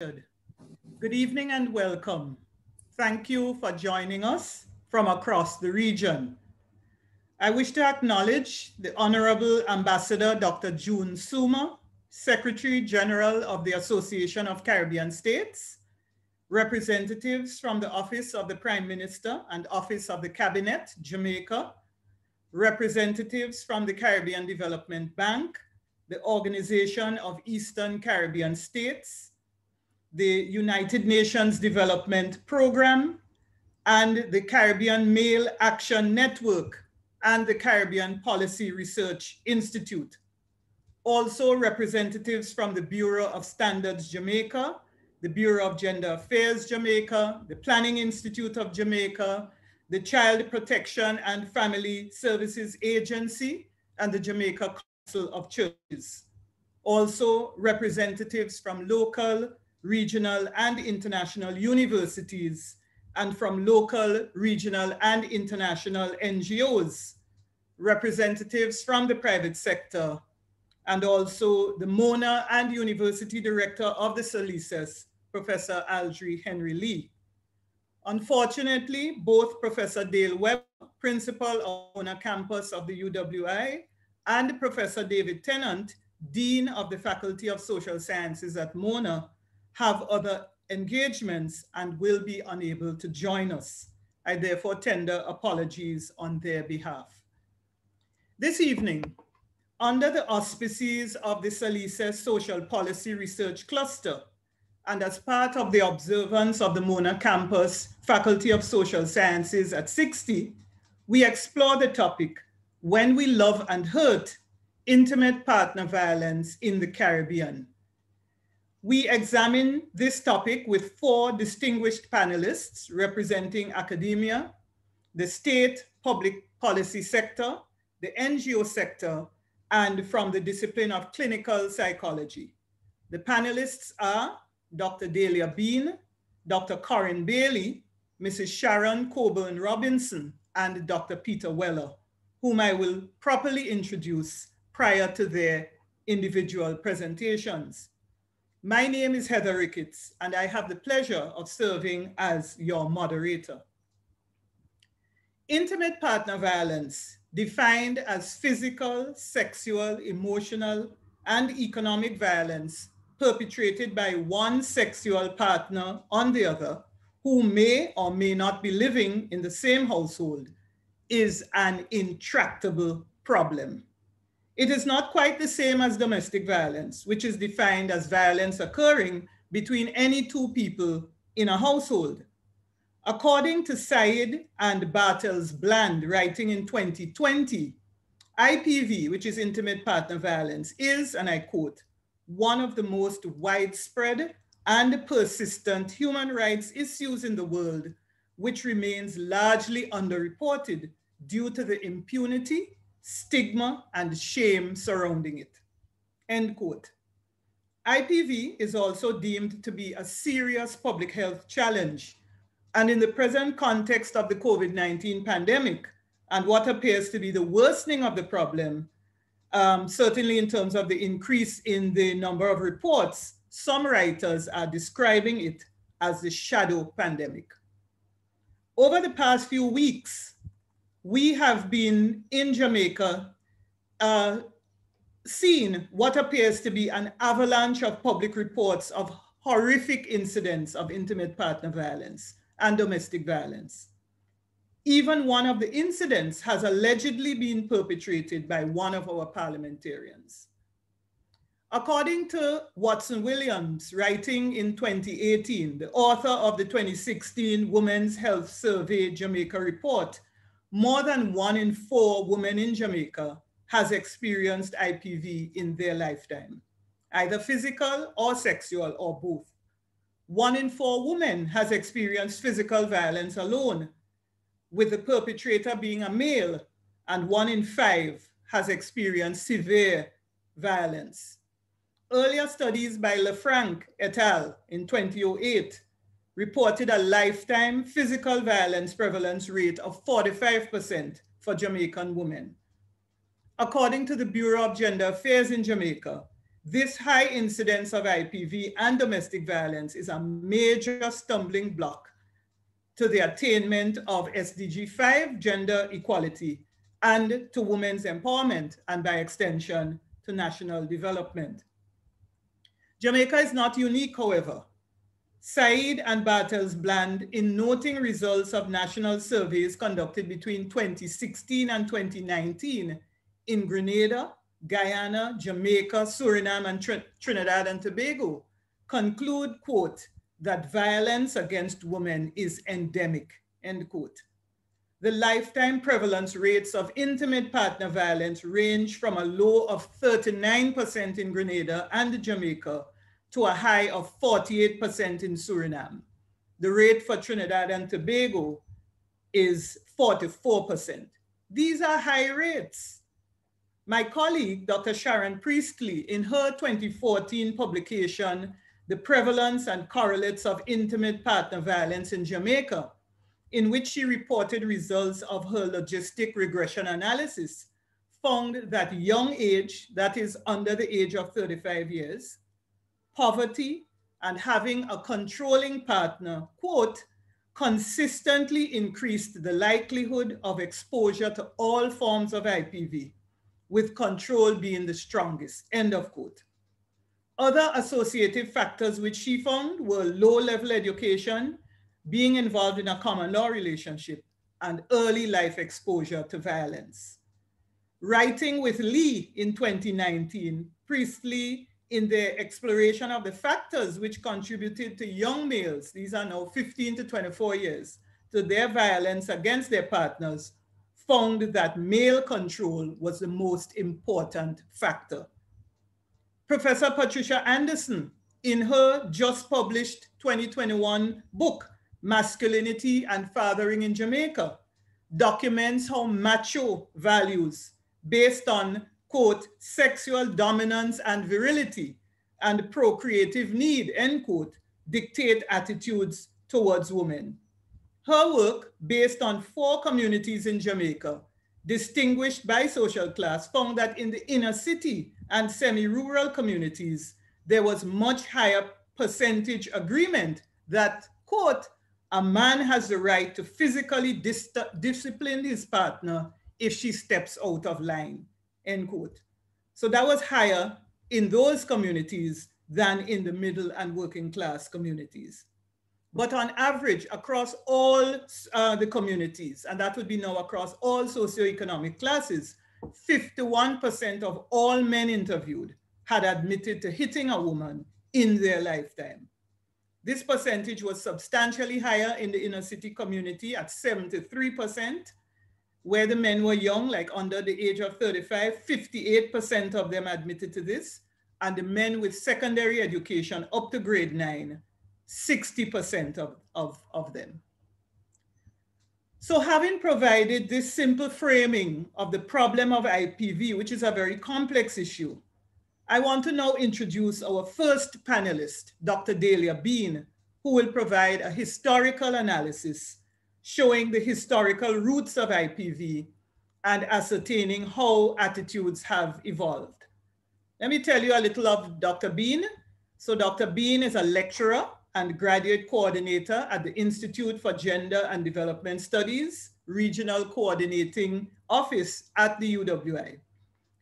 Good evening and welcome. Thank you for joining us from across the region. I wish to acknowledge the Honorable Ambassador Dr. June Soomer, Secretary General of the Association of Caribbean States, representatives from the Office of the Prime Minister and Office of the Cabinet, Jamaica, representatives from the Caribbean Development Bank, the Organization of Eastern Caribbean States, the United Nations Development Program, and the Caribbean Male Action Network and the Caribbean Policy Research Institute. Also representatives from the Bureau of Standards Jamaica, the Bureau of Gender Affairs Jamaica, the Planning Institute of Jamaica, the Child Protection and Family Services Agency, and the Jamaica Council of Churches. Also representatives from local, regional, and international universities, and from local, regional, and international NGOs, representatives from the private sector, and also the Mona and University Director of the SALISES, Professor Aldrie Henry Lee. Unfortunately, both Professor Dale Webb, Principal of Mona campus of the UWI, and Professor David Tennant, Dean of the Faculty of Social Sciences at Mona, have other engagements and will be unable to join us. I therefore tender apologies on their behalf. This evening, under the auspices of the SALISES Social Policy Research Cluster, and as part of the observance of the Mona campus Faculty of Social Sciences at 60, we explore the topic, When We Love and Hurt, Intimate Partner Violence in the Caribbean. We examine this topic with four distinguished panelists representing academia, the state public policy sector, the NGO sector, and from the discipline of clinical psychology. The panelists are Dr. Dalea Bean, Dr. Corin Bailey, Mrs. Sharon Coburn Robinson, and Dr. Peter Weller, whom I will properly introduce prior to their individual presentations. My name is Heather Ricketts, and I have the pleasure of serving as your moderator. Intimate partner violence, defined as physical, sexual, emotional, and economic violence perpetrated by one sexual partner on the other who may or may not be living in the same household is an intractable problem. It is not quite the same as domestic violence, which is defined as violence occurring between any two people in a household. According to Said and Bartels Bland, writing in 2020, IPV, which is intimate partner violence, is, and I quote, one of the most widespread and persistent human rights issues in the world, which remains largely underreported due to the impunity, stigma, and shame surrounding it. End quote. IPV is also deemed to be a serious public health challenge. And in the present context of the COVID 19 pandemic and what appears to be the worsening of the problem, um, certainly in terms of the increase in the number of reports, some writers are describing it as the shadow pandemic. Over the past few weeks, we have been in Jamaica uh, seen what appears to be an avalanche of public reports of horrific incidents of intimate partner violence and domestic violence. Even one of the incidents has allegedly been perpetrated by one of our parliamentarians. According to Watson Williams, writing in 2018, the author of the 2016 Women's Health Survey Jamaica report, more than one in four women in Jamaica has experienced IPV in their lifetime, either physical or sexual or both. One in four women has experienced physical violence alone, with the perpetrator being a male, and one in five has experienced severe violence. Earlier studies by LeFranc et al. in 2008 reported a lifetime physical violence prevalence rate of 45% for Jamaican women. According to the Bureau of Gender Affairs in Jamaica, this high incidence of IPV and domestic violence is a major stumbling block to the attainment of SDG 5, gender equality, and to women's empowerment, and by extension, to national development. Jamaica is not unique, however. Said and Bartels Bland, in noting results of national surveys conducted between 2016 and 2019 in Grenada, Guyana, Jamaica, Suriname, and Tr Trinidad and Tobago, conclude, quote, that violence against women is endemic, end quote. The lifetime prevalence rates of intimate partner violence range from a low of 39% in Grenada and Jamaica to a high of 48% in Suriname. The rate for Trinidad and Tobago is 44%. These are high rates. My colleague, Dr. Sharon Priestley, in her 2014 publication, The Prevalence and Correlates of Intimate Partner Violence in Jamaica, in which she reported results of her logistic regression analysis, found that young age, that is under the age of 35 years, poverty, and having a controlling partner, quote, consistently increased the likelihood of exposure to all forms of IPV, with control being the strongest, end of quote. Other associative factors which she found were low level education, being involved in a common law relationship, and early life exposure to violence. Writing with Lee in 2019, Priestley in the exploration of the factors which contributed to young males, these are now 15 to 24 years, to their violence against their partners, found that male control was the most important factor. Professor Patricia Anderson, in her just published 2021 book, Masculinity and Fathering in Jamaica, documents how macho values based on quote, sexual dominance and virility and procreative need, end quote, dictate attitudes towards women. Her work, based on four communities in Jamaica, distinguished by social class, found that in the inner city and semi-rural communities, there was much higher percentage agreement that, quote, a man has the right to physically dis discipline his partner if she steps out of line end quote. So that was higher in those communities than in the middle and working class communities. But on average, across all uh, the communities, and that would be now across all socioeconomic classes, 51% of all men interviewed had admitted to hitting a woman in their lifetime. This percentage was substantially higher in the inner city community at 73%, where the men were young, like under the age of 35, 58% of them admitted to this. And the men with secondary education up to grade nine, 60% of, of, of them. So having provided this simple framing of the problem of IPV, which is a very complex issue, I want to now introduce our first panelist, Dr. Dalea Bean, who will provide a historical analysis showing the historical roots of IPV and ascertaining how attitudes have evolved. Let me tell you a little of Dr. Bean. So Dr. Bean is a lecturer and graduate coordinator at the Institute for Gender and Development Studies, Regional Coordinating Office at the UWI.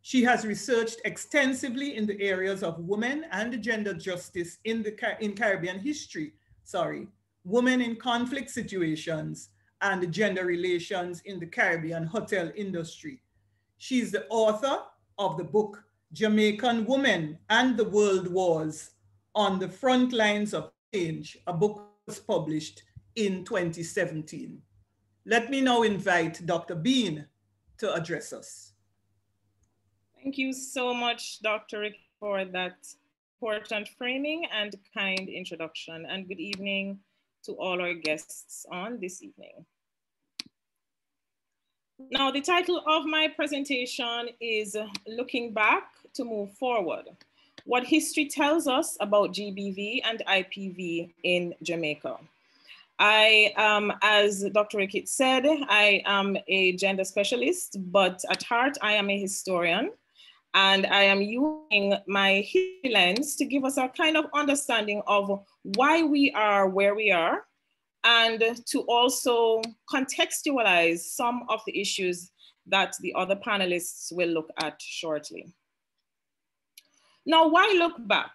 She has researched extensively in the areas of women and gender justice in, the, in Caribbean history, sorry, women in conflict situations, and gender relations in the Caribbean hotel industry. She's the author of the book Jamaican Women and the World Wars on the Front Lines of Change, a book was published in 2017. Let me now invite Dr. Bean to address us. Thank you so much, Dr. Rick, for that important framing and kind introduction. And good evening to all our guests on this evening. Now, the title of my presentation is Looking Back to Move Forward, What History Tells Us About GBV and IPV in Jamaica. I, um, as Dr. Rickett said, I am a gender specialist, but at heart, I am a historian. And I am using my lens to give us a kind of understanding of why we are where we are and to also contextualize some of the issues that the other panelists will look at shortly. Now, why look back?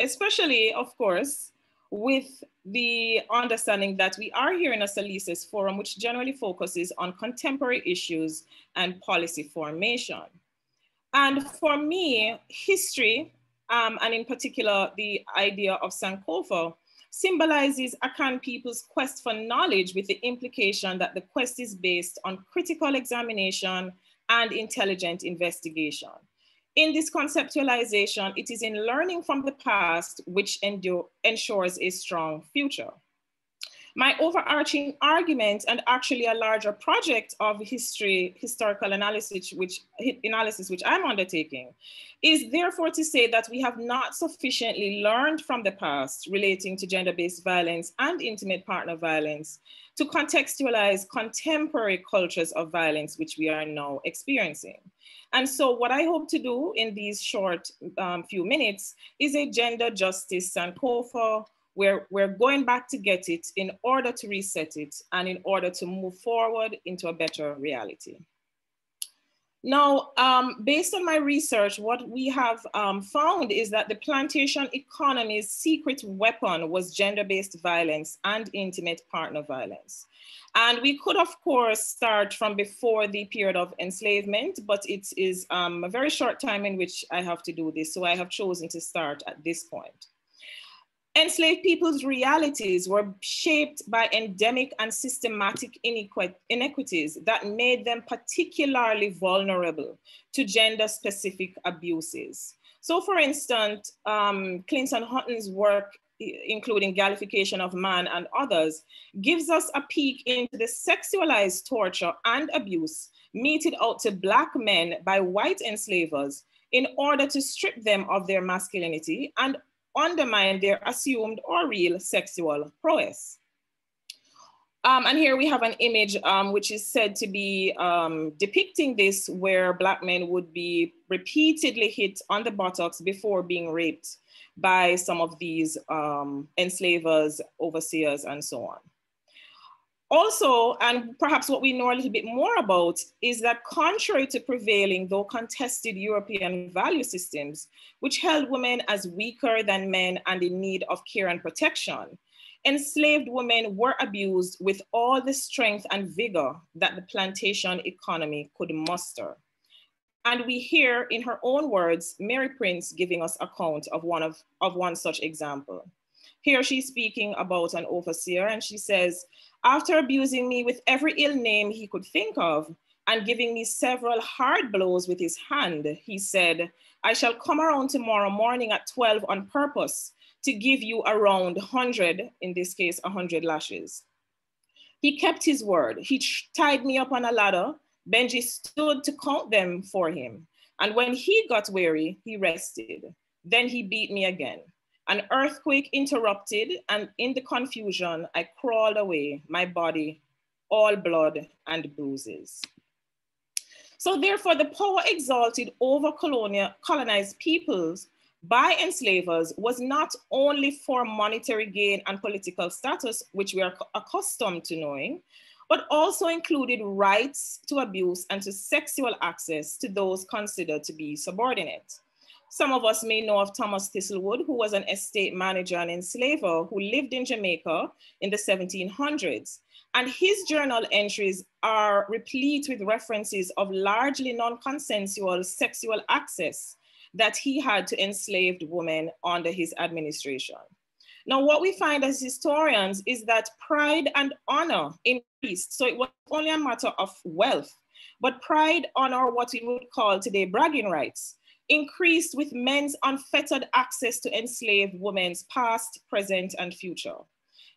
Especially, of course, with the understanding that we are here in a Salises forum, which generally focuses on contemporary issues and policy formation. And for me, history, um, and in particular, the idea of Sankofa, symbolizes Akan people's quest for knowledge with the implication that the quest is based on critical examination and intelligent investigation. In this conceptualization, it is in learning from the past which endure, ensures a strong future. My overarching argument and actually a larger project of history, historical analysis, which analysis which I'm undertaking, is therefore to say that we have not sufficiently learned from the past relating to gender-based violence and intimate partner violence to contextualize contemporary cultures of violence which we are now experiencing. And so what I hope to do in these short um, few minutes is a gender justice and Sankofa we're, we're going back to get it in order to reset it and in order to move forward into a better reality. Now, um, based on my research, what we have um, found is that the plantation economy's secret weapon was gender-based violence and intimate partner violence. And we could, of course, start from before the period of enslavement, but it is um, a very short time in which I have to do this. So I have chosen to start at this point. Enslaved people's realities were shaped by endemic and systematic inequities that made them particularly vulnerable to gender specific abuses. So for instance, um, Clinton Hutton's work, including Gallification of Man and others, gives us a peek into the sexualized torture and abuse meted out to Black men by white enslavers in order to strip them of their masculinity and undermine their assumed or real sexual prowess. Um, and here we have an image um, which is said to be um, depicting this where black men would be repeatedly hit on the buttocks before being raped by some of these um, enslavers, overseers, and so on. Also, and perhaps what we know a little bit more about is that contrary to prevailing, though contested European value systems, which held women as weaker than men and in need of care and protection, enslaved women were abused with all the strength and vigor that the plantation economy could muster. And we hear in her own words, Mary Prince giving us account of one, of, of one such example. Here she's speaking about an overseer and she says, after abusing me with every ill name he could think of and giving me several hard blows with his hand, he said, I shall come around tomorrow morning at 12 on purpose to give you around 100, in this case, 100 lashes. He kept his word. He tied me up on a ladder. Benji stood to count them for him. And when he got weary, he rested. Then he beat me again. An earthquake interrupted, and in the confusion, I crawled away, my body all blood and bruises. So therefore, the power exalted over colonial, colonized peoples by enslavers was not only for monetary gain and political status, which we are accustomed to knowing, but also included rights to abuse and to sexual access to those considered to be subordinate. Some of us may know of Thomas Thistlewood, who was an estate manager and enslaver who lived in Jamaica in the 1700s. And his journal entries are replete with references of largely non-consensual sexual access that he had to enslaved women under his administration. Now, what we find as historians is that pride and honor increased. So it was only a matter of wealth, but pride, honor, what we would call today bragging rights, increased with men's unfettered access to enslaved women's past, present, and future.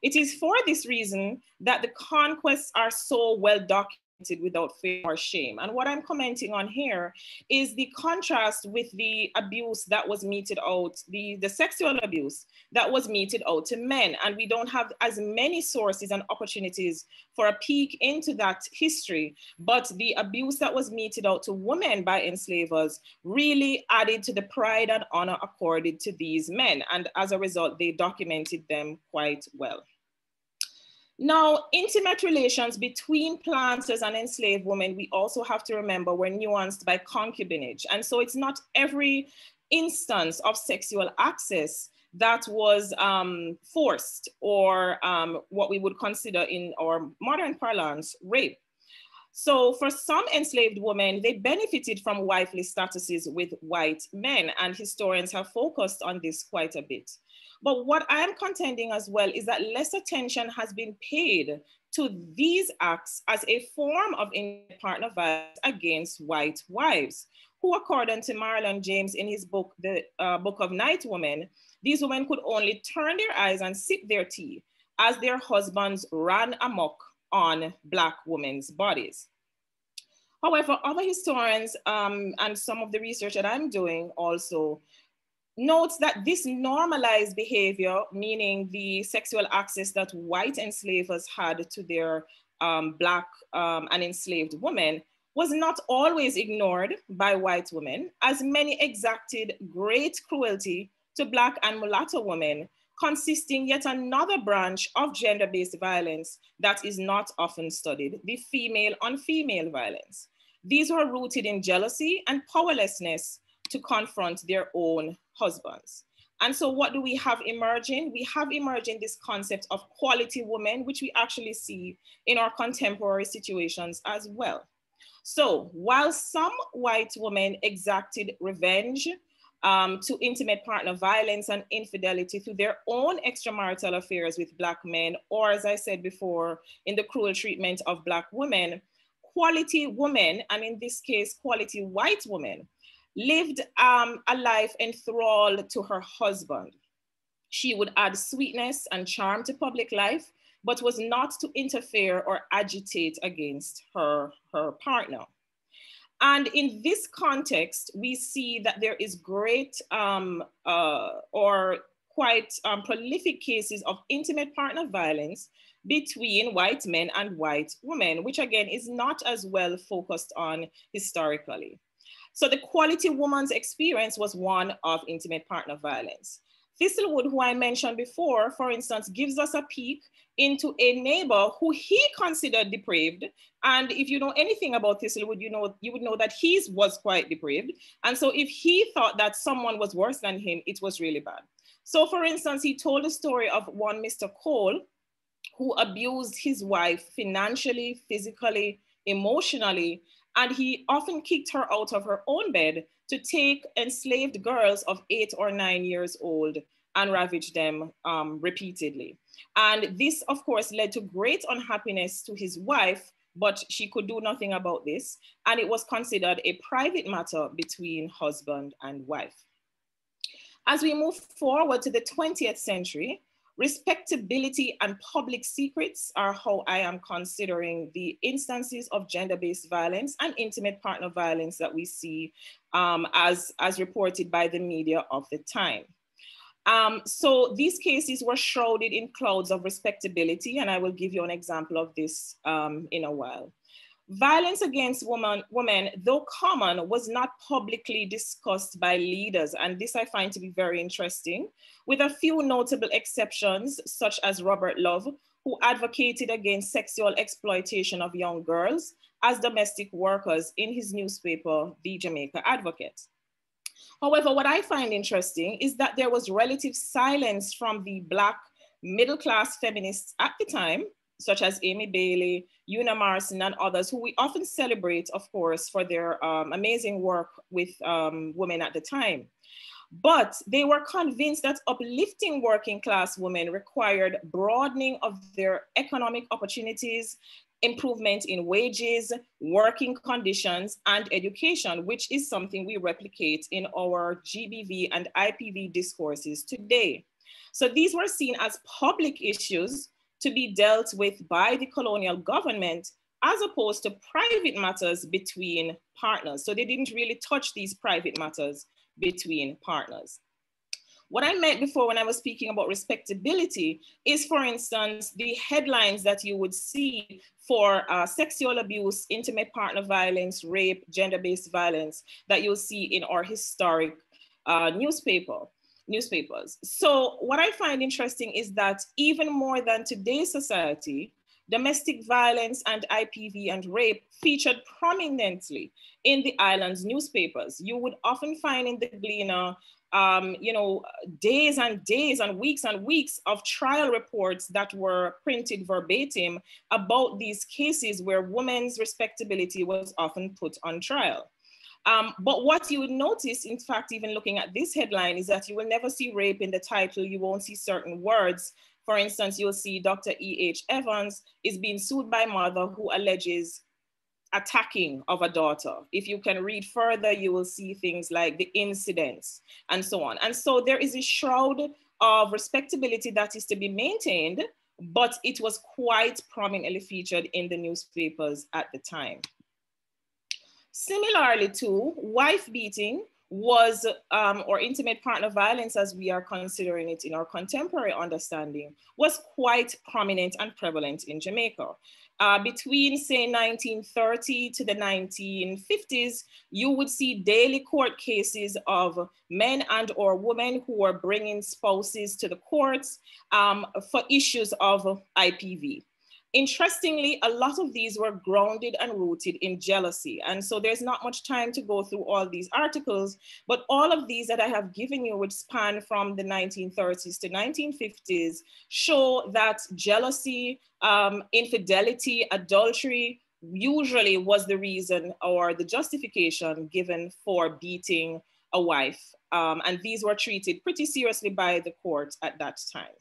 It is for this reason that the conquests are so well documented without fear or shame. And what I'm commenting on here is the contrast with the abuse that was meted out, the, the sexual abuse that was meted out to men. And we don't have as many sources and opportunities for a peek into that history. But the abuse that was meted out to women by enslavers really added to the pride and honor accorded to these men. And as a result, they documented them quite well. Now, intimate relations between planters and enslaved women, we also have to remember were nuanced by concubinage. And so it's not every instance of sexual access that was um, forced or um, what we would consider in our modern parlance, rape. So for some enslaved women, they benefited from wifely statuses with white men, and historians have focused on this quite a bit. But what I am contending as well is that less attention has been paid to these acts as a form of partner violence against white wives, who according to Marlon James in his book, The uh, Book of Night Women, these women could only turn their eyes and sip their tea as their husbands ran amok on Black women's bodies. However, other historians um, and some of the research that I'm doing also notes that this normalized behavior, meaning the sexual access that white enslavers had to their um, Black um, and enslaved women, was not always ignored by white women, as many exacted great cruelty to Black and mulatto women, consisting yet another branch of gender-based violence that is not often studied, the female on female violence. These were rooted in jealousy and powerlessness to confront their own husbands. And so what do we have emerging? We have emerging this concept of quality women, which we actually see in our contemporary situations as well. So while some white women exacted revenge um, to intimate partner violence and infidelity through their own extramarital affairs with Black men, or as I said before, in the cruel treatment of Black women, quality women, and in this case, quality white women, lived um, a life enthralled to her husband. She would add sweetness and charm to public life, but was not to interfere or agitate against her, her partner. And in this context, we see that there is great um, uh, or quite um, prolific cases of intimate partner violence between white men and white women, which again is not as well focused on historically. So the quality woman's experience was one of intimate partner violence. Thistlewood, who I mentioned before, for instance, gives us a peek into a neighbor who he considered depraved. And if you know anything about Thistlewood, you know you would know that he was quite depraved. And so if he thought that someone was worse than him, it was really bad. So for instance, he told a story of one Mr. Cole who abused his wife financially, physically, emotionally, and he often kicked her out of her own bed to take enslaved girls of eight or nine years old and ravage them um, repeatedly. And this, of course, led to great unhappiness to his wife, but she could do nothing about this. And it was considered a private matter between husband and wife. As we move forward to the 20th century, Respectability and public secrets are how I am considering the instances of gender-based violence and intimate partner violence that we see um, as, as reported by the media of the time. Um, so these cases were shrouded in clouds of respectability, and I will give you an example of this um, in a while. Violence against woman, women, though common, was not publicly discussed by leaders. And this I find to be very interesting, with a few notable exceptions, such as Robert Love, who advocated against sexual exploitation of young girls as domestic workers in his newspaper, The Jamaica Advocate. However, what I find interesting is that there was relative silence from the Black middle class feminists at the time such as Amy Bailey, Una Marson, and others who we often celebrate, of course, for their um, amazing work with um, women at the time. But they were convinced that uplifting working class women required broadening of their economic opportunities, improvement in wages, working conditions, and education, which is something we replicate in our GBV and IPV discourses today. So these were seen as public issues to be dealt with by the colonial government as opposed to private matters between partners. So they didn't really touch these private matters between partners. What I meant before when I was speaking about respectability is, for instance, the headlines that you would see for uh, sexual abuse, intimate partner violence, rape, gender-based violence that you'll see in our historic uh, newspaper newspapers. So what I find interesting is that even more than today's society, domestic violence and IPV and rape featured prominently in the island's newspapers. You would often find in the Gleaner, um, you know, days and days and weeks and weeks of trial reports that were printed verbatim about these cases where women's respectability was often put on trial. Um, but what you would notice, in fact, even looking at this headline, is that you will never see rape in the title. You won't see certain words for instance, you'll see Dr. E.H. Evans is being sued by mother who alleges attacking of a daughter. If you can read further, you will see things like the incidents and so on. And so there is a shroud of respectability that is to be maintained, but it was quite prominently featured in the newspapers at the time. Similarly to wife beating, was, um, or intimate partner violence as we are considering it in our contemporary understanding, was quite prominent and prevalent in Jamaica. Uh, between say 1930 to the 1950s, you would see daily court cases of men and or women who were bringing spouses to the courts um, for issues of IPV. Interestingly, a lot of these were grounded and rooted in jealousy. And so there's not much time to go through all these articles, but all of these that I have given you, which span from the 1930s to 1950s, show that jealousy, um, infidelity, adultery, usually was the reason or the justification given for beating a wife. Um, and these were treated pretty seriously by the court at that time.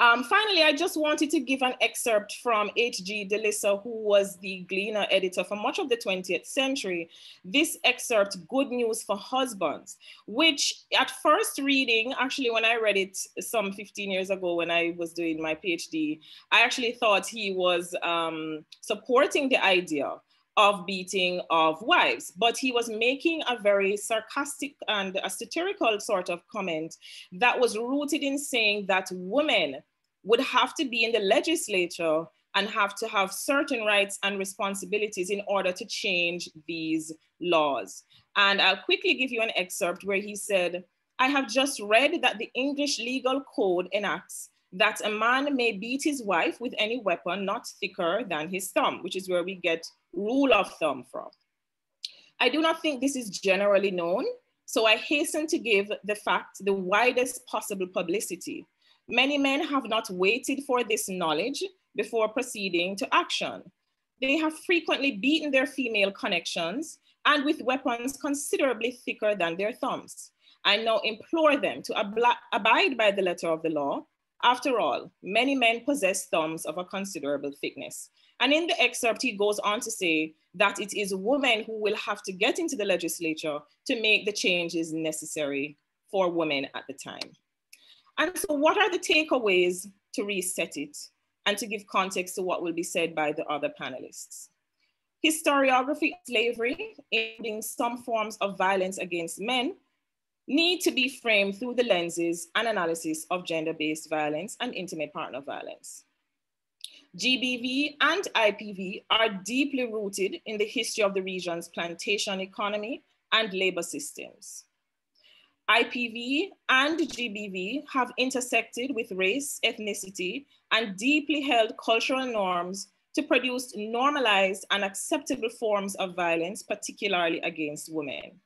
Um, finally, I just wanted to give an excerpt from H.G. de Lisser, who was the Gleaner editor for much of the 20th century. This excerpt, Good News for Husbands, which at first reading, actually when I read it some 15 years ago when I was doing my PhD, I actually thought he was um, supporting the idea of beating of wives, but he was making a very sarcastic and a satirical sort of comment that was rooted in saying that women would have to be in the legislature and have to have certain rights and responsibilities in order to change these laws. And I'll quickly give you an excerpt where he said, I have just read that the English legal code enacts that a man may beat his wife with any weapon not thicker than his thumb, which is where we get rule of thumb from. I do not think this is generally known, so I hasten to give the fact the widest possible publicity. Many men have not waited for this knowledge before proceeding to action. They have frequently beaten their female connections and with weapons considerably thicker than their thumbs. I now implore them to ab abide by the letter of the law. After all, many men possess thumbs of a considerable thickness. And in the excerpt, he goes on to say that it is women who will have to get into the legislature to make the changes necessary for women at the time. And so what are the takeaways to reset it and to give context to what will be said by the other panelists? Historiography of slavery, including some forms of violence against men, need to be framed through the lenses and analysis of gender-based violence and intimate partner violence. GBV and IPV are deeply rooted in the history of the region's plantation economy and labor systems. IPV and GBV have intersected with race, ethnicity, and deeply held cultural norms to produce normalized and acceptable forms of violence, particularly against women.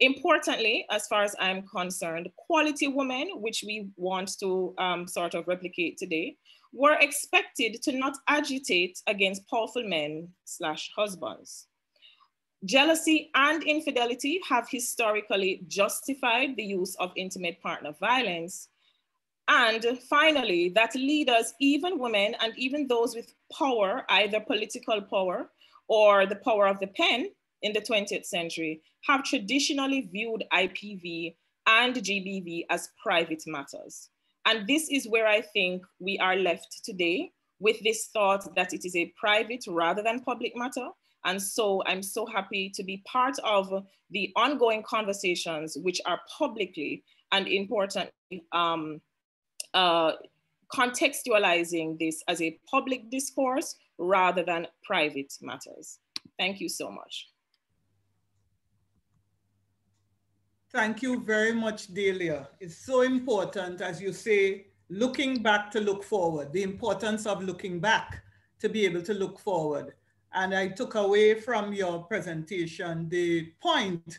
Importantly, as far as I'm concerned, quality women, which we want to um, sort of replicate today, were expected to not agitate against powerful men slash husbands. Jealousy and infidelity have historically justified the use of intimate partner violence. And finally, that leaders, even women and even those with power, either political power or the power of the pen in the 20th century, have traditionally viewed IPV and GBV as private matters. And this is where I think we are left today with this thought that it is a private rather than public matter. And so I'm so happy to be part of the ongoing conversations, which are publicly and importantly um, uh, contextualizing this as a public discourse rather than private matters. Thank you so much. Thank you very much, Dalea. It's so important, as you say, looking back to look forward, the importance of looking back to be able to look forward. And I took away from your presentation the point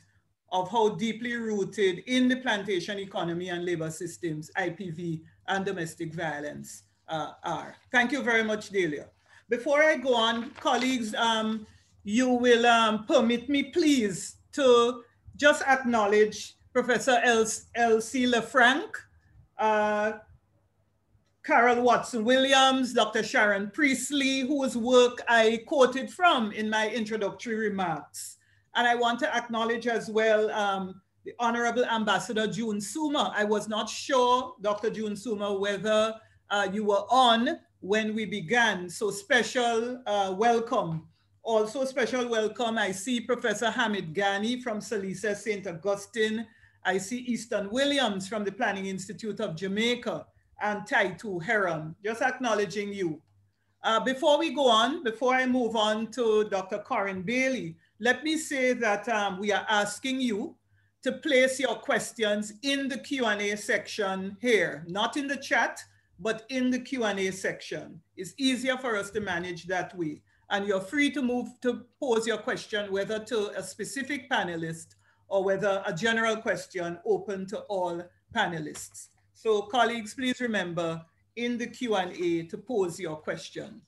of how deeply rooted in the plantation economy and labor systems, IPV and domestic violence uh, are. Thank you very much, Dalea. Before I go on, colleagues, um, you will um, permit me, please, to just acknowledge Professor Elsie LeFranc, uh, Carol Watson Williams, Dr. Sharon Priestley, whose work I quoted from in my introductory remarks. And I want to acknowledge as well um, the Honorable Ambassador June Soomer. I was not sure, Dr. June Soomer, whether uh, you were on when we began. So special uh, welcome. Also special welcome, I see Professor Hamid Ghany from SALISES St. Augustine. I see Easton Williams from the Planning Institute of Jamaica and Taitu Heron, just acknowledging you. Uh, before we go on, before I move on to Dr. Corin Bailey, let me say that um, we are asking you to place your questions in the Q&A section here, not in the chat, but in the Q&A section. It's easier for us to manage that way. And you're free to move to pose your question, whether to a specific panelist or whether a general question open to all panelists. So colleagues, please remember in the Q&A to pose your question.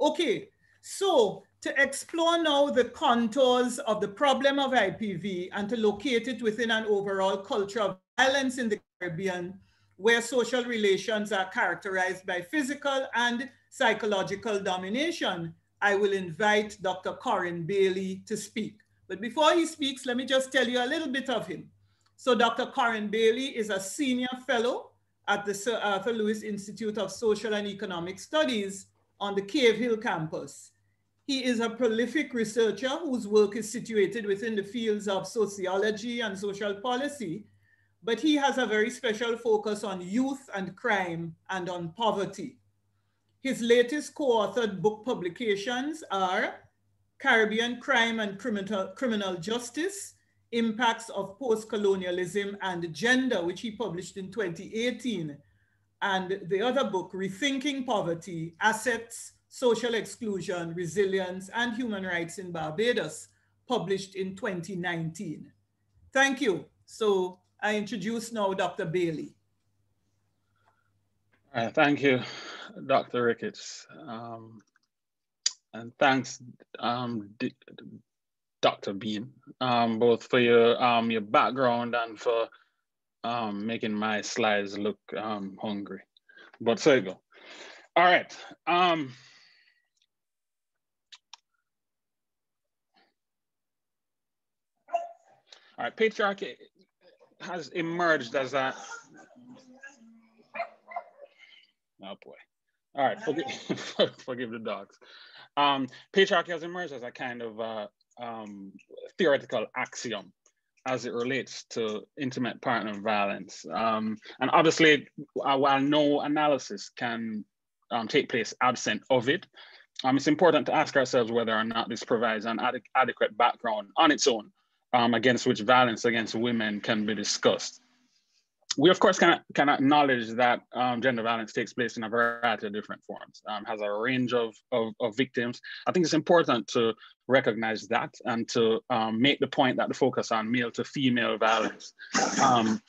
Okay, so to explore now the contours of the problem of IPV and to locate it within an overall culture of violence in the Caribbean, where social relations are characterized by physical and psychological domination, I will invite Dr. Corin Bailey to speak. But before he speaks, let me just tell you a little bit of him. So Dr. Corin Bailey is a senior fellow at the Sir Arthur Lewis Institute of Social and Economic Studies on the Cave Hill campus. He is a prolific researcher whose work is situated within the fields of sociology and social policy, but he has a very special focus on youth and crime and on poverty. His latest co-authored book publications are Caribbean Crime and Criminal, Criminal Justice, Impacts of Post-Colonialism and Gender, which he published in 2018. And the other book, Rethinking Poverty, Assets, Social Exclusion, Resilience, and Human Rights in Barbados, published in 2019. Thank you. So I introduce now Dr. Bailey. Uh, thank you, Dr. Ricketts. Um, and thanks, um, Dr. Bean, um, both for your um, your background and for um, making my slides look um, hungry. But so you go. All right. Um, all right, patriarchy has emerged as a oh boy. All right, forgive, forgive the dogs. Um, patriarchy has emerged as a kind of uh, um, theoretical axiom as it relates to intimate partner violence. Um, and obviously, uh, while no analysis can um, take place absent of it, um, it's important to ask ourselves whether or not this provides an ad adequate background on its own um, against which violence against women can be discussed we of course can, can acknowledge that um, gender violence takes place in a variety of different forms, um, has a range of, of, of, victims. I think it's important to recognize that and to um, make the point that the focus on male to female violence, um,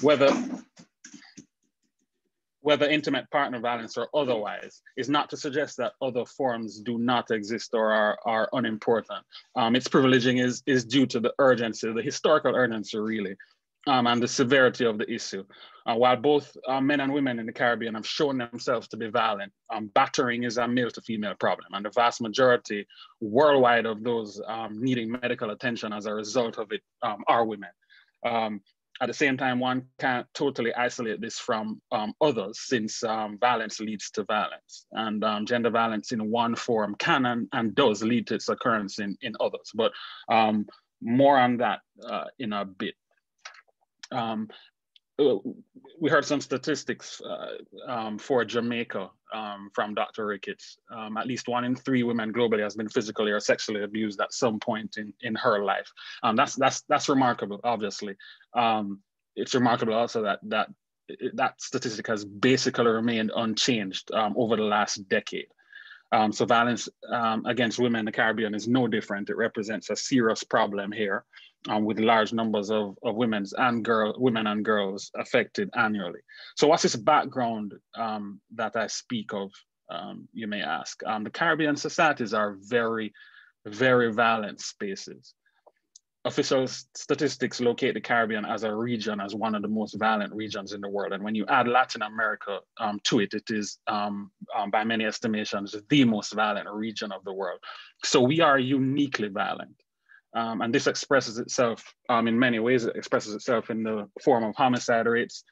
whether whether intimate partner violence or otherwise, is not to suggest that other forms do not exist or are, are unimportant. Um, its privileging is, is due to the urgency, the historical urgency really, um, and the severity of the issue. Uh, while both uh, men and women in the Caribbean have shown themselves to be violent, um, battering is a male to female problem. And the vast majority worldwide of those um, needing medical attention as a result of it um, are women. Um, at the same time, one can't totally isolate this from um, others since violence leads to violence. And gender violence in one form can and, and, does lead to its occurrence in, in others. But more on that uh, in a bit. Um, uh, we heard some statistics uh, um, for Jamaica um, from Dr. Ricketts. Um, at least one in three women globally has been physically or sexually abused at some point in, in her life. Um, that's that's that's remarkable. Obviously, um, it's remarkable also that that that statistic has basically remained unchanged um, over the last decade. So violence against women in the Caribbean is no different. It represents a serious problem here um, with large numbers of, of women's and girl, women and girls affected annually. So what's this background um, that I speak of, um, you may ask? Um, the Caribbean societies are very, very violent spaces. Official statistics locate the Caribbean as a region as one of the most violent regions in the world. And when you add Latin America um, to it, it is, um, by many estimations, the most violent region of the world. So we are uniquely violent. Um, and this expresses itself um, in many ways. It expresses itself in the form of homicide rates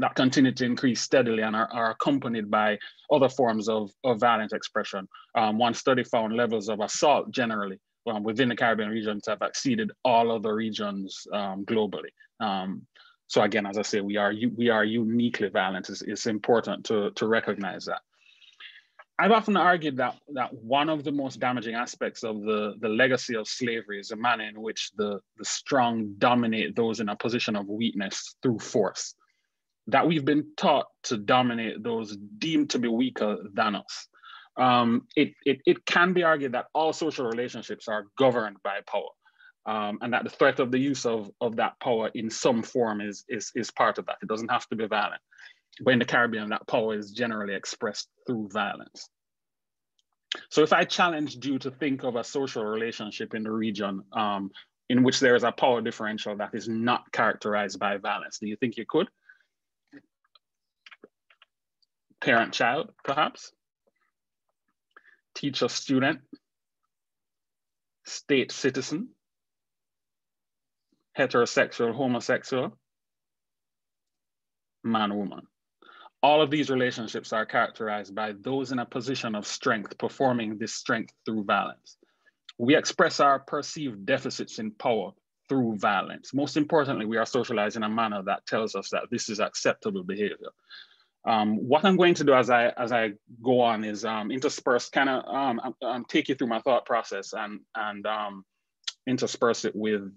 that continue to increase steadily and are, are accompanied by other forms of, of violent expression. Um, one study found levels of assault generally um, within the Caribbean region to have exceeded all other regions um, globally. Um, so again, as I say, we are we are uniquely violent. It's, it's important to, to recognize that. I've often argued that that one of the most damaging aspects of the, the legacy of slavery is a manner in which the, the strong dominate those in a position of weakness through force. That we've been taught to dominate those deemed to be weaker than us. Um, it, it, it can be argued that all social relationships are governed by power. Um, and that the threat of the use of, of that power in some form is, is, is part of that. It doesn't have to be violent. But in the Caribbean, that power is generally expressed through violence. So if I challenged you to think of a social relationship in the region um, in which there is a power differential that is not characterized by violence, do you think you could? Parent-child, perhaps? Teacher-student? State-citizen? Heterosexual, homosexual? Man-woman? all of these relationships are characterized by those in a position of strength performing this strength through violence. We express our perceived deficits in power through violence. Most importantly, we are socialized in a manner that tells us that this is acceptable behavior. Um, what I'm going to do as I as I go on is um, intersperse, kind of um, um, um, take you through my thought process and and um, intersperse it with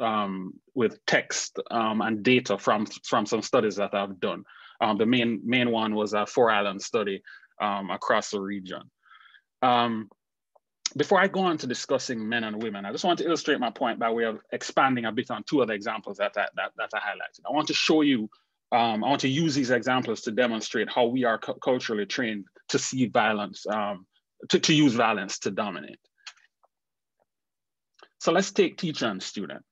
um, with text and data from from some studies that I've done. Um, the main, main one was a four island study um, across the region. Um, before I go on to discussing men and women, I just want to illustrate my point by way of expanding a bit on two other examples that that, that I highlighted. I want to show you, um, I want to use these examples to demonstrate how we are culturally trained to see violence, um, to, to use violence to dominate. So let's take teacher and student.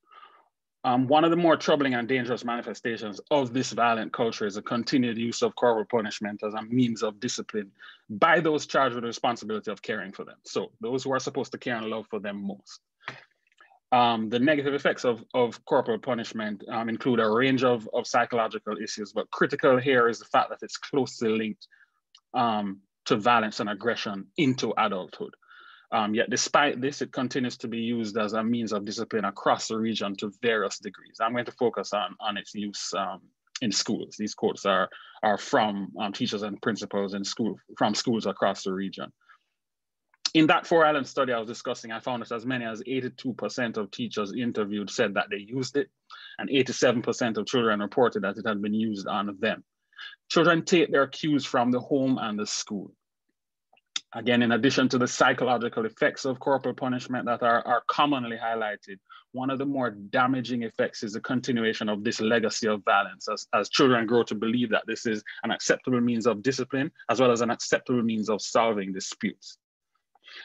Um, one of the more troubling and dangerous manifestations of this violent culture is the continued use of corporal punishment as a means of discipline by those charged with the responsibility of caring for them. So those who are supposed to care and love for them most. Um, the negative effects of, of corporal punishment um, include a range of, of psychological issues, but critical here is the fact that it's closely linked um, to violence and aggression into adulthood. Um, yet despite this, it continues to be used as a means of discipline across the region to various degrees. I'm going to focus on, on its use um, in schools. These quotes are, are from um, teachers and principals in school, from schools across the region. In that four island study I was discussing, I found that as many as 82% of teachers interviewed said that they used it, and 87% of children reported that it had been used on them. Children take their cues from the home and the school. Again, in addition to the psychological effects of corporal punishment that are, are commonly highlighted, one of the more damaging effects is the continuation of this legacy of violence as, as children grow to believe that this is an acceptable means of discipline, as well as an acceptable means of solving disputes.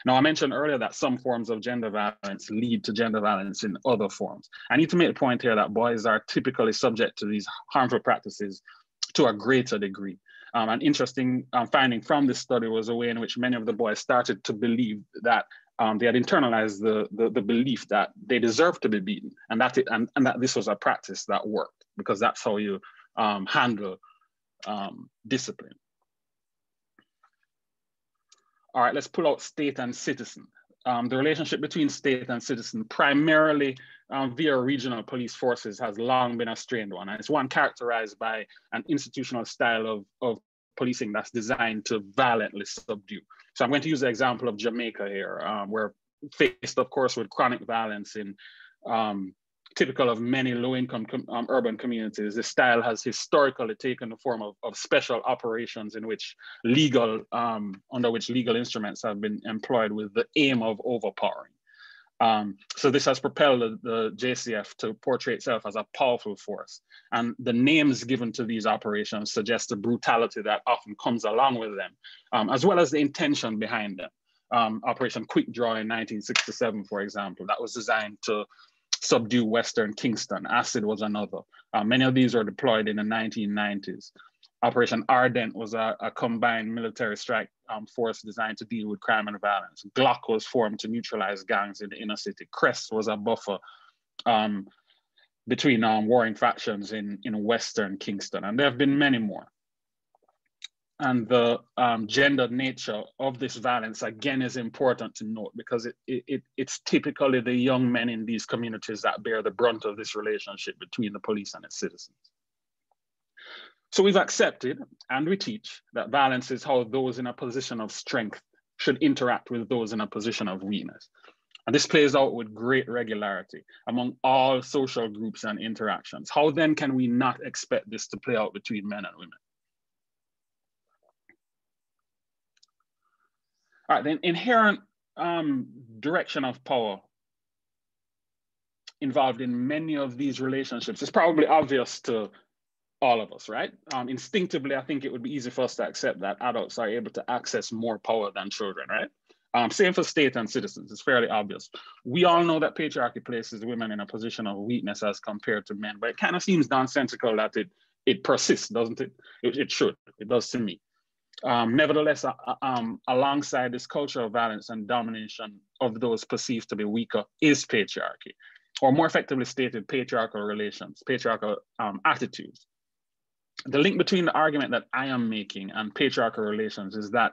Now, I mentioned earlier that some forms of gender violence lead to gender violence in other forms. I need to make the point here that boys are typically subject to these harmful practices to a greater degree. Um, an interesting um, finding from this study was a way in which many of the boys started to believe that um, they had internalized the, the, the belief that they deserved to be beaten, and that it, and, and that this was a practice that worked because that's how you um, handle um, discipline. All right, let's pull out state and citizen. Um, the relationship between state and citizen, primarily um, via regional police forces, has long been a strained one. And it's one characterized by an institutional style of, of policing that's designed to violently subdue. So I'm going to use the example of Jamaica here, um, where faced, of course, with chronic violence in um, typical of many low-income com um, urban communities, this style has historically taken the form of, of special operations in which legal, um, under which legal instruments have been employed with the aim of overpowering. Um, so this has propelled the, the, JCF to portray itself as a powerful force. And the names given to these operations suggest the brutality that often comes along with them, um, as well as the intention behind them. Um, Operation Quick Draw in 1967, for example, that was designed to subdue Western Kingston. Acid was another. Uh, many of these were deployed in the 1990s. Operation Ardent was a, a combined military strike um, force designed to deal with crime and violence. Glock was formed to neutralize gangs in the inner city. Crest was a buffer um, between um, warring factions in, in Western Kingston. And there have been many more. And the um, gender nature of this violence, again, is important to note because it, it, it's typically the young men in these communities that bear the brunt of this relationship between the police and its citizens. So we've accepted and we teach that violence is how those in a position of strength should interact with those in a position of weakness. And this plays out with great regularity among all social groups and interactions. How then can we not expect this to play out between men and women? All right, the inherent um, direction of power involved in many of these relationships is probably obvious to all of us, right? Um, instinctively, I think it would be easy for us to accept that adults are able to access more power than children, right? Um, same for state and citizens, it's fairly obvious. We all know that patriarchy places women in a position of weakness as compared to men, but it kind of seems nonsensical that it, it persists, doesn't it? it? It should, it does to me. Um, nevertheless, uh, uh, um, alongside this culture of violence and domination of those perceived to be weaker is patriarchy, or more effectively stated, patriarchal relations, patriarchal um, attitudes. The link between the argument that I am making and patriarchal relations is that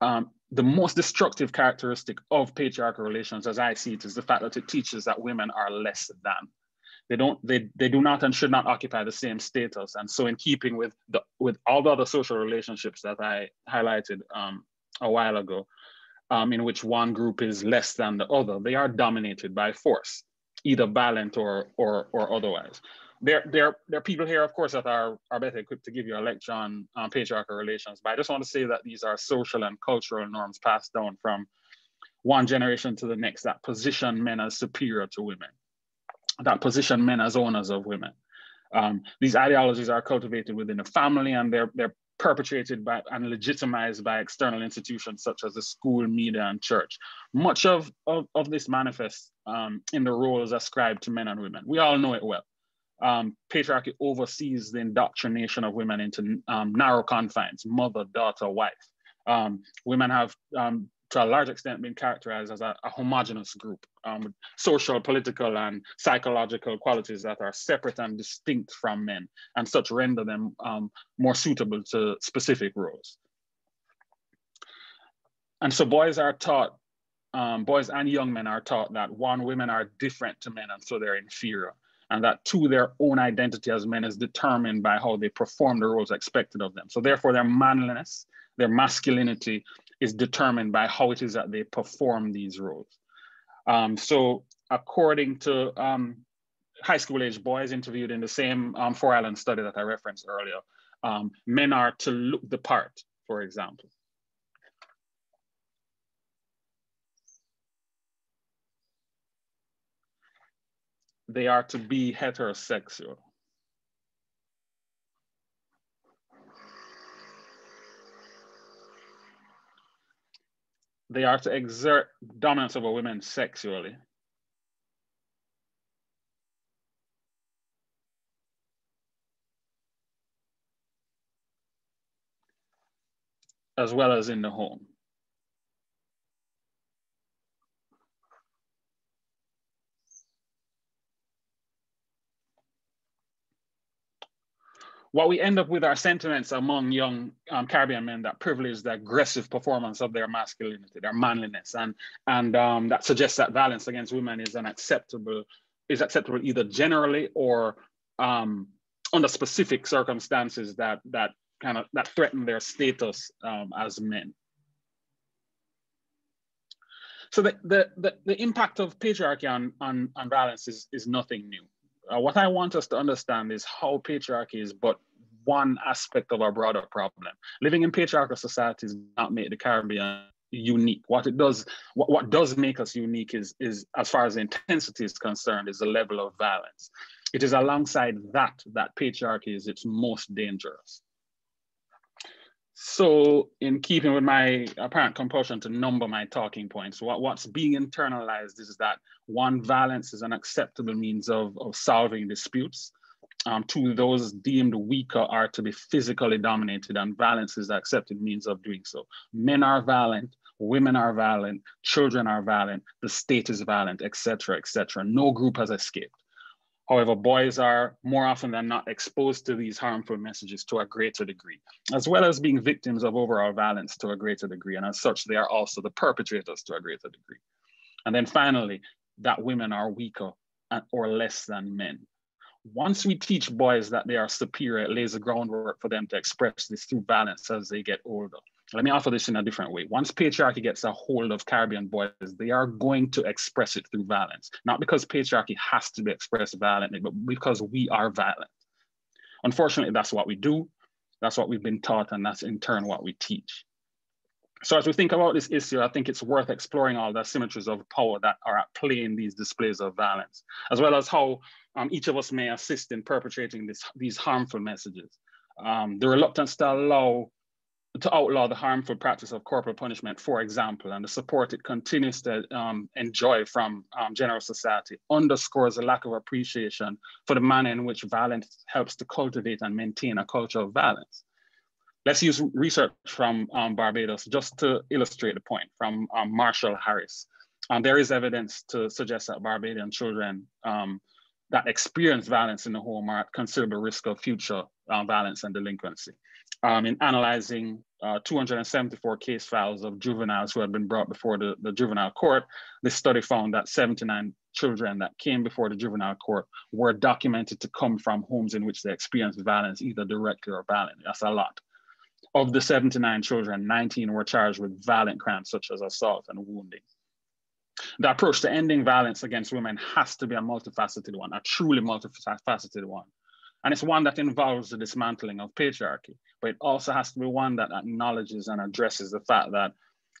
um, the most destructive characteristic of patriarchal relations, as I see it, is the fact that it teaches that women are less than they don't they, they do not and should not occupy the same status. And so in keeping with the with all the other social relationships that i highlighted um, a while ago um, in which one group is less than the other they are dominated by force either violent or or or otherwise. There, there, there are people here, of course, that are, are better equipped to give you a lecture on, on patriarchal relations, but I just want to say that these are social and cultural norms passed down from one generation to the next that position men as superior to women that position men as owners of women. Um, these ideologies are cultivated within the family and they're, they're perpetrated by and legitimized by external institutions such as the school, media, and church. Much of, of, of this manifests um, in the roles ascribed to men and women. We all know it well. Um, patriarchy oversees the indoctrination of women into um, narrow confines, mother, daughter, wife. Um, women have um, to a large extent been characterized as a, a homogenous group um, with social, political, and psychological qualities that are separate and distinct from men, and such render them um, more suitable to specific roles. And so boys are taught, um, boys and young men are taught that one, women are different to men, and so they're inferior. And that two, their own identity as men is determined by how they perform the roles expected of them. So therefore their manliness, their masculinity is determined by how it is that they perform these roles. Um, so according to um, high school age boys interviewed in the same um, Four Island study that I referenced earlier, um, men are to look the part, for example. They are to be heterosexual. They are to exert dominance over women sexually. as well as in the home. What we end up with are sentiments among young um, Caribbean men that privilege the aggressive performance of their masculinity, their manliness, and and um, that suggests that violence against women is unacceptable, is acceptable either generally or um, under specific circumstances that that kind of that threaten their status um, as men. So the, the, the, the, impact of patriarchy on, on, on violence is, is nothing new. Uh, what I want us to understand is how patriarchy is but one aspect of our broader problem. Living in patriarchal societies does not make the Caribbean unique. What it does, what, what does make us unique is, is, as far as intensity is concerned, is the level of violence. It is alongside that that patriarchy is its most dangerous. So in keeping with my apparent compulsion to number my talking points, what, what's being internalized is that one, violence is an acceptable means of, of solving disputes. Um, two, those deemed weaker are to be physically dominated and violence is the accepted means of doing so. Men are violent, women are violent, children are violent, the state is violent, etc., etc. No group has escaped. However, boys are more often than not exposed to these harmful messages to a greater degree, as well as being victims of overall violence to a greater degree. And as such, they are also the perpetrators to a greater degree. And then finally, that women are weaker or less than men. Once we teach boys that they are superior, it lays the groundwork for them to express this through violence as they get older. Let me offer this in a different way. Once patriarchy gets a hold of Caribbean boys, they are going to express it through violence. Not because patriarchy has to be expressed violently, but because we are violent. Unfortunately, that's what we do. That's what we've been taught, and that's in turn what we teach. So as we think about this issue, I think it's worth exploring all the symmetries of power that are at play in these displays of violence, as well as how um, each of us may assist in perpetrating this, these harmful messages. Um, the reluctance to allow to outlaw the harmful practice of corporal punishment, for example, and the support it continues to um, enjoy from um, general society underscores a lack of appreciation for the manner in which violence helps to cultivate and maintain a culture of violence. Let's use research from um, Barbados just to illustrate the point from um, Marshall Harris. Um, there is evidence to suggest that Barbadian children um, that experience violence in the home are at considerable risk of future uh, violence and delinquency um, in analyzing uh, 274 case files of juveniles who had been brought before the, the juvenile court, this study found that 79 children that came before the juvenile court were documented to come from homes in which they experienced violence, either directly or violently. That's a lot. Of the 79 children, 19 were charged with violent crimes such as assault and wounding. The approach to ending violence against women has to be a multifaceted one, a truly multifaceted one. And it's one that involves the dismantling of patriarchy, but it also has to be one that acknowledges and addresses the fact that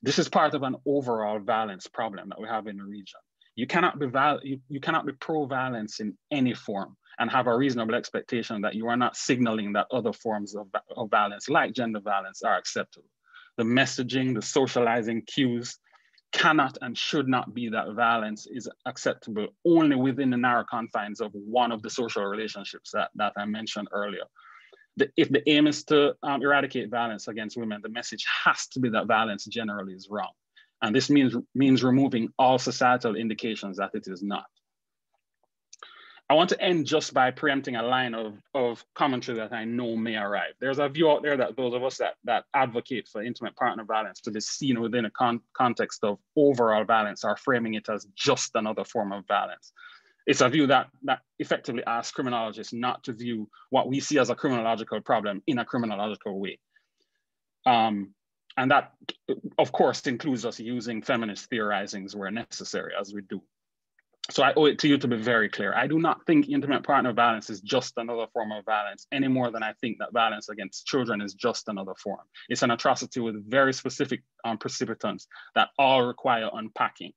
this is part of an overall violence problem that we have in the region. You cannot be you, you cannot be pro-violence in any form and have a reasonable expectation that you are not signaling that other forms of, of violence, like gender violence, are acceptable. The messaging, the socializing cues, cannot and should not be that violence is acceptable only within the narrow confines of one of the social relationships that, that I mentioned earlier. The, if the aim is to um, eradicate violence against women, the message has to be that violence generally is wrong. And this means, means removing all societal indications that it is not. I want to end just by preempting a line of, of commentary that I know may arrive. There's a view out there that those of us that, that advocate for intimate partner violence to be seen within a con context of overall violence are framing it as just another form of violence. It's a view that, that effectively asks criminologists not to view what we see as a criminological problem in a criminological way. Um, and that, of course, includes us using feminist theorizings where necessary, as we do. So I owe it to you to be very clear. I do not think intimate partner violence is just another form of violence any more than I think that violence against children is just another form. It's an atrocity with very specific um, precipitants that all require unpacking.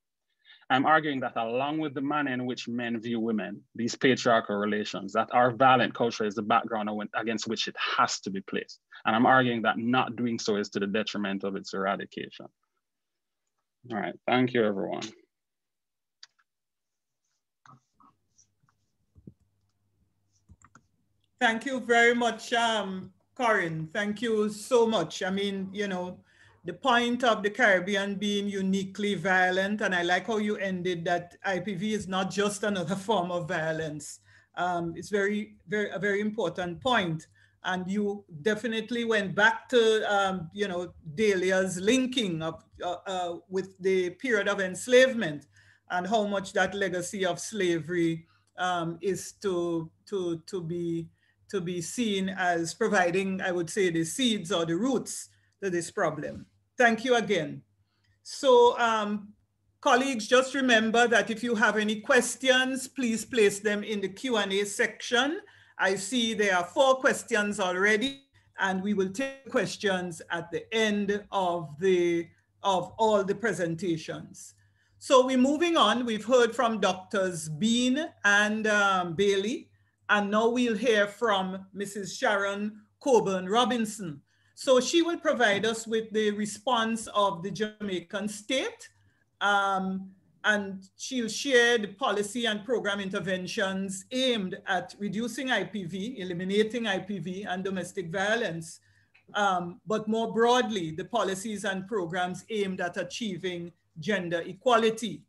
I'm arguing that along with the manner in which men view women, these patriarchal relations, that our violent culture is the background against which it has to be placed. And I'm arguing that not doing so is to the detriment of its eradication. All right, thank you everyone. Thank you very much, um, Corin. Thank you so much. I mean, you know, the point of the Caribbean being uniquely violent, and I like how you ended that IPV is not just another form of violence. Um, it's very, very, a very important point. and you definitely went back to, um, you know, Dalea's linking of, uh, uh, with the period of enslavement and how much that legacy of slavery um, is to, to, to, be, to be seen as providing, I would say, the seeds or the roots to this problem. Thank you again. So um, colleagues, just remember that if you have any questions, please place them in the Q&A section. I see there are four questions already, and we will take questions at the end of, the, of all the presentations. So we're moving on. We've heard from Doctors Bean and um, Bailey, and now we'll hear from Mrs. Sharon Coburn Robinson. So she will provide us with the response of the Jamaican state um, and she'll share the policy and program interventions aimed at reducing IPV, eliminating IPV and domestic violence, um, but more broadly, the policies and programs aimed at achieving gender equality.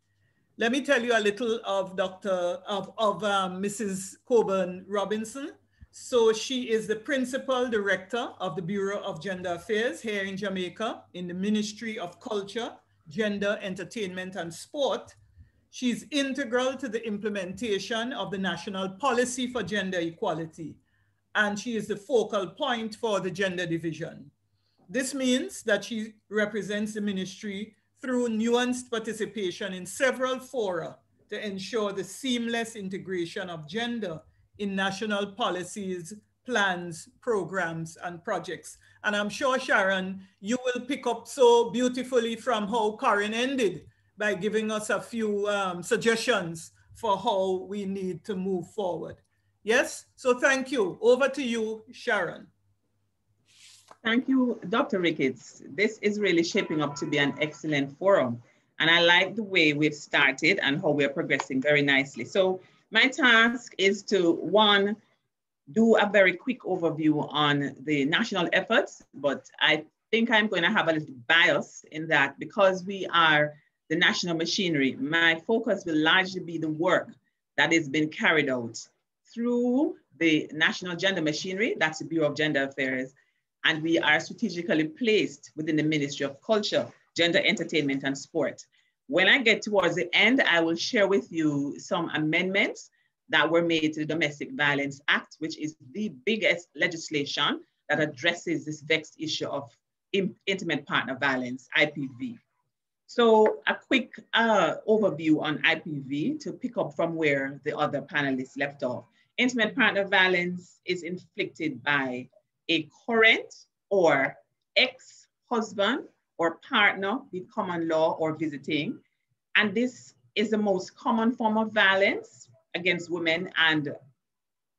Let me tell you a little of Dr. of, of um, Mrs. Coburn Robinson. So she is the principal director of the Bureau of Gender Affairs here in Jamaica in the Ministry of Culture gender, entertainment, and sport, she's integral to the implementation of the National Policy for Gender Equality, and she is the focal point for the gender division. This means that she represents the ministry through nuanced participation in several fora to ensure the seamless integration of gender in national policies, plans, programs, and projects. And I'm sure, Sharon, you will pick up so beautifully from how Corin ended by giving us a few um, suggestions for how we need to move forward. Yes, so thank you. Over to you, Sharon. Thank you, Dr. Ricketts. This is really shaping up to be an excellent forum. And I like the way we've started and how we're progressing very nicely. So my task is to, one, do a very quick overview on the national efforts, but I think I'm going to have a little bias in that because we are the national machinery, my focus will largely be the work that is being carried out through the national gender machinery, that's the Bureau of Gender Affairs, and we are strategically placed within the Ministry of Culture, Gender, Entertainment, and Sport. When I get towards the end, I will share with you some amendments that were made to the Domestic Violence Act, which is the biggest legislation that addresses this vexed issue of intimate partner violence, IPV. So a quick uh, overview on IPV to pick up from where the other panelists left off. Intimate partner violence is inflicted by a current or ex-husband or partner with common law or visiting. And this is the most common form of violence against women and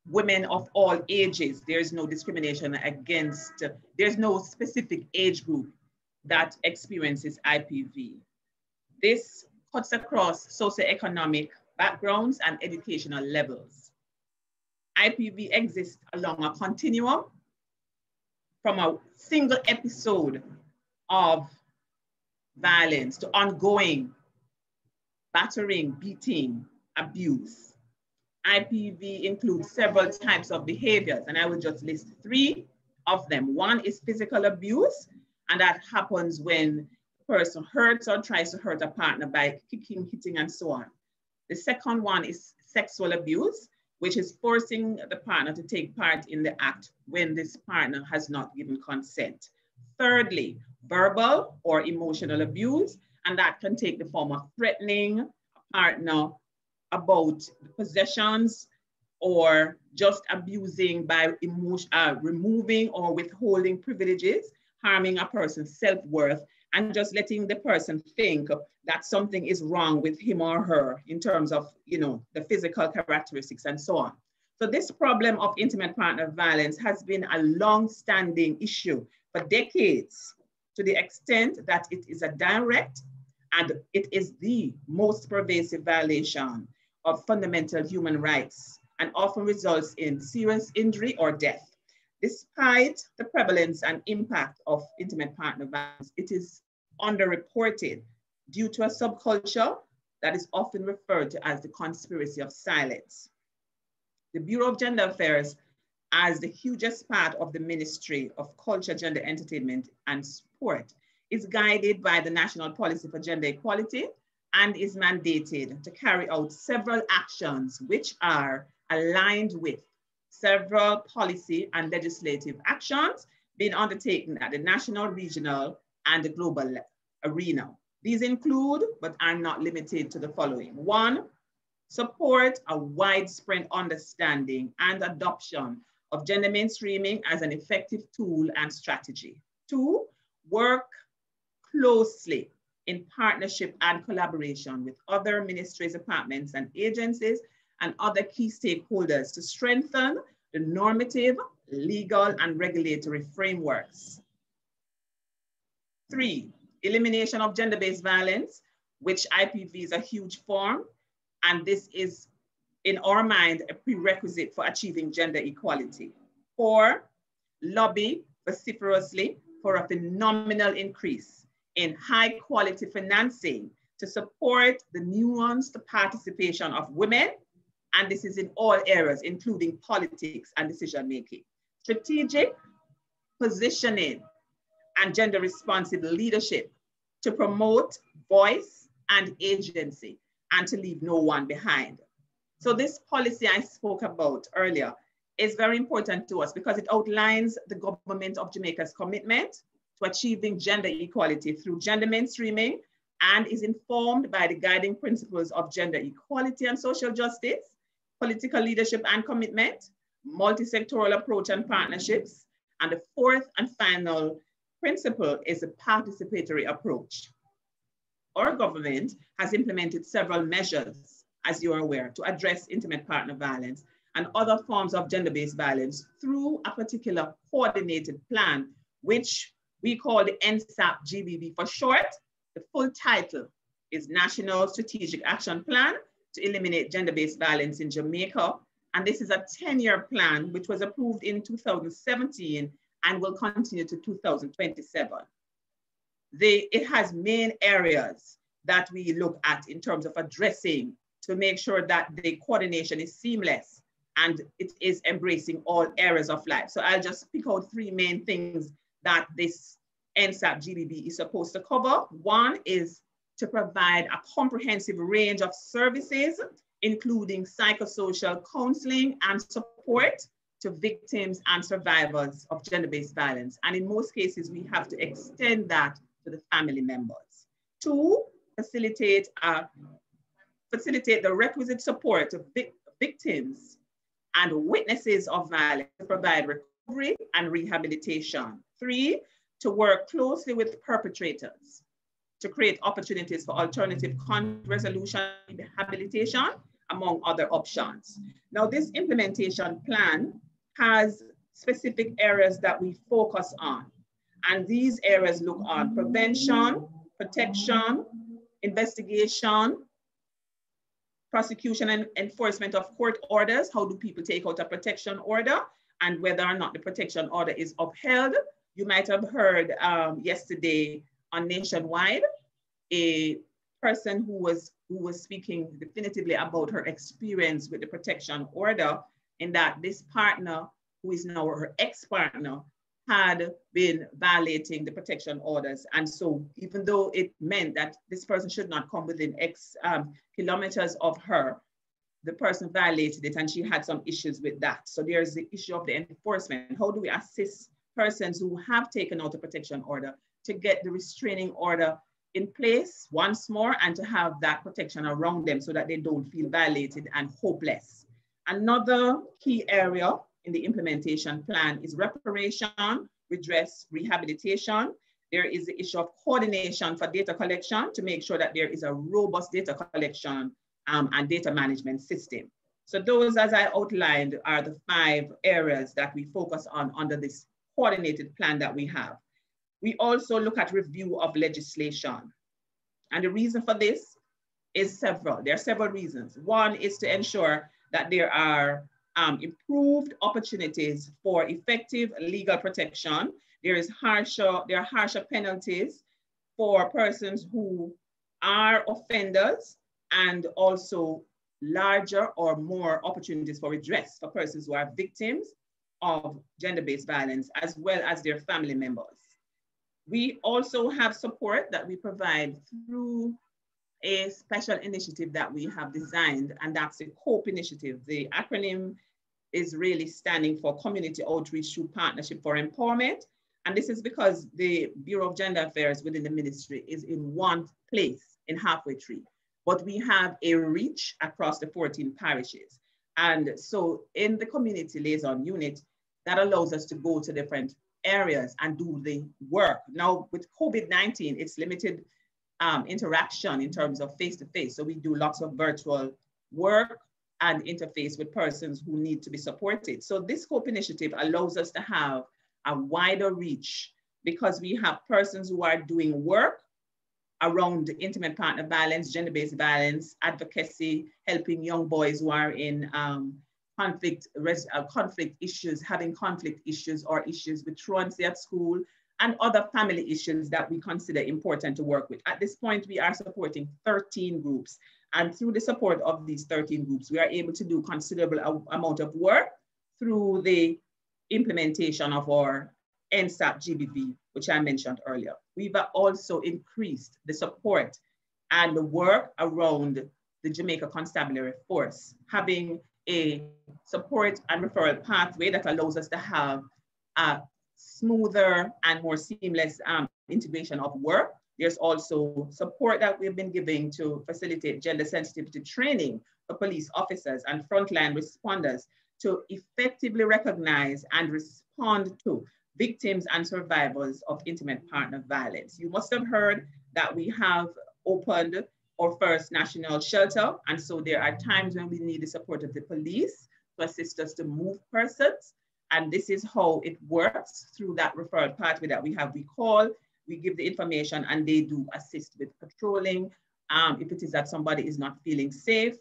women of all ages. There's no discrimination against, there's no specific age group that experiences IPV. This cuts across socioeconomic backgrounds and educational levels. IPV exists along a continuum from a single episode of violence to ongoing battering, beating, abuse, IPV includes several types of behaviors, and I will just list three of them. One is physical abuse, and that happens when a person hurts or tries to hurt a partner by kicking, hitting, and so on. The second one is sexual abuse, which is forcing the partner to take part in the act when this partner has not given consent. Thirdly, verbal or emotional abuse, and that can take the form of threatening a partner about possessions or just abusing by emotion, uh, removing or withholding privileges, harming a person's self-worth, and just letting the person think that something is wrong with him or her in terms of, you know, the physical characteristics and so on. So this problem of intimate partner violence has been a long-standing issue for decades to the extent that it is a direct and it is the most pervasive violation of fundamental human rights and often results in serious injury or death. Despite the prevalence and impact of intimate partner violence, it is underreported due to a subculture that is often referred to as the conspiracy of silence. The Bureau of Gender Affairs as the hugest part of the Ministry of Culture, Gender, Entertainment and Sport, is guided by the National Policy for Gender Equality and is mandated to carry out several actions which are aligned with several policy and legislative actions being undertaken at the national, regional, and the global arena. These include, but are not limited to the following. One, support a widespread understanding and adoption of gender mainstreaming as an effective tool and strategy. Two, work closely in partnership and collaboration with other ministries, departments, and agencies and other key stakeholders to strengthen the normative, legal, and regulatory frameworks. Three, elimination of gender-based violence, which IPV is a huge form, and this is, in our mind, a prerequisite for achieving gender equality. Four, lobby vociferously for a phenomenal increase in high quality financing to support the nuanced participation of women, and this is in all areas, including politics and decision making. Strategic positioning and gender responsive leadership to promote voice and agency and to leave no one behind. So this policy I spoke about earlier is very important to us because it outlines the government of Jamaica's commitment to achieving gender equality through gender mainstreaming and is informed by the guiding principles of gender equality and social justice, political leadership and commitment, multi-sectoral approach and partnerships, and the fourth and final principle is a participatory approach. Our government has implemented several measures, as you are aware, to address intimate partner violence and other forms of gender-based violence through a particular coordinated plan, which we call the NSAP GBV for short. The full title is National Strategic Action Plan to Eliminate Gender-Based Violence in Jamaica. And this is a 10-year plan, which was approved in 2017 and will continue to 2027. The, it has main areas that we look at in terms of addressing to make sure that the coordination is seamless and it is embracing all areas of life. So I'll just pick out three main things that this NSAP GBV is supposed to cover. One is to provide a comprehensive range of services, including psychosocial counseling and support to victims and survivors of gender-based violence. And in most cases, we have to extend that to the family members. Two, facilitate, uh, facilitate the requisite support to vic victims and witnesses of violence to provide recovery and rehabilitation. Three, to work closely with perpetrators to create opportunities for alternative conflict resolution and rehabilitation, among other options. Now, this implementation plan has specific areas that we focus on. And these areas look on prevention, protection, investigation, prosecution and enforcement of court orders. How do people take out a protection order and whether or not the protection order is upheld, you might have heard um, yesterday on Nationwide, a person who was, who was speaking definitively about her experience with the protection order in that this partner, who is now her ex-partner, had been violating the protection orders. And so even though it meant that this person should not come within X um, kilometers of her, the person violated it and she had some issues with that. So there's the issue of the enforcement. How do we assist persons who have taken out a protection order to get the restraining order in place once more and to have that protection around them so that they don't feel violated and hopeless. Another key area in the implementation plan is reparation, redress, rehabilitation. There is the issue of coordination for data collection to make sure that there is a robust data collection um, and data management system. So those, as I outlined, are the five areas that we focus on under this coordinated plan that we have. We also look at review of legislation. And the reason for this is several. There are several reasons. One is to ensure that there are um, improved opportunities for effective legal protection. There is harsher, there are harsher penalties for persons who are offenders and also larger or more opportunities for redress for persons who are victims of gender-based violence as well as their family members. We also have support that we provide through a special initiative that we have designed, and that's the COPE initiative. The acronym is really standing for Community Outreach Through Partnership for Empowerment. And this is because the Bureau of Gender Affairs within the ministry is in one place in Halfway Tree, but we have a reach across the 14 parishes. And so in the community liaison unit, that allows us to go to different areas and do the work. Now with COVID-19, it's limited um, interaction in terms of face-to-face. -face. So we do lots of virtual work and interface with persons who need to be supported. So this COPE initiative allows us to have a wider reach because we have persons who are doing work around intimate partner violence, gender-based violence, advocacy, helping young boys who are in um, conflict, uh, conflict issues, having conflict issues or issues with truancy at school, and other family issues that we consider important to work with. At this point, we are supporting 13 groups. And through the support of these 13 groups, we are able to do considerable amount of work through the implementation of our NSAP GBV, which I mentioned earlier. We've also increased the support and the work around the Jamaica Constabulary Force, having a support and referral pathway that allows us to have a smoother and more seamless um, integration of work. There's also support that we've been giving to facilitate gender sensitivity training for police officers and frontline responders to effectively recognize and respond to victims and survivors of intimate partner violence. You must have heard that we have opened our first national shelter. And so there are times when we need the support of the police to assist us to move persons. And this is how it works through that referral pathway that we have. We call, we give the information and they do assist with patrolling. Um, if it is that somebody is not feeling safe,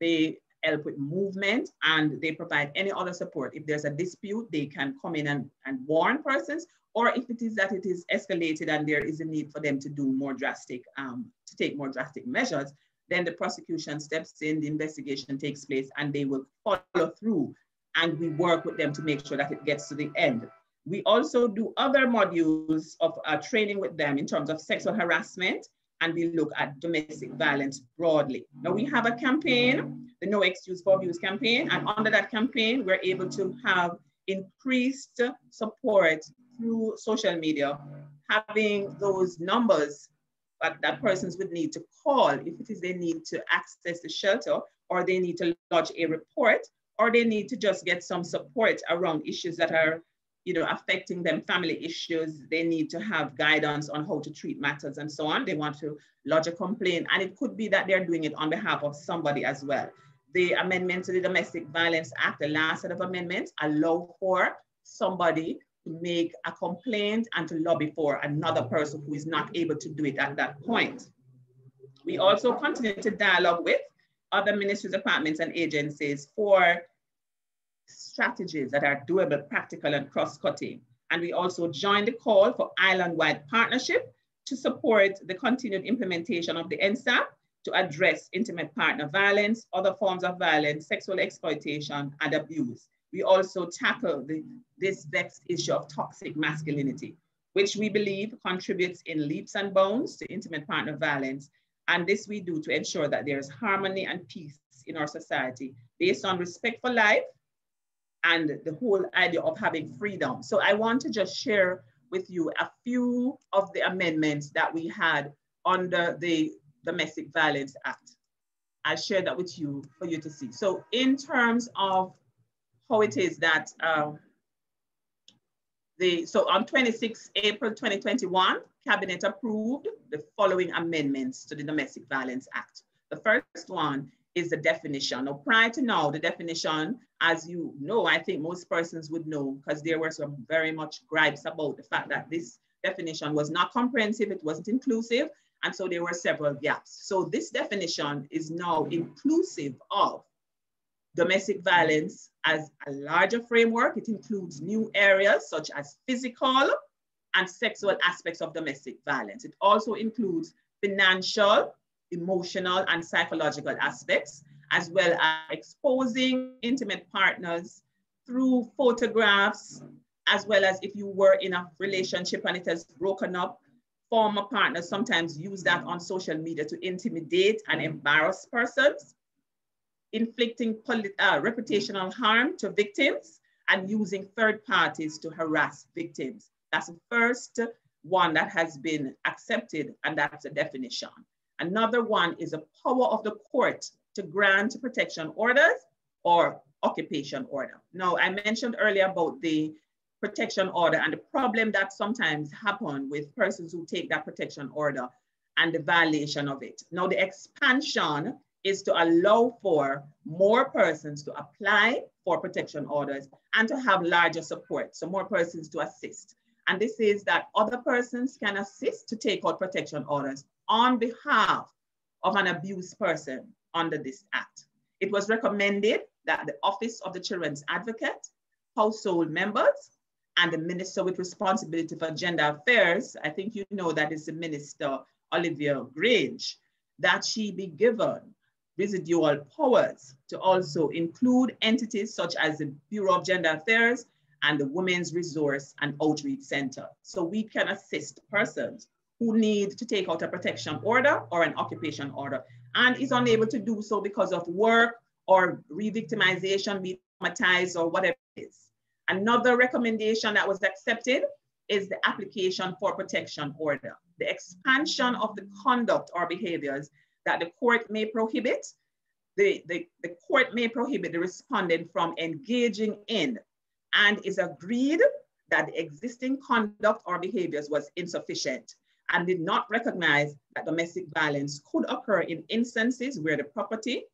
they help with movement and they provide any other support. If there's a dispute, they can come in and, and warn persons, or if it is that it is escalated and there is a need for them to do more drastic, um, to take more drastic measures, then the prosecution steps in, the investigation takes place, and they will follow through and we work with them to make sure that it gets to the end. We also do other modules of uh, training with them in terms of sexual harassment, and we look at domestic violence broadly. Now we have a campaign, the No Excuse for Abuse campaign, and under that campaign, we're able to have increased support through social media, having those numbers that, that persons would need to call if it is they need to access the shelter or they need to lodge a report or they need to just get some support around issues that are you know, affecting them, family issues. They need to have guidance on how to treat matters and so on. They want to lodge a complaint. And it could be that they're doing it on behalf of somebody as well. The amendment to the Domestic Violence Act, the last set of amendments, allow for somebody to make a complaint and to lobby for another person who is not able to do it at that point. We also continue to dialogue with other ministries, departments, and agencies for strategies that are doable, practical, and cross-cutting. And we also joined the call for island-wide partnership to support the continued implementation of the NSAP to address intimate partner violence, other forms of violence, sexual exploitation, and abuse. We also tackle the, this vexed issue of toxic masculinity, which we believe contributes in leaps and bounds to intimate partner violence. And this we do to ensure that there's harmony and peace in our society based on respect for life, and the whole idea of having freedom. So I want to just share with you a few of the amendments that we had under the Domestic Violence Act. I'll share that with you for you to see. So in terms of how it is that uh, the, so on 26 April 2021, Cabinet approved the following amendments to the Domestic Violence Act. The first one is the definition. Now, prior to now, the definition, as you know, I think most persons would know, because there were some very much gripes about the fact that this definition was not comprehensive, it wasn't inclusive, and so there were several gaps. So this definition is now inclusive of domestic mm. violence as a larger framework. It includes new areas such as physical and sexual aspects of domestic violence. It also includes financial, emotional and psychological aspects, as well as exposing intimate partners through photographs, as well as if you were in a relationship and it has broken up, former partners sometimes use that on social media to intimidate and mm. embarrass persons, inflicting uh, reputational harm to victims, and using third parties to harass victims. That's the first one that has been accepted, and that's a definition. Another one is the power of the court to grant protection orders or occupation order. Now, I mentioned earlier about the protection order and the problem that sometimes happen with persons who take that protection order and the violation of it. Now, the expansion is to allow for more persons to apply for protection orders and to have larger support, so more persons to assist. And this is that other persons can assist to take out protection orders on behalf of an abused person under this act. It was recommended that the Office of the Children's Advocate, household members, and the minister with responsibility for gender affairs, I think you know that is the minister, Olivia Grange, that she be given residual powers to also include entities such as the Bureau of Gender Affairs and the Women's Resource and Outreach Center. So we can assist persons who need to take out a protection order or an occupation order and is unable to do so because of work or re-victimization, be traumatized or whatever it is. Another recommendation that was accepted is the application for protection order. The expansion of the conduct or behaviors that the court may prohibit, the, the, the court may prohibit the respondent from engaging in and is agreed that the existing conduct or behaviors was insufficient and did not recognize that domestic violence could occur in instances where the property,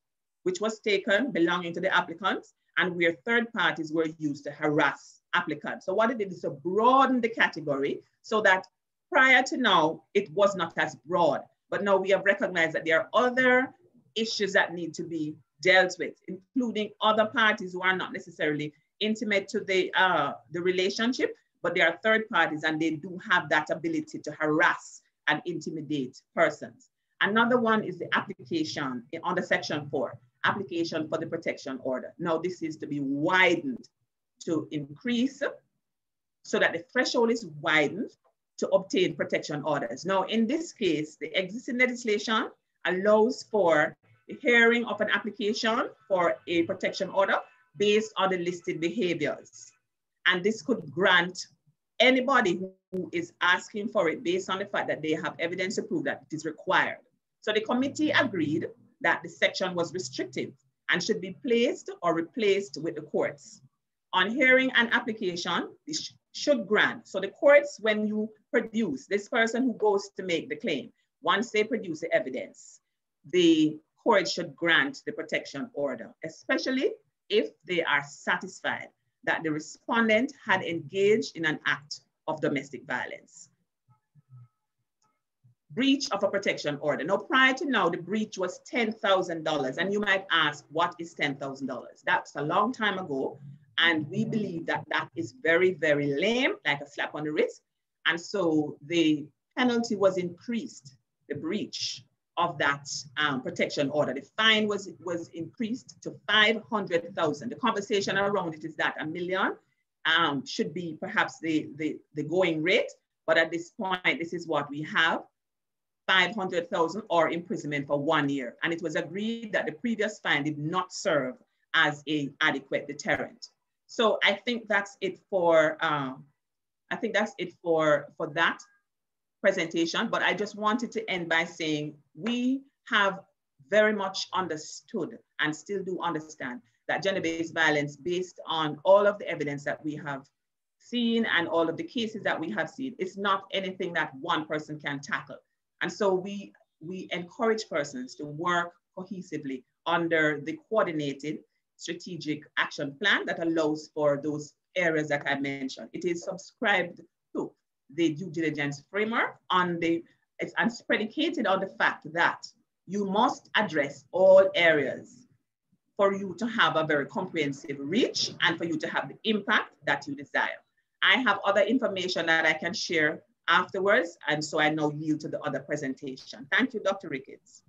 which was taken belonging to the applicants, and where third parties were used to harass applicants. So what it did is to broaden the category so that prior to now, it was not as broad. But now we have recognized that there are other issues that need to be dealt with, including other parties who are not necessarily intimate to the, uh, the relationship, but they are third parties and they do have that ability to harass and intimidate persons. Another one is the application under section four application for the protection order. Now this is to be widened to increase so that the threshold is widened to obtain protection orders. Now in this case, the existing legislation allows for the hearing of an application for a protection order based on the listed behaviors. And this could grant anybody who is asking for it based on the fact that they have evidence to prove that it is required. So the committee agreed that the section was restrictive and should be placed or replaced with the courts. On hearing an application, should grant. So the courts, when you produce this person who goes to make the claim, once they produce the evidence, the court should grant the protection order, especially if they are satisfied that the respondent had engaged in an act of domestic violence breach of a protection order. Now, prior to now, the breach was $10,000. And you might ask, what is $10,000? That's a long time ago. And we believe that that is very, very lame, like a slap on the wrist. And so the penalty was increased, the breach of that um, protection order. The fine was, was increased to 500,000. The conversation around it is that a million um, should be perhaps the, the, the going rate. But at this point, this is what we have. 500,000 or imprisonment for one year. And it was agreed that the previous fine did not serve as a adequate deterrent. So I think that's it for, um, I think that's it for, for that presentation. But I just wanted to end by saying we have very much understood and still do understand that gender-based violence based on all of the evidence that we have seen and all of the cases that we have seen, it's not anything that one person can tackle. And so we, we encourage persons to work cohesively under the coordinated strategic action plan that allows for those areas that I mentioned. It is subscribed to the due diligence framework on the, it's, and it's predicated on the fact that you must address all areas for you to have a very comprehensive reach and for you to have the impact that you desire. I have other information that I can share afterwards. And so I now yield to the other presentation. Thank you, Dr. Ricketts.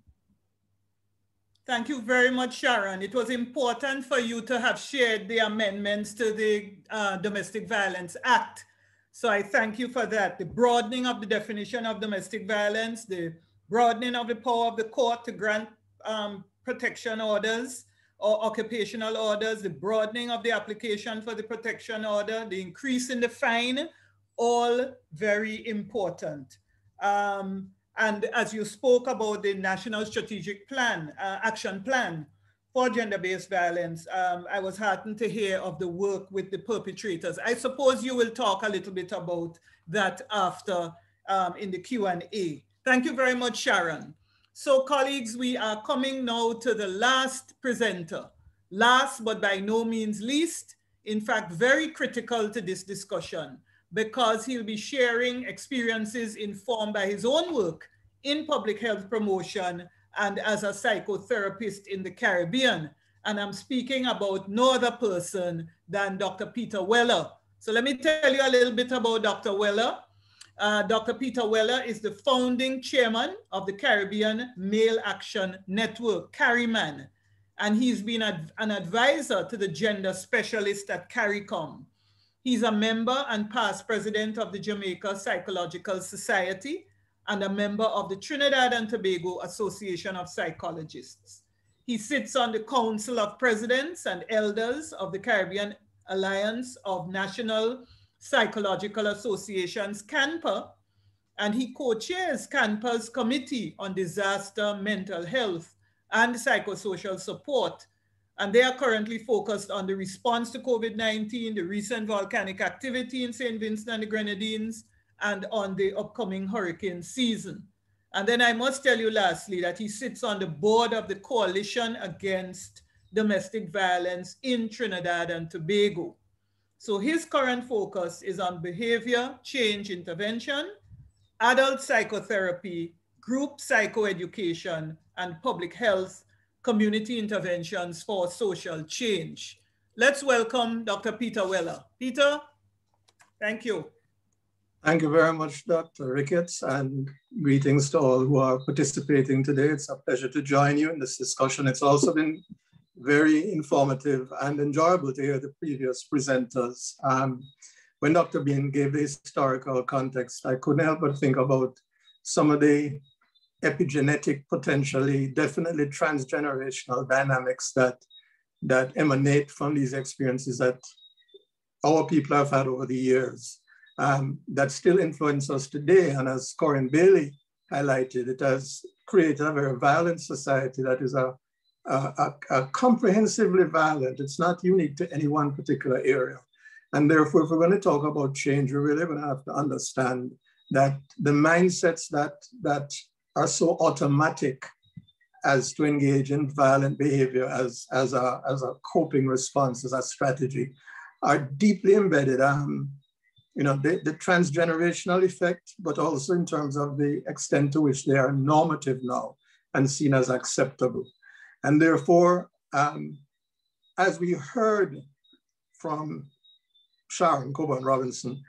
Thank you very much, Sharon. It was important for you to have shared the amendments to the uh, Domestic Violence Act. So I thank you for that. The broadening of the definition of domestic violence, the broadening of the power of the court to grant um, protection orders or occupational orders, the broadening of the application for the protection order, the increase in the fine, all very important. Um, and as you spoke about the National Strategic Plan, uh, Action Plan for Gender-Based Violence, um, I was heartened to hear of the work with the perpetrators. I suppose you will talk a little bit about that after um, in the Q&A. Thank you very much, Sharon. So colleagues, we are coming now to the last presenter. Last, but by no means least, in fact, very critical to this discussion because he'll be sharing experiences informed by his own work in public health promotion and as a psychotherapist in the Caribbean. And I'm speaking about no other person than Dr. Peter Weller. So let me tell you a little bit about Dr. Weller. Uh, Dr. Peter Weller is the founding chairman of the Caribbean Male Action Network, CARIMAN, and he's been ad an advisor to the gender specialist at CARICOM. He's a member and past president of the Jamaica Psychological Society and a member of the Trinidad and Tobago Association of Psychologists. He sits on the Council of Presidents and Elders of the Caribbean Alliance of National Psychological Associations, CANPA, and he co-chairs CANPA's Committee on Disaster Mental Health and Psychosocial Support. And they are currently focused on the response to COVID-19, the recent volcanic activity in St. Vincent and the Grenadines, and on the upcoming hurricane season. And then I must tell you lastly that he sits on the board of the Coalition Against Domestic Violence in Trinidad and Tobago. So his current focus is on behavior change intervention, adult psychotherapy, group psychoeducation, and public health community interventions for social change. Let's welcome Dr. Peter Weller. Peter, thank you. Thank you very much, Dr. Ricketts, and greetings to all who are participating today. It's a pleasure to join you in this discussion. It's also been very informative and enjoyable to hear the previous presenters. Um, when Dr. Bean gave the historical context, I couldn't help but think about some of the epigenetic, potentially, definitely transgenerational dynamics that, that emanate from these experiences that our people have had over the years um, that still influence us today. And as Corin Bailey highlighted, it has created a very violent society that is a uh, a, comprehensively violent. It's not unique to any one particular area. And therefore, if we're going to talk about change, we're really going to have to understand that the mindsets that, that are so automatic as to engage in violent behavior as, as, a, as a coping response, as a strategy, are deeply embedded. Um, you know, the, the transgenerational effect, but also in terms of the extent to which they are normative now and seen as acceptable. And therefore, um, as we heard from Sharon Coburn Robinson,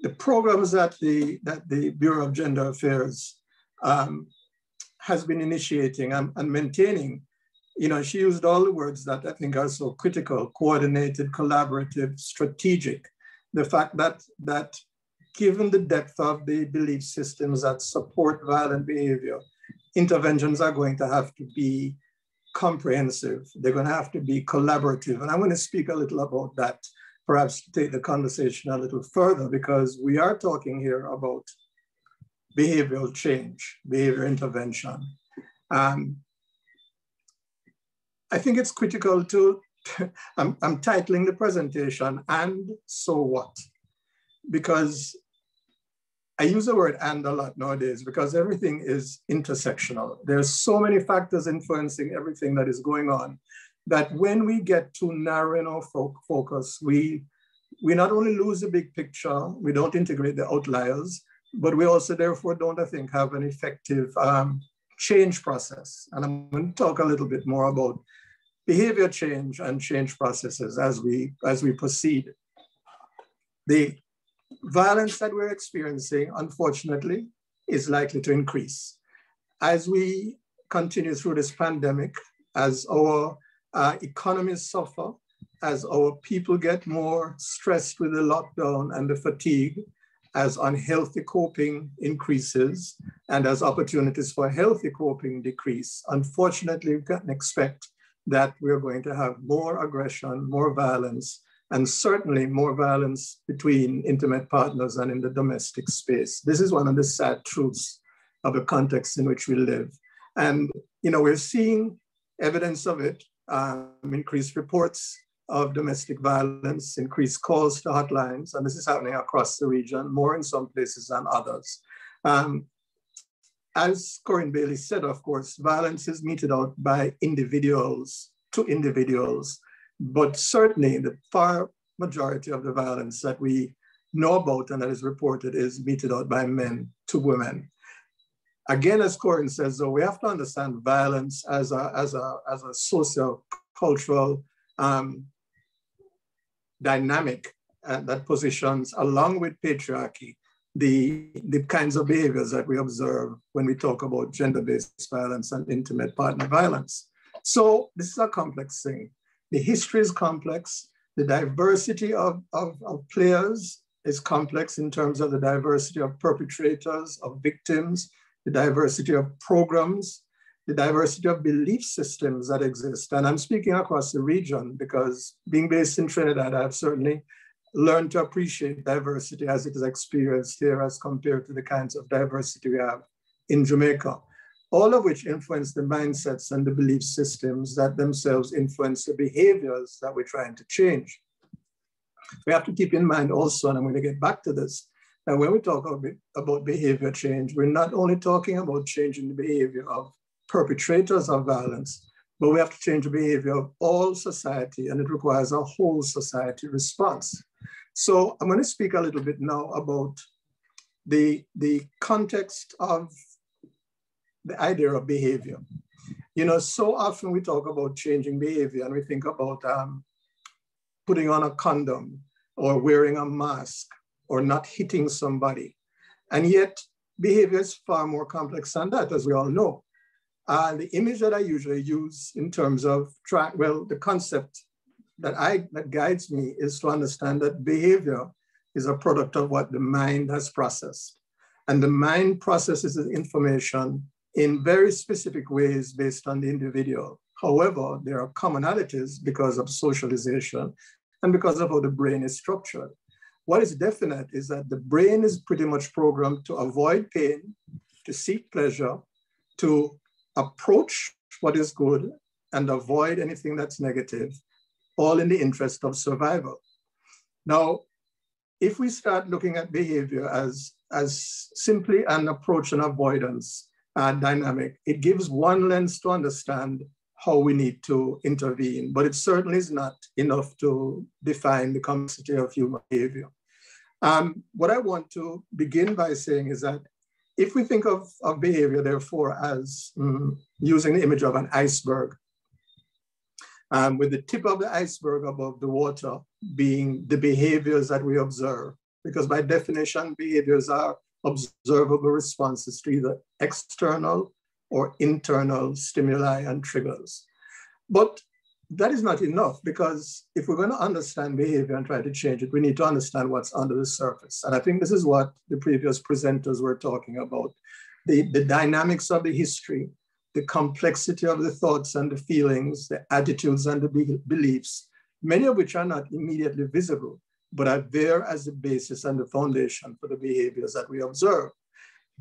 the programs that the, that the Bureau of Gender Affairs um, has been initiating and, and, maintaining, you know, she used all the words that I think are so critical, coordinated, collaborative, strategic. The fact that, that given the depth of the belief systems that support violent behavior, interventions are going to have to be comprehensive. They're going to have to be collaborative. And I'm going to speak a little about that, perhaps take the conversation a little further, because we are talking here about behavioral change, behavior intervention. Um, I think it's critical to, I'm, I'm titling the presentation, and so what? Because I use the word and a lot nowadays because everything is intersectional. There's so many factors influencing everything that is going on that when we get too narrow in our fo focus, we, we not only lose the big picture, we don't integrate the outliers, but we also therefore don't, I think, have an effective um, change process. And I'm going to talk a little bit more about behavior change and change processes as we, as we proceed. The violence that we're experiencing, unfortunately, is likely to increase. As we continue through this pandemic, as our uh, economies suffer, as our people get more stressed with the lockdown and the fatigue, as unhealthy coping increases, and as opportunities for healthy coping decrease, unfortunately, we can expect that we're going to have more aggression, more violence, and certainly more violence between intimate partners and in the domestic space. This is one of the sad truths of the context in which we live. And, you know, we're seeing evidence of it, um, increased reports of domestic violence, increased calls to hotlines, and this is happening across the region, more in some places than others. Um, as Corin Bailey said, of course, violence is meted out by individuals to individuals, but certainly the far majority of the violence that we know about and that is reported is meted out by men to women. Again, as Corin says, though, we have to understand violence as a, as a, as a social, cultural um, dynamic uh, that positions, along with patriarchy, the, the kinds of behaviors that we observe when we talk about gender-based violence and intimate partner violence. So this is a complex thing. The history is complex. The diversity of, of, of players is complex in terms of the diversity of perpetrators, of victims, the diversity of programs, the diversity of belief systems that exist. And I'm speaking across the region because being based in Trinidad, I've certainly learned to appreciate diversity as it is experienced here as compared to the kinds of diversity we have in Jamaica, all of which influence the mindsets and the belief systems that themselves influence the behaviors that we're trying to change. We have to keep in mind also, and I'm going to get back to this, that when we talk about behavior change, we're not only talking about changing the behavior of perpetrators of violence, but we have to change the behavior of all society, and it requires a whole society response. So I'm going to speak a little bit now about the, the context of the idea of behavior. You know, so often we talk about changing behavior and we think about um, putting on a condom or wearing a mask or not hitting somebody. And yet behavior is far more complex than that, as we all know. Uh, the image that I usually use in terms of track, well, the concept that I that guides me is to understand that behavior is a product of what the mind has processed. And the mind processes information in very specific ways based on the individual. However, there are commonalities because of socialization and because of how the brain is structured. What is definite is that the brain is pretty much programmed to avoid pain, to seek pleasure, to approach what is good and avoid anything that's negative, all in the interest of survival. Now, if we start looking at behavior as, as simply an approach and avoidance uh, dynamic, it gives one lens to understand how we need to intervene, but it certainly is not enough to define the complexity of human behavior. Um, what I want to begin by saying is that if we think of, of behavior, therefore, as um, using the image of an iceberg, um, with the tip of the iceberg above the water being the behaviors that we observe. Because by definition, behaviors are observable responses to either external or internal stimuli and triggers. But that is not enough because if we're going to understand behavior and try to change it, we need to understand what's under the surface. And I think this is what the previous presenters were talking about the, the dynamics of the history, the complexity of the thoughts and the feelings, the attitudes and the be beliefs, many of which are not immediately visible, but are there as the basis and the foundation for the behaviors that we observe.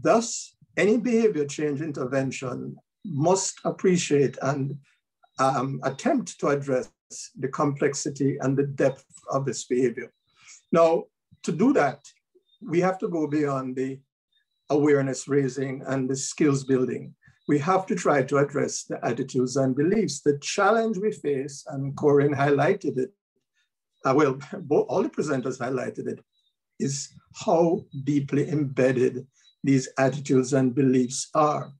Thus, any behavior change intervention must appreciate and um, attempt to address the complexity and the depth of this behavior. Now, to do that, we have to go beyond the awareness raising and the skills building we have to try to address the attitudes and beliefs. The challenge we face, and Corin highlighted it, uh, well, all the presenters highlighted it, is how deeply embedded these attitudes and beliefs are.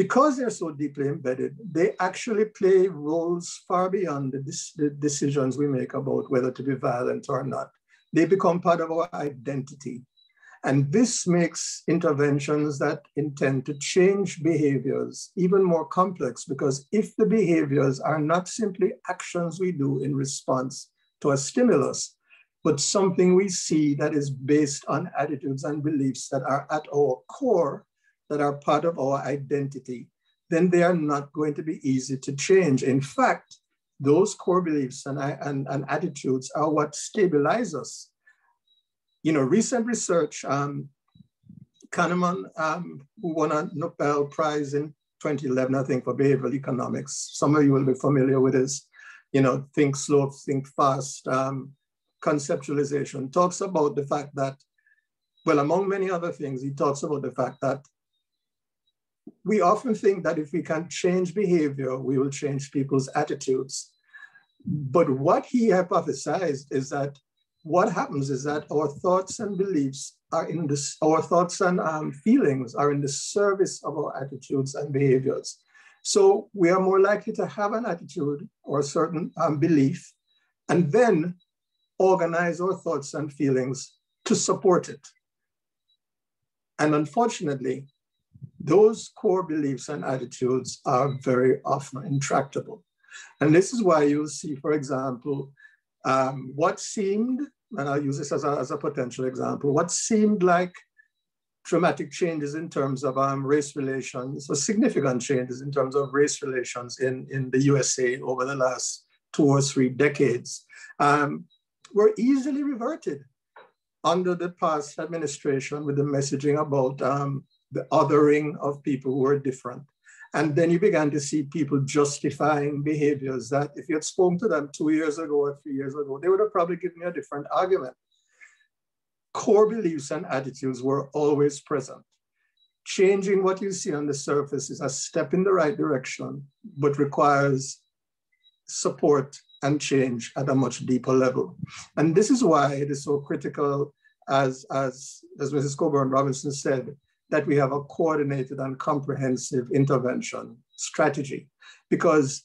Because they're so deeply embedded, they actually play roles far beyond the, the decisions we make about whether to be violent or not. They become part of our identity. And this makes interventions that intend to change behaviors even more complex because if the behaviors are not simply actions we do in response to a stimulus, but something we see that is based on attitudes and beliefs that are at our core, that are part of our identity, then they are not going to be easy to change. In fact, those core beliefs and, and, and attitudes are what stabilize us you know, recent research, um, Kahneman, um, who won a Nobel Prize in 2011, I think, for behavioral economics. Some of you will be familiar with his, you know, think slow, think fast um, conceptualization, talks about the fact that, well, among many other things, he talks about the fact that we often think that if we can change behavior, we will change people's attitudes. But what he hypothesized is that what happens is that our thoughts and beliefs are in this, our thoughts and um, feelings are in the service of our attitudes and behaviors. So we are more likely to have an attitude or a certain um, belief and then organize our thoughts and feelings to support it. And unfortunately, those core beliefs and attitudes are very often intractable. And this is why you'll see, for example, um, what seemed, and I'll use this as a, as a potential example, what seemed like dramatic changes in terms of um, race relations, or significant changes in terms of race relations in, in the USA over the last two or three decades, um, were easily reverted under the past administration with the messaging about um, the othering of people who are different. And then you began to see people justifying behaviors that if you had spoken to them two years ago or three years ago, they would have probably given you a different argument. Core beliefs and attitudes were always present. Changing what you see on the surface is a step in the right direction, but requires support and change at a much deeper level. And this is why it is so critical, as, as, as Mrs. Coburn Robinson said, that we have a coordinated and comprehensive intervention strategy because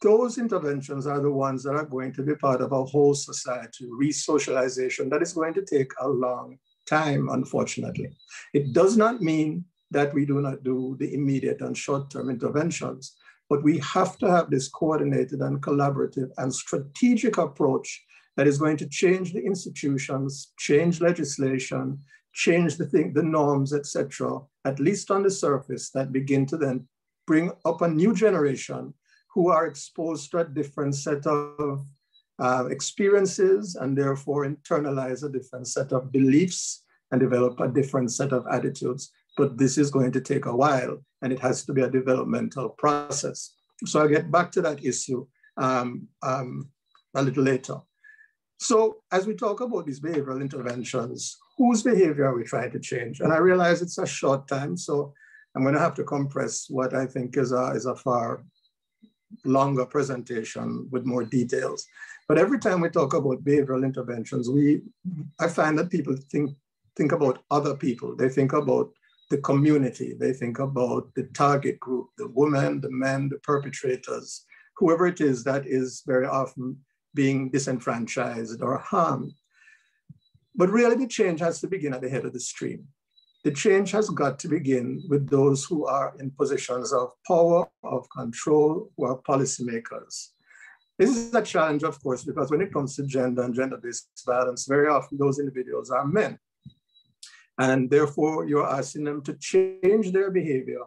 those interventions are the ones that are going to be part of a whole society re-socialization that is going to take a long time, unfortunately. It does not mean that we do not do the immediate and short-term interventions, but we have to have this coordinated and collaborative and strategic approach that is going to change the institutions, change legislation, change the thing, the norms, etc., at least on the surface, that begin to then bring up a new generation who are exposed to a different set of uh, experiences and therefore internalize a different set of beliefs and develop a different set of attitudes. But this is going to take a while and it has to be a developmental process. So I'll get back to that issue um, um, a little later. So as we talk about these behavioral interventions, whose behavior are we trying to change? And I realize it's a short time, so I'm going to have to compress what I think is a, is a far longer presentation with more details. But every time we talk about behavioral interventions, we I find that people think think about other people. They think about the community. They think about the target group, the women, the men, the perpetrators, whoever it is that is very often being disenfranchised or harmed. But really the change has to begin at the head of the stream. The change has got to begin with those who are in positions of power, of control, who are policymakers. This is a challenge, of course, because when it comes to gender and gender-based violence, very often those individuals are men. And therefore, you're asking them to change their behavior,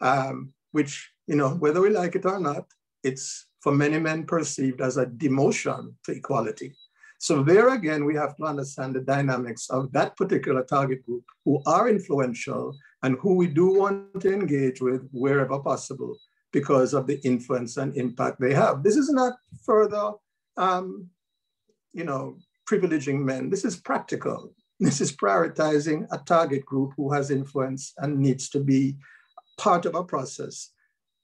um, which, you know, whether we like it or not, it's for many men perceived as a demotion to equality. So there again, we have to understand the dynamics of that particular target group who are influential and who we do want to engage with wherever possible because of the influence and impact they have. This is not further, um, you know, privileging men. This is practical. This is prioritizing a target group who has influence and needs to be part of a process.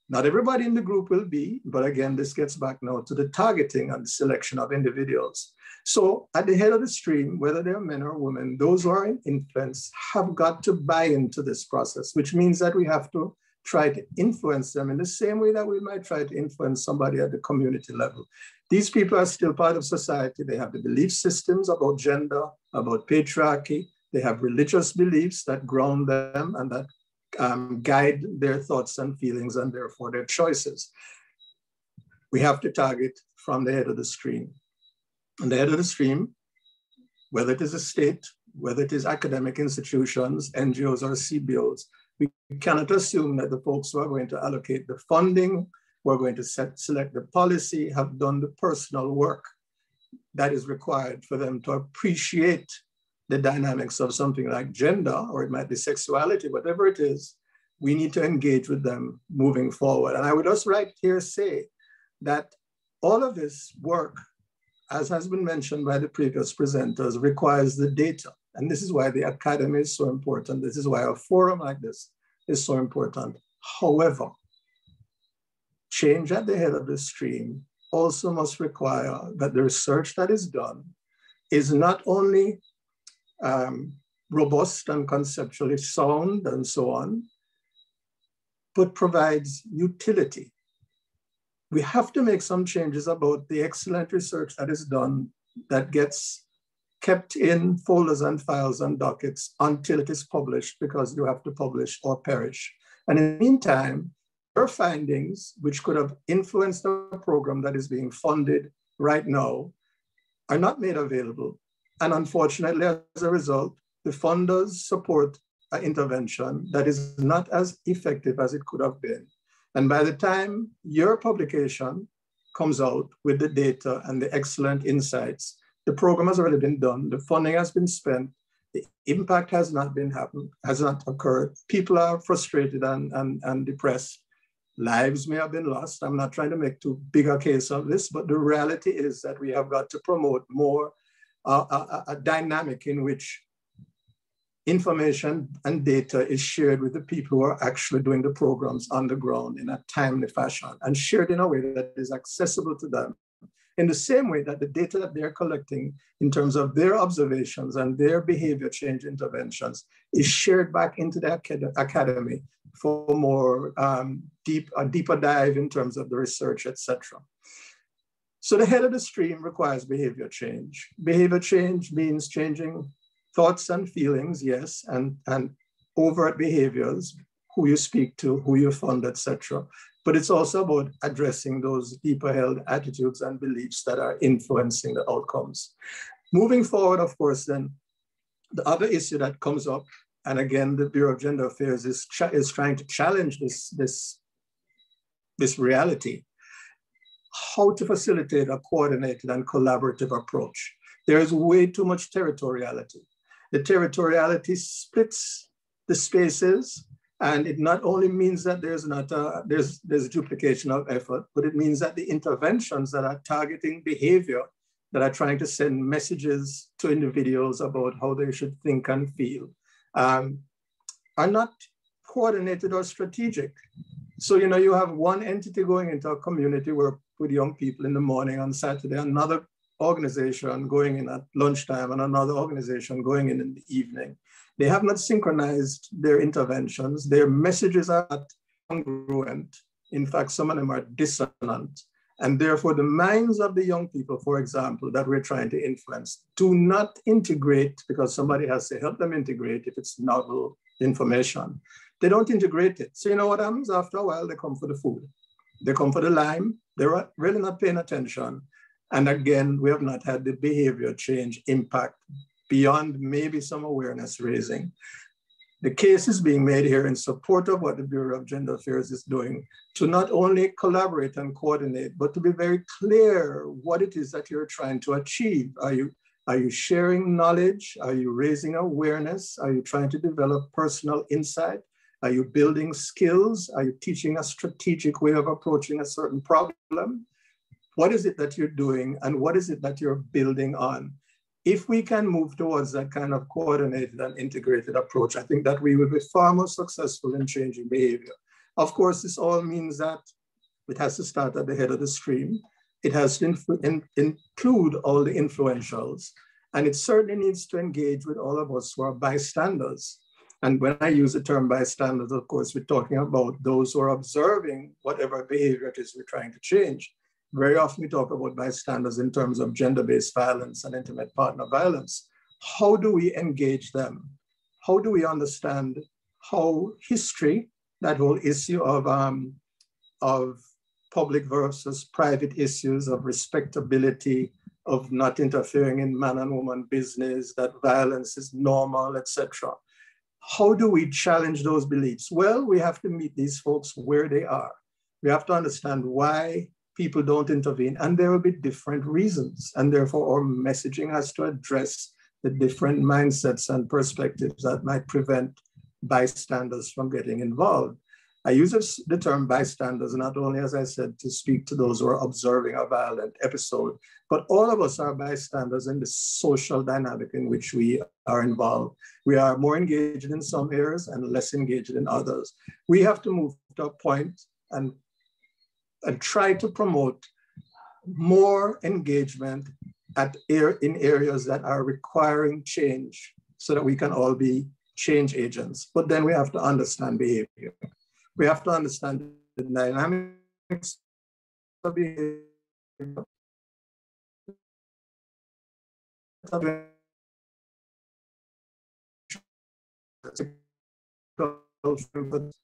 Not everybody in the group will be, but again, this gets back now to the targeting and the selection of individuals. So at the head of the stream, whether they're men or women, those who are in have got to buy into this process, which means that we have to try to influence them in the same way that we might try to influence somebody at the community level. These people are still part of society. They have the belief systems about gender, about patriarchy. They have religious beliefs that ground them and that um, guide their thoughts and feelings and therefore their choices. We have to target from the head of the stream. And the head of the stream, whether it is a state, whether it is academic institutions, NGOs, or CBOs, we cannot assume that the folks who are going to allocate the funding, who are going to set, select the policy, have done the personal work that is required for them to appreciate the dynamics of something like gender, or it might be sexuality, whatever it is, we need to engage with them moving forward. And I would just right here say that all of this work, as has been mentioned by the previous presenters, requires the data. And this is why the academy is so important. This is why a forum like this is so important. However, change at the head of the stream also must require that the research that is done is not only um, robust and conceptually sound and so on, but provides utility. We have to make some changes about the excellent research that is done that gets kept in folders and files and dockets until it is published because you have to publish or perish. And in the meantime, your findings, which could have influenced a program that is being funded right now, are not made available and unfortunately, as a result, the funders support an intervention that is not as effective as it could have been. And by the time your publication comes out with the data and the excellent insights, the program has already been done, the funding has been spent, the impact has not been happened, has not occurred. People are frustrated and, and, and depressed. Lives may have been lost. I'm not trying to make too big a case of this, but the reality is that we have got to promote more uh, a, a, dynamic in which information and data is shared with the people who are actually doing the programs on the ground in a timely fashion and shared in a way that is accessible to them. In the same way that the data that they're collecting in terms of their observations and their behavior change interventions is shared back into the academy for more um, deep, a deeper dive in terms of the research, etc. So the head of the stream requires behavior change. Behavior change means changing thoughts and feelings, yes, and, and overt behaviors, who you speak to, who you fund, etc. But it's also about addressing those deeper held attitudes and beliefs that are influencing the outcomes. Moving forward, of course, then the other issue that comes up, and again, the Bureau of Gender Affairs is, is trying to challenge this, this, this reality how to facilitate a coordinated and collaborative approach. There is way too much territoriality. The territoriality splits the spaces, and it not only means that there's not a, there's there's duplication of effort, but it means that the interventions that are targeting behavior, that are trying to send messages to individuals about how they should think and feel, um, are not coordinated or strategic. So you know you have one entity going into a community where with young people in the morning on Saturday, another organization going in at lunchtime and another organization going in in the evening. They have not synchronized their interventions. Their messages are not congruent. In fact, some of them are dissonant. And therefore, the minds of the young people, for example, that we're trying to influence, do not integrate because somebody has to help them integrate if it's novel information. They don't integrate it. So, you know what happens? After a while, they come for the food. They come for the lime. They're really not paying attention. And again, we have not had the behavior change impact beyond maybe some awareness raising. The case is being made here in support of what the Bureau of Gender Affairs is doing to not only collaborate and coordinate, but to be very clear what it is that you're trying to achieve. Are you, are you sharing knowledge? Are you raising awareness? Are you trying to develop personal insight? Are you building skills? Are you teaching a strategic way of approaching a certain problem? What is it that you're doing and what is it that you're building on? If we can move towards that kind of coordinated and integrated approach, I think that we will be far more successful in changing behavior. Of course, this all means that it has to start at the head of the stream. It has to in, include all the influentials, and it certainly needs to engage with all of us who are bystanders and when I use the term bystanders, of course, we're talking about those who are observing whatever behavior it is we're trying to change. Very often we talk about bystanders in terms of gender-based violence and intimate partner violence. how do we engage them? How do we understand how history, that whole issue of, um, of public versus private issues of respectability, of not interfering in man and woman business, that violence is normal, etc. How do we challenge those beliefs? Well, we have to meet these folks where they are. We have to understand why people don't intervene, and there will be different reasons. And therefore, our messaging has to address the different mindsets and perspectives that might prevent bystanders from getting involved. I use the term bystanders not only, as I said, to speak to those who are observing a violent episode, but all of us are bystanders in the social dynamic in which we are involved. We are more engaged in some areas and less engaged in others. We have to move to a point and, and try to promote more engagement at air, in areas that are requiring change so that we can all be change agents. But then we have to understand behavior we have to understand the dynamics of behavior.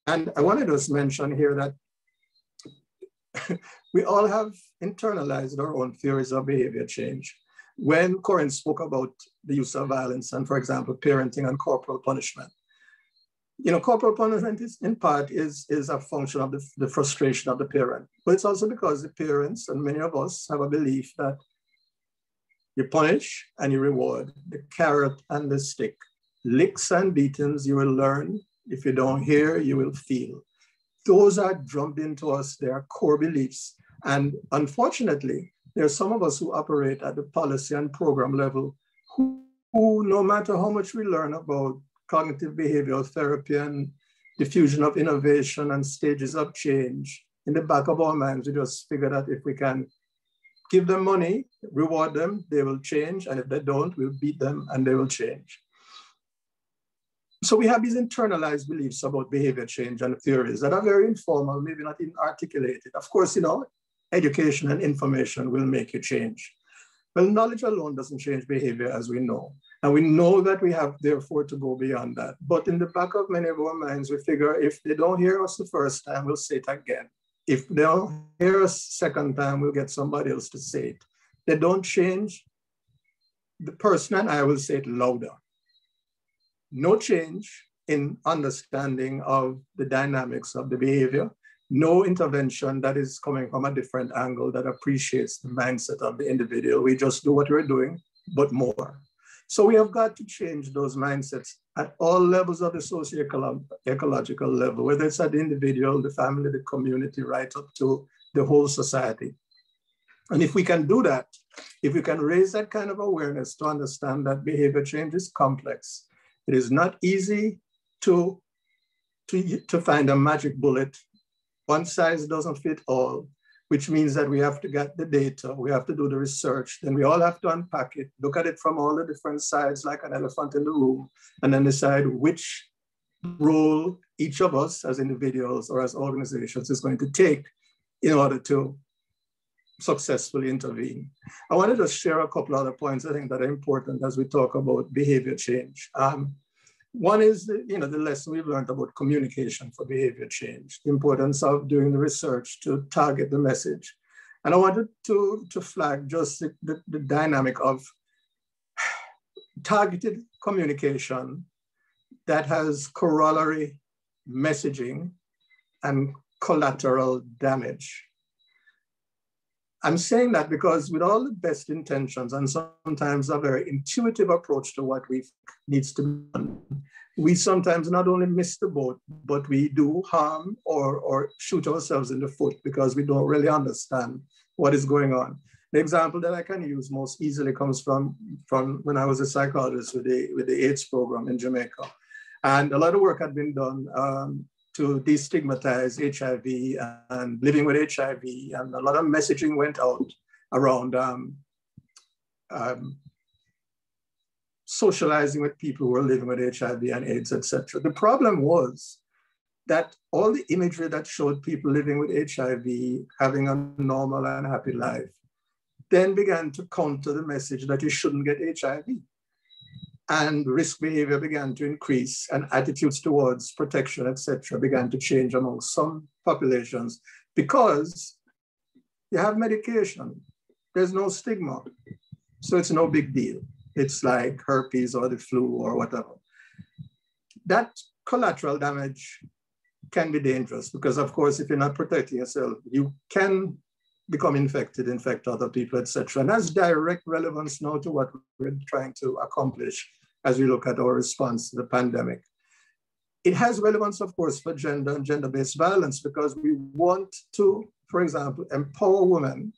And I wanted to mention here that we all have internalized our own theories of behavior change. When Corin spoke about the use of violence and, for example, parenting and corporal punishment, you know, corporal punishment is in part is, is a function of the, the frustration of the parent, but it's also because the parents and many of us have a belief that you punish and you reward, the carrot and the stick. Licks and beatings you will learn. If you don't hear, you will feel. Those are drummed into us, they are core beliefs. And unfortunately, there are some of us who operate at the policy and program level who, who no matter how much we learn about cognitive behavioral therapy and diffusion of innovation and stages of change. In the back of our minds, we just figure that if we can give them money, reward them, they will change. And if they don't, we'll beat them and they will change. So we have these internalized beliefs about behavior change and theories that are very informal, maybe not even articulated. Of course, you know, education and information will make you change. Well, knowledge alone doesn't change behavior as we know. And we know that we have therefore to go beyond that. But in the back of many of our minds, we figure if they don't hear us the first time, we'll say it again. If they don't hear us second time, we'll get somebody else to say it. They don't change, the person and I will say it louder. No change in understanding of the dynamics of the behavior, no intervention that is coming from a different angle that appreciates the mindset of the individual. We just do what we're doing, but more. So we have got to change those mindsets at all levels of the socio-ecological level, whether it's at the individual, the family, the community, right up to the whole society. And if we can do that, if we can raise that kind of awareness to understand that behavior change is complex, it is not easy to, to, to find a magic bullet. One size doesn't fit all which means that we have to get the data, we have to do the research, then we all have to unpack it, look at it from all the different sides like an elephant in the room, and then decide which role each of us as individuals or as organizations is going to take in order to successfully intervene. I wanted to share a couple other points I think that are important as we talk about behavior change. Um, one is, the, you know, the lesson we've learned about communication for behavior change, the importance of doing the research to target the message. And I wanted to, to flag just the, the, the dynamic of targeted communication that has corollary messaging and collateral damage. I'm saying that because with all the best intentions and sometimes a very intuitive approach to what we needs to be done, we sometimes not only miss the boat, but we do harm or, or shoot ourselves in the foot because we don't really understand what is going on. The example that I can use most easily comes from, from when I was a psychologist with the, with the AIDS program in Jamaica. And a lot of work had been done um, to destigmatize HIV and living with HIV. And a lot of messaging went out around um, um, socializing with people who are living with HIV and AIDS, etc. The problem was that all the imagery that showed people living with HIV having a normal and happy life then began to counter the message that you shouldn't get HIV. And risk behavior began to increase and attitudes towards protection, etc., began to change among some populations because you have medication. There's no stigma. So it's no big deal. It's like herpes or the flu or whatever. That collateral damage can be dangerous because of course, if you're not protecting yourself, you can become infected, infect other people, etc. And that's direct relevance now to what we're trying to accomplish as we look at our response to the pandemic. It has relevance, of course, for gender and gender-based violence because we want to, for example, empower women,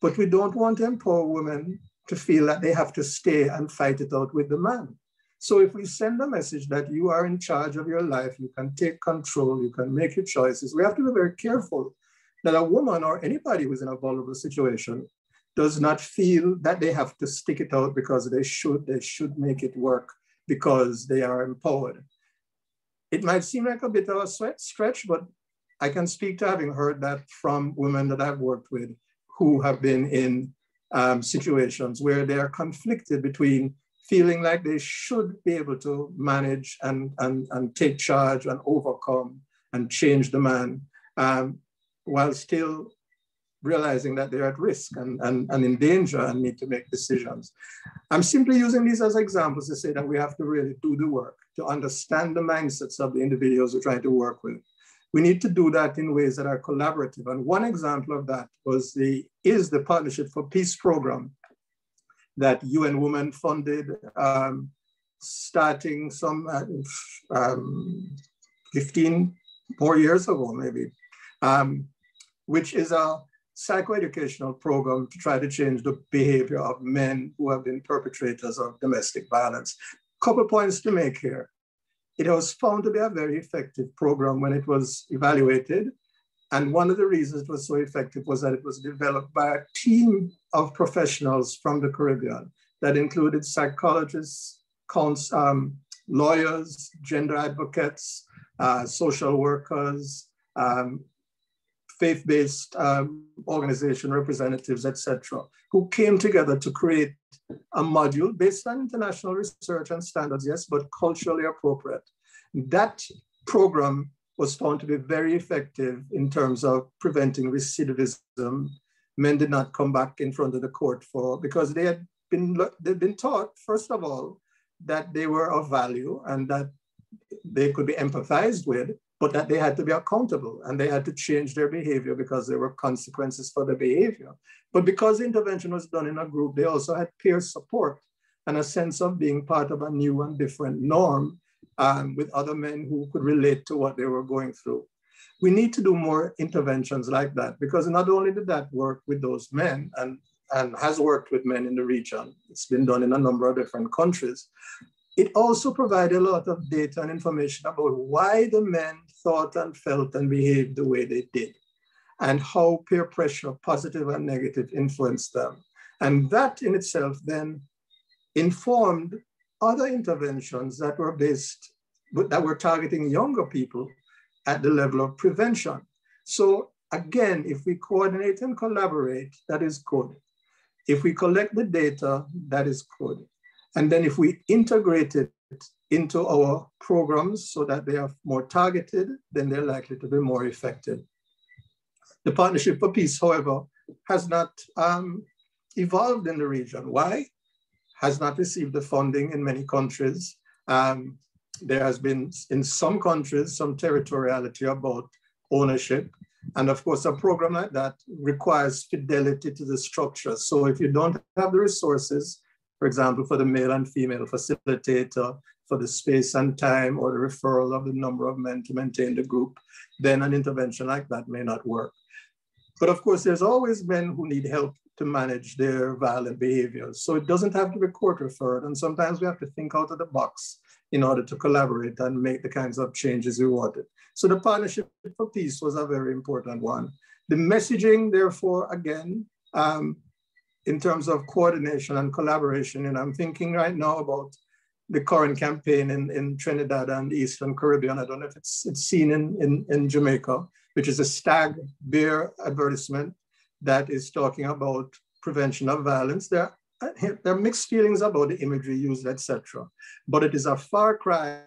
but we don't want to empower women to feel that they have to stay and fight it out with the man. So if we send a message that you are in charge of your life, you can take control, you can make your choices, we have to be very careful that a woman or anybody who's in a vulnerable situation does not feel that they have to stick it out because they should, they should make it work because they are empowered. It might seem like a bit of a stretch, but I can speak to having heard that from women that I've worked with who have been in um, situations where they are conflicted between feeling like they should be able to manage and, and, and take charge and overcome and change the man um, while still realizing that they're at risk and, and, and in danger and need to make decisions. I'm simply using these as examples to say that we have to really do the work to understand the mindsets of the individuals we're trying to work with. We need to do that in ways that are collaborative. And one example of that was the is the Partnership for Peace program that UN Women funded um, starting some uh, um, 15 more years ago, maybe, um, which is a psychoeducational program to try to change the behavior of men who have been perpetrators of domestic violence. Couple points to make here. It was found to be a very effective program when it was evaluated. And one of the reasons it was so effective was that it was developed by a team of professionals from the Caribbean that included psychologists, cons, um, lawyers, gender advocates, uh, social workers, um, faith-based um, organization representatives, etc., who came together to create a module based on international research and standards, yes, but culturally appropriate. That program was found to be very effective in terms of preventing recidivism. Men did not come back in front of the court for because they had been they've been taught first of all that they were of value and that they could be empathized with, but that they had to be accountable and they had to change their behavior because there were consequences for their behavior. But because intervention was done in a group, they also had peer support and a sense of being part of a new and different norm um, with other men who could relate to what they were going through. We need to do more interventions like that because not only did that work with those men and, and has worked with men in the region, it's been done in a number of different countries, it also provided a lot of data and information about why the men thought and felt and behaved the way they did, and how peer pressure, positive and negative, influenced them. And that in itself then informed other interventions that were based, that were targeting younger people at the level of prevention. So again, if we coordinate and collaborate, that is good. If we collect the data, that is good. And then if we integrate it into our programs so that they are more targeted, then they're likely to be more effective. The Partnership for Peace, however, has not um, evolved in the region. Why? Has not received the funding in many countries. Um, there has been, in some countries, some territoriality about ownership. And of course, a program like that requires fidelity to the structure. So if you don't have the resources, for example, for the male and female facilitator, for the space and time or the referral of the number of men to maintain the group, then an intervention like that may not work. But of course, there's always men who need help to manage their violent behaviors. So it doesn't have to be court referred. And sometimes we have to think out of the box in order to collaborate and make the kinds of changes we wanted. So the Partnership for Peace was a very important one. The messaging, therefore, again, um, in terms of coordination and collaboration. And I'm thinking right now about the current campaign in, in Trinidad and Eastern Caribbean. I don't know if it's, it's seen in, in, in Jamaica, which is a stag beer advertisement that is talking about prevention of violence. There there are mixed feelings about the imagery used, etc. But it is a far cry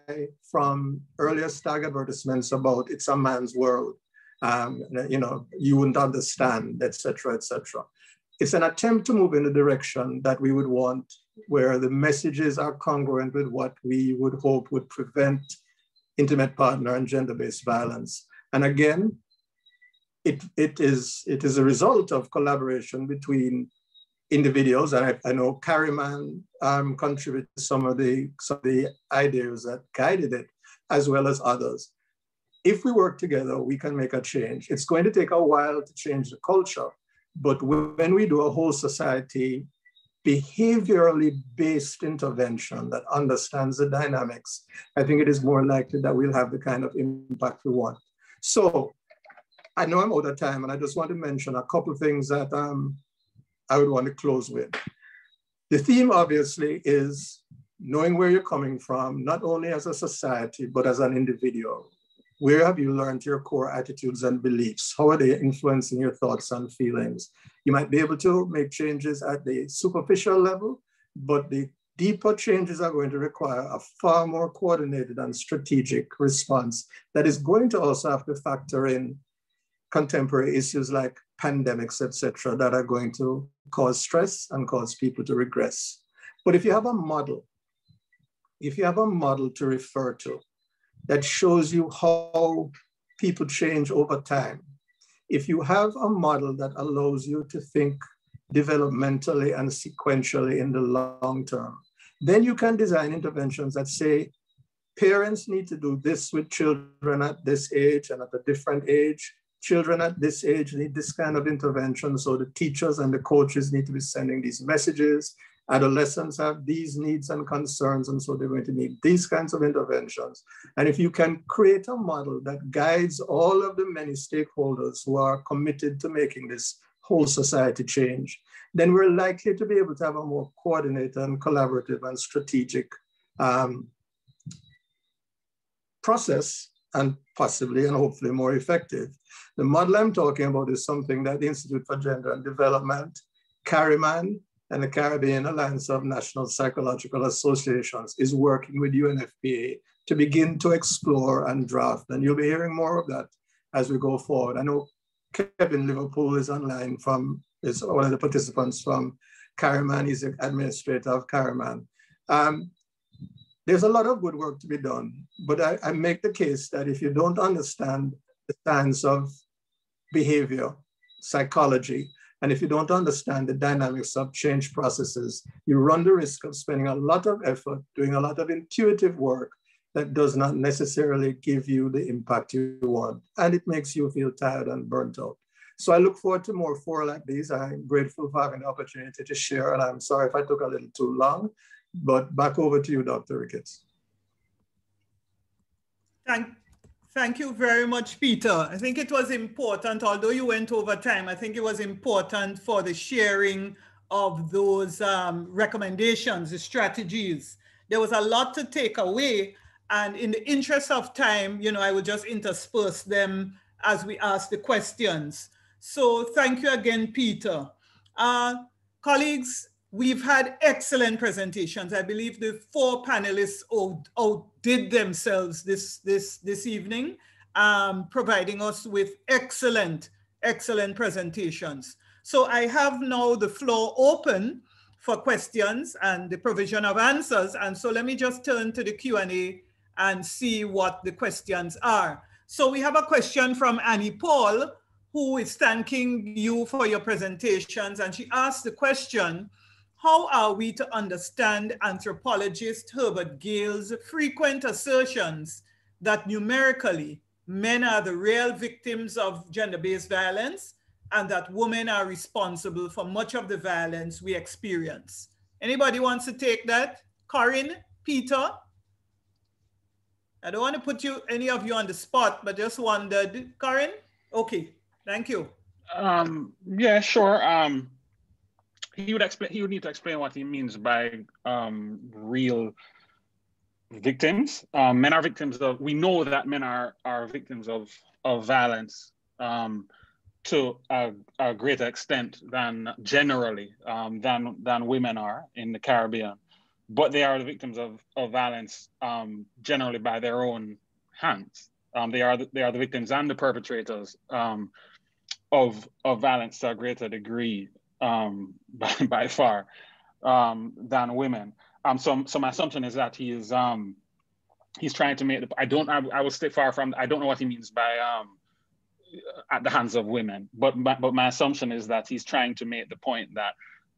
from earlier stag advertisements about it's a man's world. Um, you know, you wouldn't understand, etc., etc. It's an attempt to move in the direction that we would want, where the messages are congruent with what we would hope would prevent intimate partner and gender-based violence. And again, it, it, is, it is a result of collaboration between individuals, and I, I know CariMAN um, contributed some of the some of the ideas that guided it, as well as others. If we work together, we can make a change. It's going to take a while to change the culture, but when we do a whole society behaviorally based intervention that understands the dynamics, I think it is more likely that we'll have the kind of impact we want. So I know I'm out of time, and I just want to mention a couple of things that um, I would want to close with. The theme obviously is knowing where you're coming from, not only as a society, but as an individual. Where have you learned your core attitudes and beliefs? How are they influencing your thoughts and feelings? You might be able to make changes at the superficial level, but the deeper changes are going to require a far more coordinated and strategic response that is going to also have to factor in contemporary issues like pandemics, etc., that are going to cause stress and cause people to regress. But if you have a model, if you have a model to refer to that shows you how people change over time, if you have a model that allows you to think developmentally and sequentially in the long term, then you can design interventions that say parents need to do this with children at this age and at a different age children at this age need this kind of intervention. So the teachers and the coaches need to be sending these messages. Adolescents have these needs and concerns, and so they're going to need these kinds of interventions. And if you can create a model that guides all of the many stakeholders who are committed to making this whole society change, then we're likely to be able to have a more coordinated and collaborative and strategic um, process and possibly and hopefully more effective. The model I'm talking about is something that the Institute for Gender and Development, CariMAN, and the Caribbean Alliance of National Psychological Associations is working with UNFPA to begin to explore and draft. And you'll be hearing more of that as we go forward. I know Kevin Liverpool is online from, is one of the participants from CariMAN. He's the administrator of CariMAN. Um, there's a lot of good work to be done, but I, I make the case that if you don't understand the science of behavior, psychology, and if you don't understand the dynamics of change processes, you run the risk of spending a lot of effort doing a lot of intuitive work that does not necessarily give you the impact you want. And it makes you feel tired and burnt out. So I look forward to more fora like these. I'm grateful for having the opportunity to share, and I'm sorry if I took a little too long, but back over to you, Dr. Ricketts. Thank, thank you very much, Peter. I think it was important, although you went over time, I think it was important for the sharing of those um, recommendations, the strategies. There was a lot to take away. And in the interest of time, you know, I will just intersperse them as we ask the questions. So thank you again, Peter. Uh, colleagues, We've had excellent presentations. I believe the four panelists outdid themselves this, this, this evening, um, providing us with excellent, excellent presentations. So I have now the floor open for questions and the provision of answers. And so let me just turn to the Q&A and see what the questions are. So we have a question from Annie Paul, who is thanking you for your presentations. And she asked the question, how are we to understand anthropologist Herbert Gayle's frequent assertions that numerically men are the real victims of gender-based violence and that women are responsible for much of the violence we experience? Anybody wants to take that? Corin, Peter? I don't want to put you any of you on the spot, but just wondered. Corin? Okay, thank you. Um, yeah, sure. Um, he would explain he would need to explain what he means by um, real victims. Um, men are victims of we know that men are are victims of of violence. Um, to a, a, greater extent than generally um, than than women are in the Caribbean, but they are the victims of, of violence um, generally by their own hands. Um, they are the, they are the victims and the perpetrators of of violence to a greater degree um, by, by far um, than women. so so my assumption is that he is he's trying to make the. I don't. I, I will stay far from. I don't know what he means by at the hands of women. But my, but my assumption is that he's trying to make the point that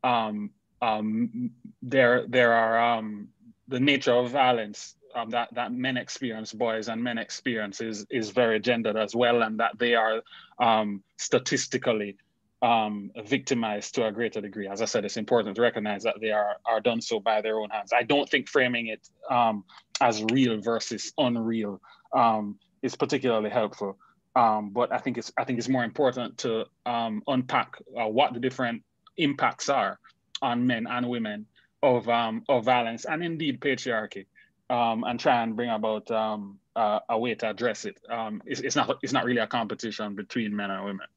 um, um, there there are um, the nature of violence um, that that men experience, boys and men experience, is is very gendered as well, and that they are um, statistically um, victimized to a greater degree. As I said, it's important to recognize that they are are done so by their own hands. I don't think framing it um, as real versus unreal um, is particularly helpful. Um, but I think it's I think it's more important to um, unpack uh, what the different impacts are on men and women of um, of violence and indeed patriarchy, and try and bring about uh, a way to address it. It's, it's, not it's not really a competition between men and women.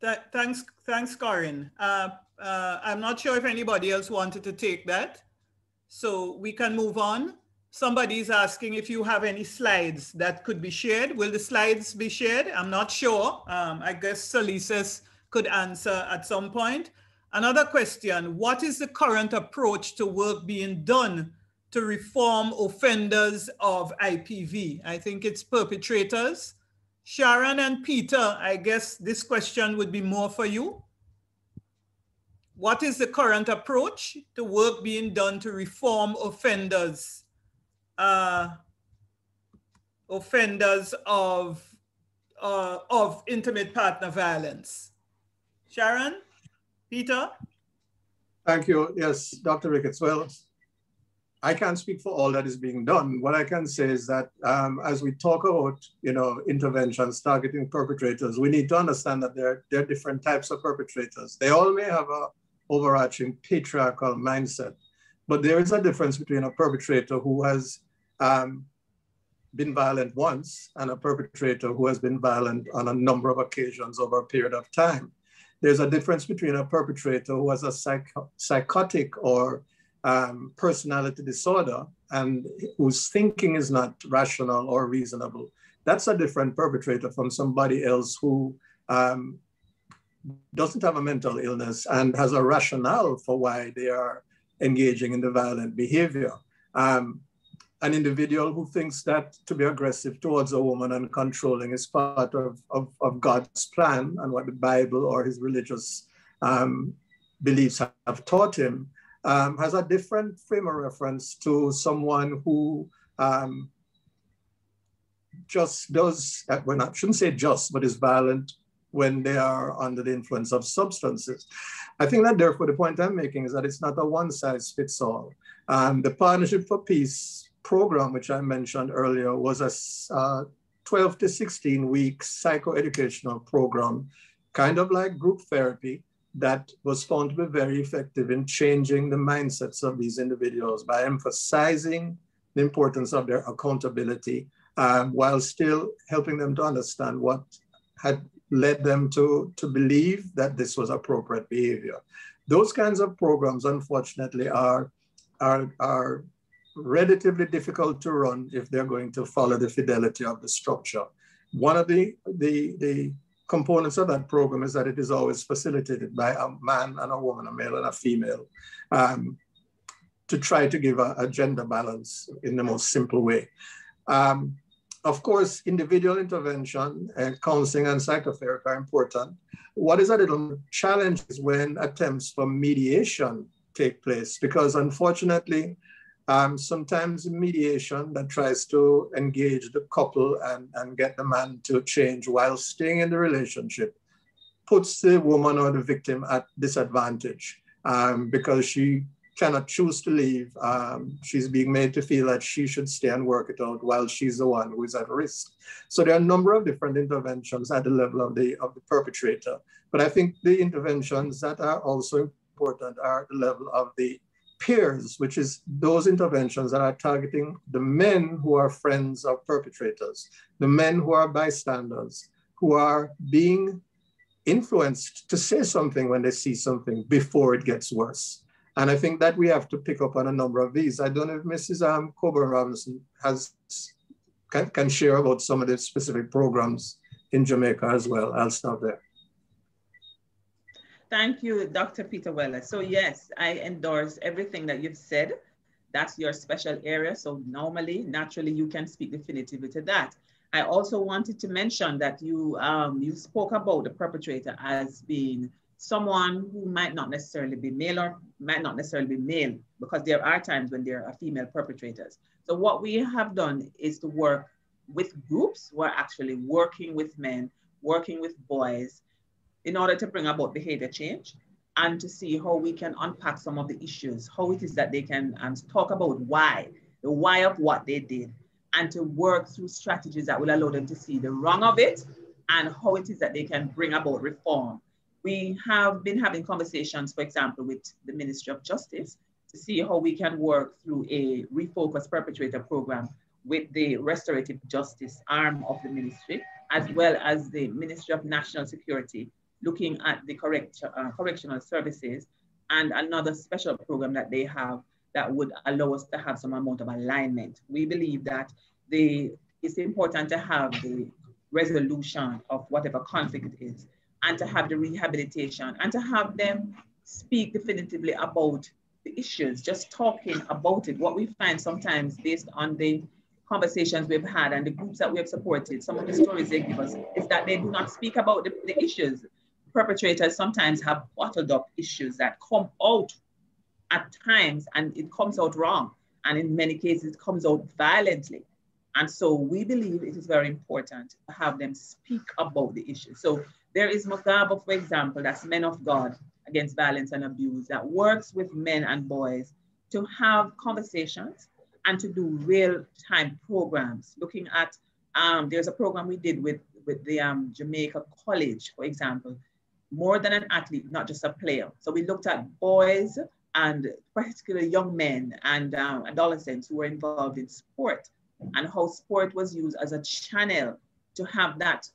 Th thanks, thanks, Corin. Uh, uh, I'm not sure if anybody else wanted to take that, so we can move on. Somebody's asking if you have any slides that could be shared. Will the slides be shared? I'm not sure. Um, I guess SALISES could answer at some point. Another question, what is the current approach to work being done to reform offenders of IPV? I think it's perpetrators. Sharon and Peter, I guess this question would be more for you. What is the current approach to work being done to reform offenders uh, offenders of, uh, of intimate partner violence. Sharon, Peter? Thank you. Yes, Dr. Ricketts. Well, I can't speak for all that is being done. What I can say is that um, as we talk about, you know, interventions targeting perpetrators, we need to understand that there, there are different types of perpetrators. They all may have a overarching patriarchal mindset, but there is a difference between a perpetrator who has um, been violent once and a perpetrator who has been violent on a number of occasions over a period of time. There's a difference between a perpetrator who has a psych psychotic or um, personality disorder and whose thinking is not rational or reasonable. That's a different perpetrator from somebody else who um, doesn't have a mental illness and has a rationale for why they are engaging in the violent behavior. Um, an individual who thinks that to be aggressive towards a woman and controlling is part of, of, of God's plan and what the Bible or his religious um, beliefs have taught him, um, has a different frame of reference to someone who um, just does, uh, well, I shouldn't say just, but is violent when they are under the influence of substances. I think that therefore the point I'm making is that it's not a one size fits all. Um, the Partnership for Peace program, which I mentioned earlier, was a uh, 12 to 16 week psychoeducational program, kind of like group therapy, that was found to be very effective in changing the mindsets of these individuals by emphasizing the importance of their accountability um, while still helping them to understand what had led them to, to believe that this was appropriate behavior. Those kinds of programs, unfortunately, are, are, are relatively difficult to run if they're going to follow the fidelity of the structure. One of the, the, the components of that program is that it is always facilitated by a man and a woman, a male and a female, um, to try to give a, a, gender balance in the most simple way. Um, of course, individual intervention, uh, counseling and psychotherapy are important. What is a little challenge is when attempts for mediation take place, because unfortunately, um, sometimes mediation that tries to engage the couple and, and get the man to change while staying in the relationship puts the woman or the victim at disadvantage um, because she cannot choose to leave. Um, she's being made to feel that she should stay and work it out while she's the one who is at risk. So there are a number of different interventions at the level of the, of the perpetrator. But I think the interventions that are also important are the level of the peers, which is those interventions that are targeting the men who are friends of perpetrators, the men who are bystanders, who are being influenced to say something when they see something before it gets worse. And I think that we have to pick up on a number of these. I don't know if Mrs. Um, Coburn Robinson has can, can share about some of the specific programs in Jamaica as well. I'll stop there. Thank you, Dr. Peter Weller. So yes, I endorse everything that you've said. That's your special area. So normally, naturally, you can speak definitively to that. I also wanted to mention that you, um, you spoke about the perpetrator as being someone who might not necessarily be male or might not necessarily be male because there are times when there are female perpetrators. So what we have done is to work with groups We're actually working with men, working with boys in order to bring about behavior change and to see how we can unpack some of the issues, how it is that they can um, talk about why, the why of what they did, and to work through strategies that will allow them to see the wrong of it and how it is that they can bring about reform. We have been having conversations, for example, with the Ministry of Justice to see how we can work through a refocus perpetrator program with the restorative justice arm of the ministry, as well as the Ministry of National Security, looking at the correct, uh, correctional services and another special program that they have that would allow us to have some amount of alignment. We believe that the, it's important to have the resolution of whatever conflict it is and to have the rehabilitation and to have them speak definitively about the issues, just talking about it. What we find sometimes based on the conversations we've had and the groups that we have supported, some of the stories they give us, is that they do not speak about the, the issues. Perpetrators sometimes have bottled up issues that come out at times and it comes out wrong. And in many cases, it comes out violently. And so we believe it is very important to have them speak about the issue. So there is MOGAVA, for example, that's Men of God Against Violence and Abuse that works with men and boys to have conversations and to do real time programs. Looking at, um, there's a program we did with, with the um, Jamaica College, for example, more than an athlete, not just a player. So we looked at boys and particularly young men and um, adolescents who were involved in sport and how sport was used as a channel to have that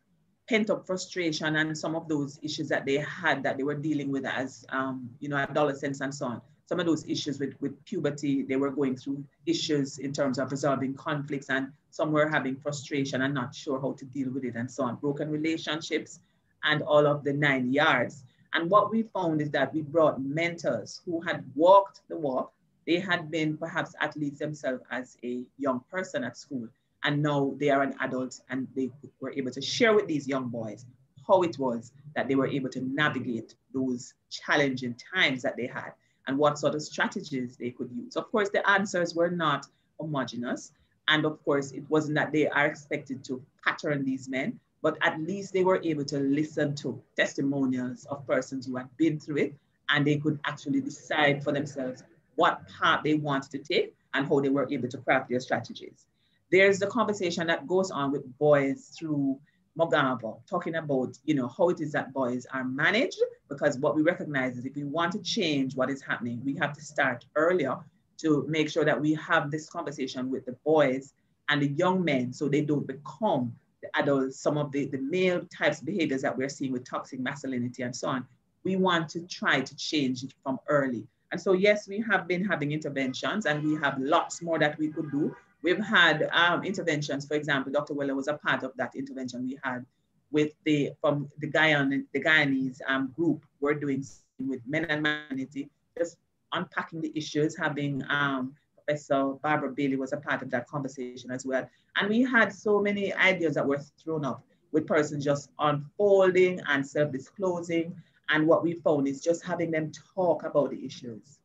pent up frustration and some of those issues that they had that they were dealing with as um, you know adolescents and so on some of those issues with, with puberty they were going through issues in terms of resolving conflicts and some were having frustration and not sure how to deal with it and so on broken relationships and all of the nine yards and what we found is that we brought mentors who had walked the walk they had been perhaps athletes themselves as a young person at school and now they are an adult and they were able to share with these young boys how it was that they were able to navigate those challenging times that they had and what sort of strategies they could use. Of course, the answers were not homogenous. And of course, it wasn't that they are expected to pattern these men, but at least they were able to listen to testimonials of persons who had been through it, and they could actually decide for themselves what path they wanted to take and how they were able to craft their strategies. There's the conversation that goes on with boys through MOGAVA, talking about, you know, how it is that boys are managed, because what we recognize is if we want to change what is happening, we have to start earlier to make sure that we have this conversation with the boys and the young men so they don't become the adults, some of the, the male types behaviors that we're seeing with toxic masculinity and so on. We want to try to change it from early. And so, yes, we have been having interventions and we have lots more that we could do. We've had um, interventions, for example, Dr. Weller was a part of that intervention we had with the, from the Guyan, the Guyanese um, group. We're doing with men and humanity, just unpacking the issues, having um, Professor Barbara Bailey was a part of that conversation as well. And we had so many ideas that were thrown up with persons just unfolding and self-disclosing. And what we found is just having them talk about the issues,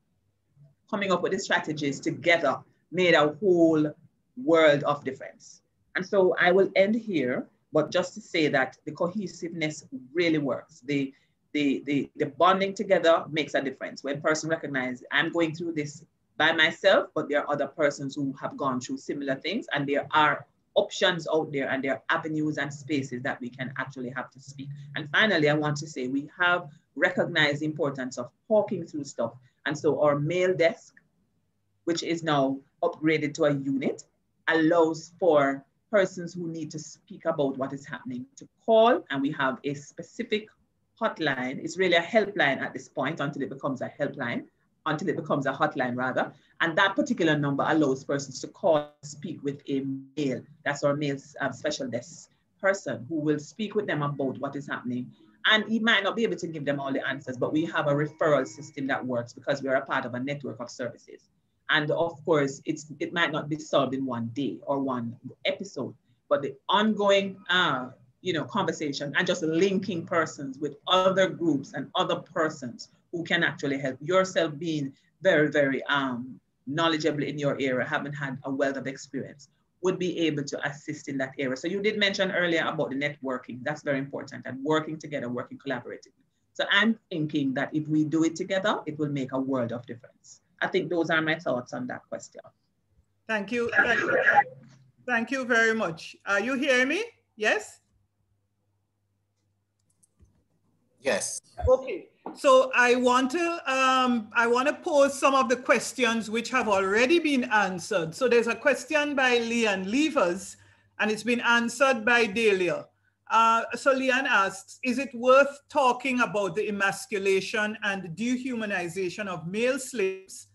coming up with the strategies together made a whole world of difference. And so I will end here, but just to say that the cohesiveness really works. The, the, the, the bonding together makes a difference. When person recognizes I'm going through this by myself, but there are other persons who have gone through similar things and there are options out there and there are avenues and spaces that we can actually have to speak. And finally, I want to say we have recognized the importance of talking through stuff. And so our mail desk, which is now upgraded to a unit, allows for persons who need to speak about what is happening to call, and we have a specific hotline. It's really a helpline at this point until it becomes a helpline, until it becomes a hotline rather. And that particular number allows persons to call, speak with a male. That's our male um, special desk person who will speak with them about what is happening. And he might not be able to give them all the answers, but we have a referral system that works because we are a part of a network of services. And of course, it's it might not be solved in one day or one episode, but the ongoing uh, you know, conversation and just linking persons with other groups and other persons who can actually help yourself being very, very um, knowledgeable in your area, having had a wealth of experience, would be able to assist in that area. So you did mention earlier about the networking. That's very important and working together, working collaboratively. So I'm thinking that if we do it together, it will make a world of difference. I think those are my thoughts on that question. Thank you. Thank you, Thank you very much. Are you hearing me? Yes? Yes. Okay. So I want to um, I want to pose some of the questions which have already been answered. So there's a question by Leanne Levers, and it's been answered by Dalea. Uh, so Leanne asks, is it worth talking about the emasculation and dehumanization of male slaves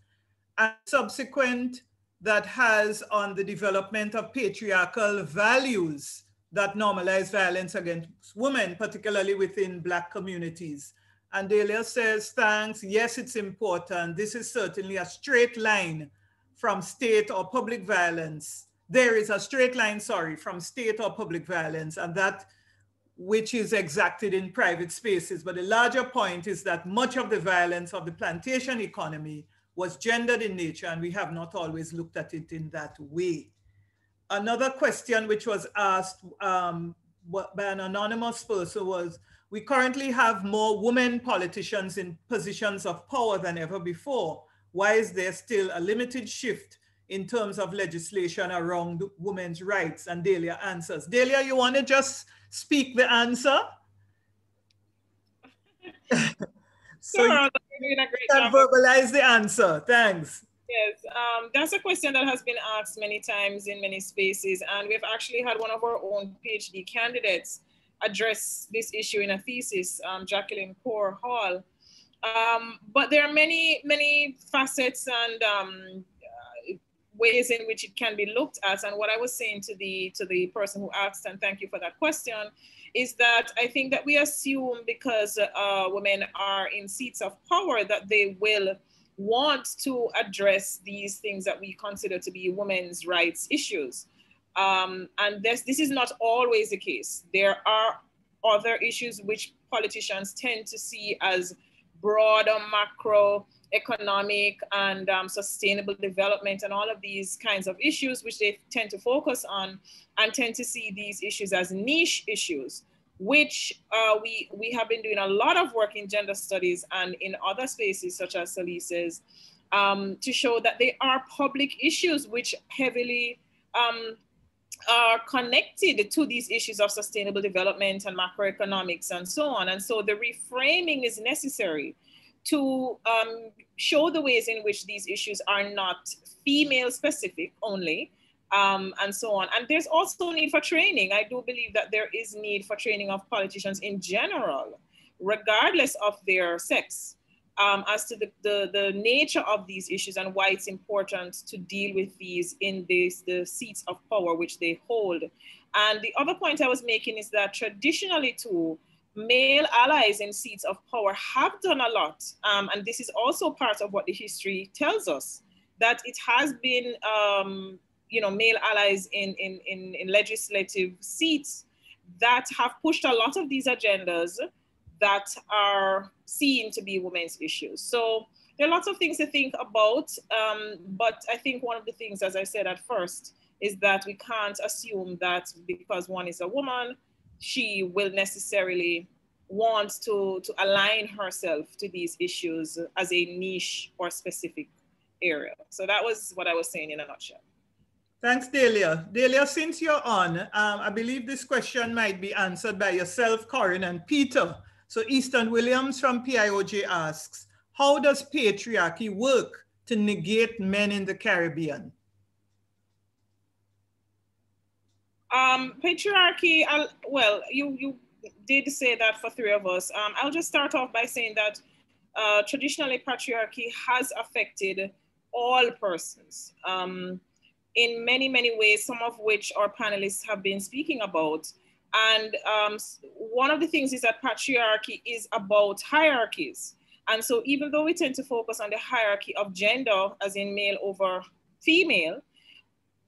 and subsequent that has on the development of patriarchal values that normalize violence against women, particularly within Black communities. And Dalea says, thanks, yes, it's important. This is certainly a straight line from state or public violence. There is a straight line, sorry, from state or public violence, and that which is exacted in private spaces. But the larger point is that much of the violence of the plantation economy was gendered in nature, and we have not always looked at it in that way. Another question which was asked um, by an anonymous person was, we currently have more women politicians in positions of power than ever before. Why is there still a limited shift in terms of legislation around women's rights? And Dalea answers. Dalea, you want to just speak the answer? so sure, you can verbalize the answer. Thanks. Yes, um, that's a question that has been asked many times in many spaces, and we've actually had one of our own PhD candidates address this issue in a thesis, um, Jacqueline Coore-Hall. Um, but there are many, many facets and um, uh, ways in which it can be looked at. And what I was saying to the to the person who asked, and thank you for that question, is that I think that we assume because uh, women are in seats of power that they will want to address these things that we consider to be women's rights issues. Um, and this, this is not always the case. There are other issues which politicians tend to see as broader macro economic and um, sustainable development and all of these kinds of issues which they tend to focus on and tend to see these issues as niche issues which uh, we, we have been doing a lot of work in gender studies and in other spaces such as SALISES um, to show that they are public issues which heavily um, are connected to these issues of sustainable development and macroeconomics and so on. And so the reframing is necessary to um, show the ways in which these issues are not female specific only, um, and so on. And there's also need for training. I do believe that there is need for training of politicians in general, regardless of their sex, um, as to the, the, the, nature of these issues and why it's important to deal with these in this, the seats of power which they hold. And the other point I was making is that traditionally too, male allies in seats of power have done a lot. Um, and this is also part of what the history tells us, that it has been um, you know, male allies in, in, in, in legislative seats that have pushed a lot of these agendas that are seen to be women's issues. So there are lots of things to think about, um, but I think one of the things, as I said at first, is that we can't assume that because one is a woman, she will necessarily want to, to align herself to these issues as a niche or specific area. So that was what I was saying in a nutshell. Thanks, Dalea. Dalea, since you're on, um, I believe this question might be answered by yourself, Corin, and Peter. So Easton Williams from PIOJ asks, how does patriarchy work to negate men in the Caribbean? Um, patriarchy, I'll, well, you, you did say that for three of us. Um, I'll just start off by saying that uh, traditionally patriarchy has affected all persons um, in many, many ways, some of which our panelists have been speaking about. And um, one of the things is that patriarchy is about hierarchies. And so even though we tend to focus on the hierarchy of gender, as in male over female,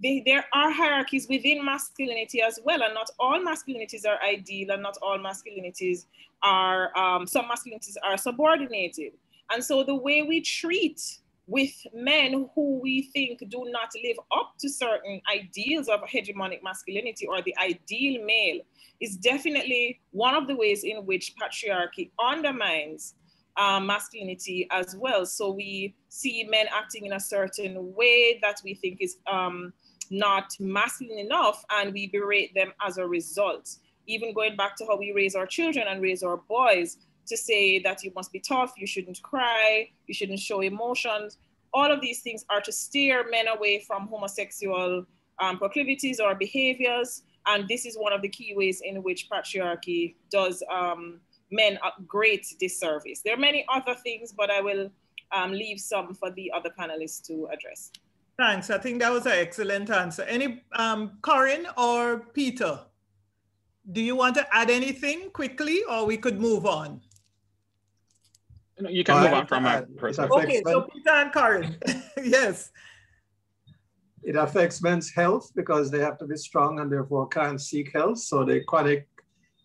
they, there are hierarchies within masculinity as well, and not all masculinities are ideal, and not all masculinities are, um, some masculinities are subordinated. And so the way we treat with men who we think do not live up to certain ideals of hegemonic masculinity or the ideal male is definitely one of the ways in which patriarchy undermines um, masculinity as well. So we see men acting in a certain way that we think is um, not masculine enough, and we berate them as a result. Even going back to how we raise our children and raise our boys to say that you must be tough, you shouldn't cry, you shouldn't show emotions. All of these things are to steer men away from homosexual um, proclivities or behaviors. And this is one of the key ways in which patriarchy does um, men a great disservice. There are many other things, but I will um, leave some for the other panelists to address. Thanks. I think that was an excellent answer. Any, um, Corin or Peter, do you want to add anything quickly or we could move on? You can move on from my perspective. Okay, so Peter and Corin, yes. It affects men's health because they have to be strong and therefore can't seek health. So the chronic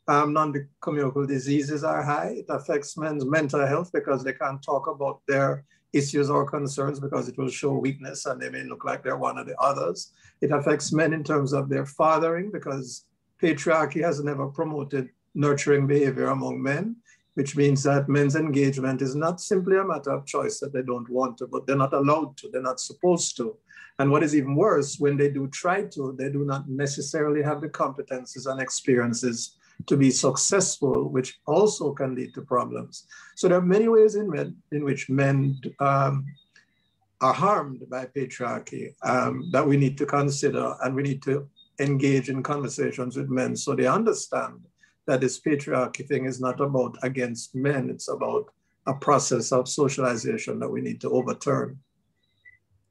um, non-communicable diseases are high. It affects men's mental health because they can't talk about their issues or concerns because it will show weakness and they may look like they're one of the others. It affects men in terms of their fathering because patriarchy has never promoted nurturing behavior among men, which means that men's engagement is not simply a matter of choice that they don't want to, but they're not allowed to, they're not supposed to. And what is even worse, when they do try to, they do not necessarily have the competences and experiences to be successful, which also can lead to problems. So there are many ways in, men, in which men um, are harmed by patriarchy um, that we need to consider and we need to engage in conversations with men so they understand that this patriarchy thing is not about against men, it's about a process of socialization that we need to overturn.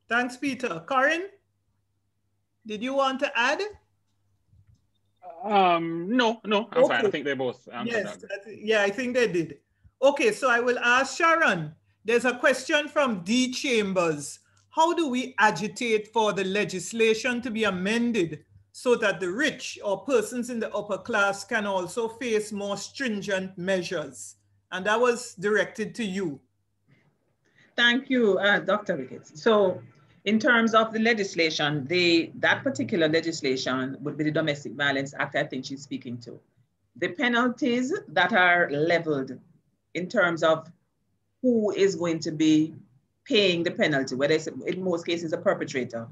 Thanks, Peter. Corin, did you want to add? Um, no, no, I'm okay. fine. I think they both yes, Yeah, I think they did. Okay, so I will ask Sharon. There's a question from D Chambers. How do we agitate for the legislation to be amended so that the rich or persons in the upper class can also face more stringent measures? And that was directed to you. Thank you, uh, Dr. Ricketts. So in terms of the legislation, the, that particular legislation would be the Domestic Violence Act I think she's speaking to. The penalties that are leveled in terms of who is going to be paying the penalty, whether it's in most cases a perpetrator,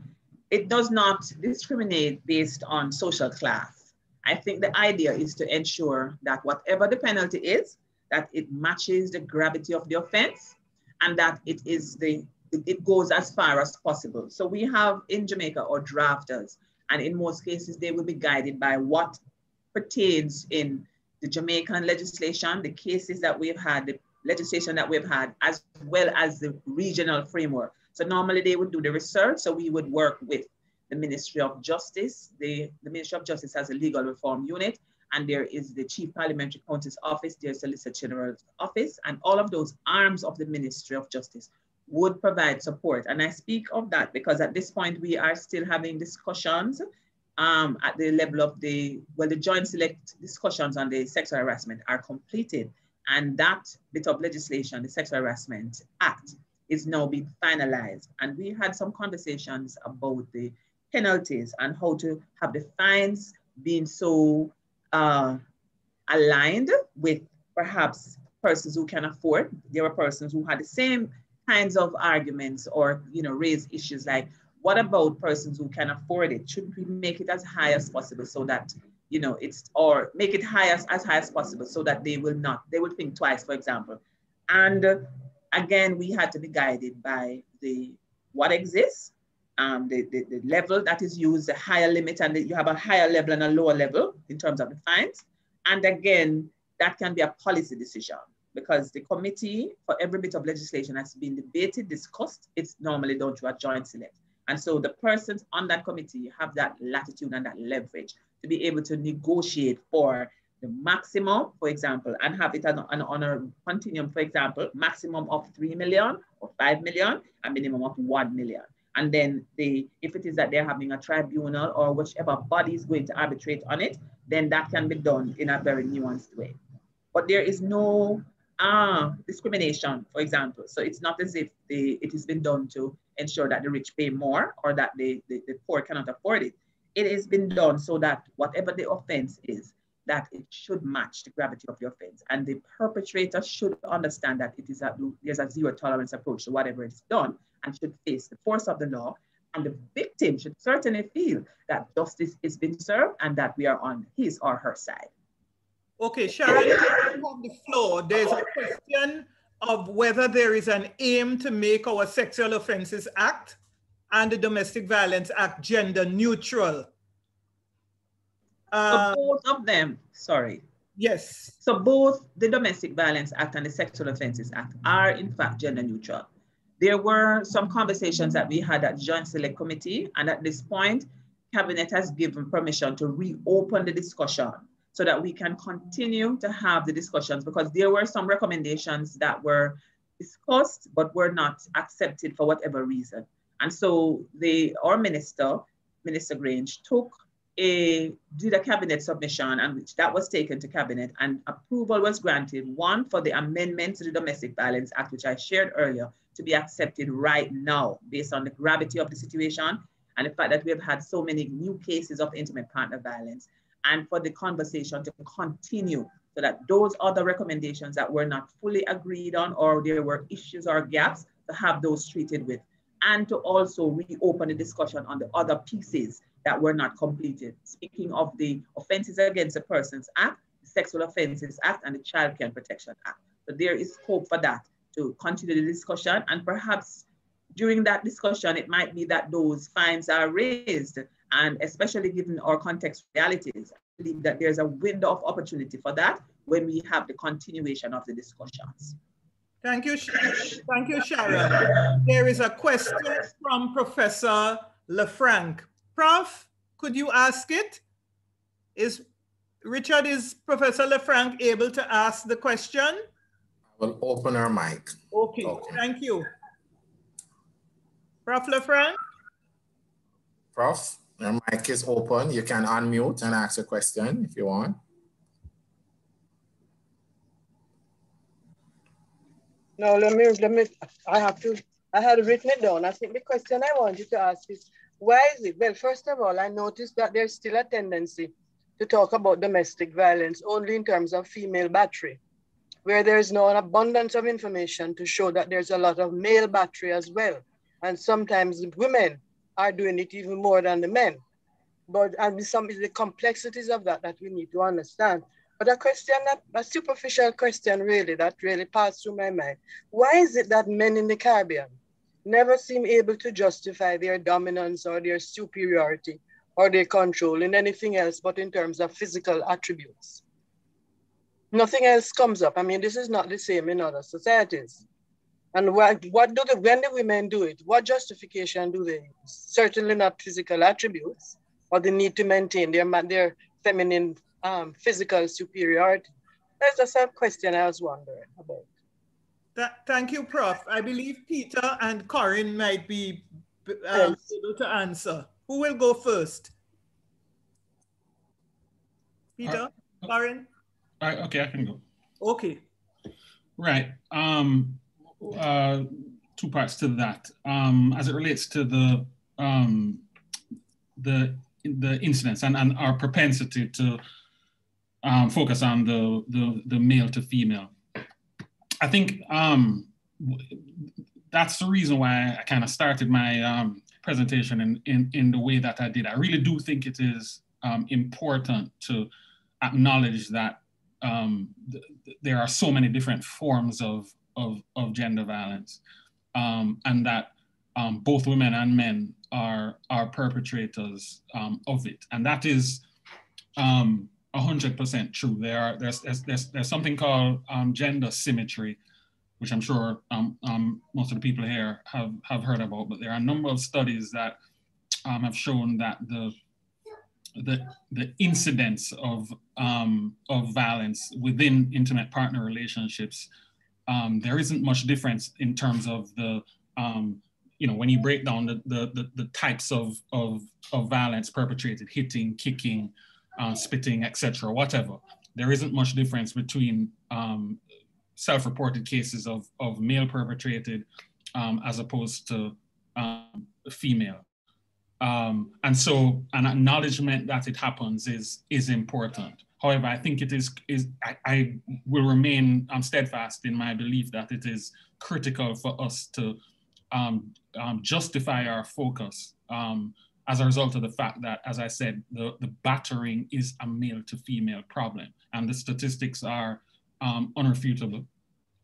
it does not discriminate based on social class. I think the idea is to ensure that whatever the penalty is, that it matches the gravity of the offense and that it is the it goes as far as possible. So we have in Jamaica our drafters, and in most cases, they will be guided by what pertains in the Jamaican legislation, the cases that we've had, the legislation that we've had, as well as the regional framework. So normally they would do the research. So we would work with the Ministry of Justice. The, the Ministry of Justice has a legal reform unit, and there is the Chief Parliamentary Counsel's Office, the Solicitor General's Office, and all of those arms of the Ministry of Justice would provide support. And I speak of that because at this point we are still having discussions um, at the level of the, well, the joint select discussions on the sexual harassment are completed. And that bit of legislation, the Sexual Harassment Act, is now being finalized. And we had some conversations about the penalties and how to have the fines being so uh, aligned with perhaps persons who can afford. There were persons who had the same kinds of arguments or you know raise issues like what about persons who can afford it should we make it as high as possible so that you know it's or make it high as, as high as possible so that they will not they will think twice for example and again we had to be guided by the what exists um, the, the, the, level that is used, the higher limit, and the, you have a higher level and a lower level in terms of the fines. And again, that can be a policy decision because the committee for every bit of legislation has been debated, discussed. It's normally done through a joint select. And so the persons on that committee have that latitude and that leverage to be able to negotiate for the maximum, for example, and have it on, on, on a continuum, for example, maximum of 3 million or 5 million, a minimum of 1 million. And then they, if it is that they're having a tribunal or whichever body is going to arbitrate on it, then that can be done in a very nuanced way. But there is no uh, discrimination, for example. So it's not as if the, it has been done to ensure that the rich pay more or that the, the, the poor cannot afford it. It has been done so that whatever the offense is, that it should match the gravity of your offense. And the perpetrator should understand that it is a, there's a zero tolerance approach to whatever is done and should face the force of the law. And the victim should certainly feel that justice is being served and that we are on his or her side. Okay, Sharon, have the floor. There's a question of whether there is an aim to make our Sexual Offences Act and the Domestic Violence Act gender neutral. Uh, so both of them, sorry. Yes. So both the Domestic Violence Act and the Sexual Offences Act are in fact gender neutral. There were some conversations that we had at Joint Select Committee, and at this point, Cabinet has given permission to reopen the discussion so that we can continue to have the discussions because there were some recommendations that were discussed but were not accepted for whatever reason. And so the our minister, Minister Grange, took a did a cabinet submission and which that was taken to cabinet and approval was granted one for the amendment to the domestic violence act which i shared earlier to be accepted right now based on the gravity of the situation and the fact that we have had so many new cases of intimate partner violence and for the conversation to continue so that those other recommendations that were not fully agreed on or there were issues or gaps to have those treated with and to also reopen the discussion on the other pieces that were not completed. Speaking of the Offences Against the Persons Act, the Sexual Offences Act, and the Child Care Protection Act. So there is scope for that to continue the discussion and perhaps during that discussion, it might be that those fines are raised and especially given our context realities, I believe that there's a window of opportunity for that when we have the continuation of the discussions. Thank you, thank you, Sharon. There is a question from Professor LeFranc. Prof, could you ask it? Is Richard, is Professor LeFranc able to ask the question? I will open our mic. Okay, okay. thank you. Prof LeFranc? Prof? Your mic is open. You can unmute and ask a question if you want. No, let me, let me, I have to, I had written it down. I think the question I wanted to ask is, why is it? Well, first of all, I noticed that there's still a tendency to talk about domestic violence only in terms of female battery, where there's no abundance of information to show that there's a lot of male battery as well. And sometimes women are doing it even more than the men. But and some is the complexities of that that we need to understand. But a question a superficial question really that really passed through my mind. Why is it that men in the Caribbean never seem able to justify their dominance or their superiority or their control in anything else but in terms of physical attributes? Nothing else comes up. I mean, this is not the same in other societies. And what, what do the, when the women do it, what justification do they use? Certainly not physical attributes or the need to maintain their, their feminine um, physical superiority. That's just a question I was wondering about. Th thank you, Prof. I believe Peter and Corin might be um, yes. able to answer. Who will go first? Peter, uh, Corin? Uh, okay, I can go. Okay. Right. Um, uh, two parts to that. Um, as it relates to the um, the the incidents and, and our propensity to um, focus on the, the the male to female. I think um, that's the reason why I kind of started my um, presentation in, in in the way that I did. I really do think it is um, important to acknowledge that um, th there are so many different forms of of, of gender violence um, and that um, both women and men are are perpetrators of it, and that is um, hundred percent true. There are there's there's there's, something called um, gender symmetry, which I'm sure um, um, most of the people here have have heard about. But there are a number of studies that um, have shown that the the the incidence of um, of violence within intimate partner relationships, um, there isn't much difference in terms of the you know when you break down the the, the, the types of, of of violence perpetrated, hitting, kicking, uh, spitting, etc., whatever. There isn't much difference between um, self-reported cases of of male perpetrated um, as opposed to um, female. Um, and so an acknowledgement that it happens is, is important. However, I think it is, is I, I will remain I'm steadfast in my belief that it is critical for us to um, um, justify our focus um, as a result of the fact that, as I said, the, the battering is a male to female problem. And the statistics are um, unrefutable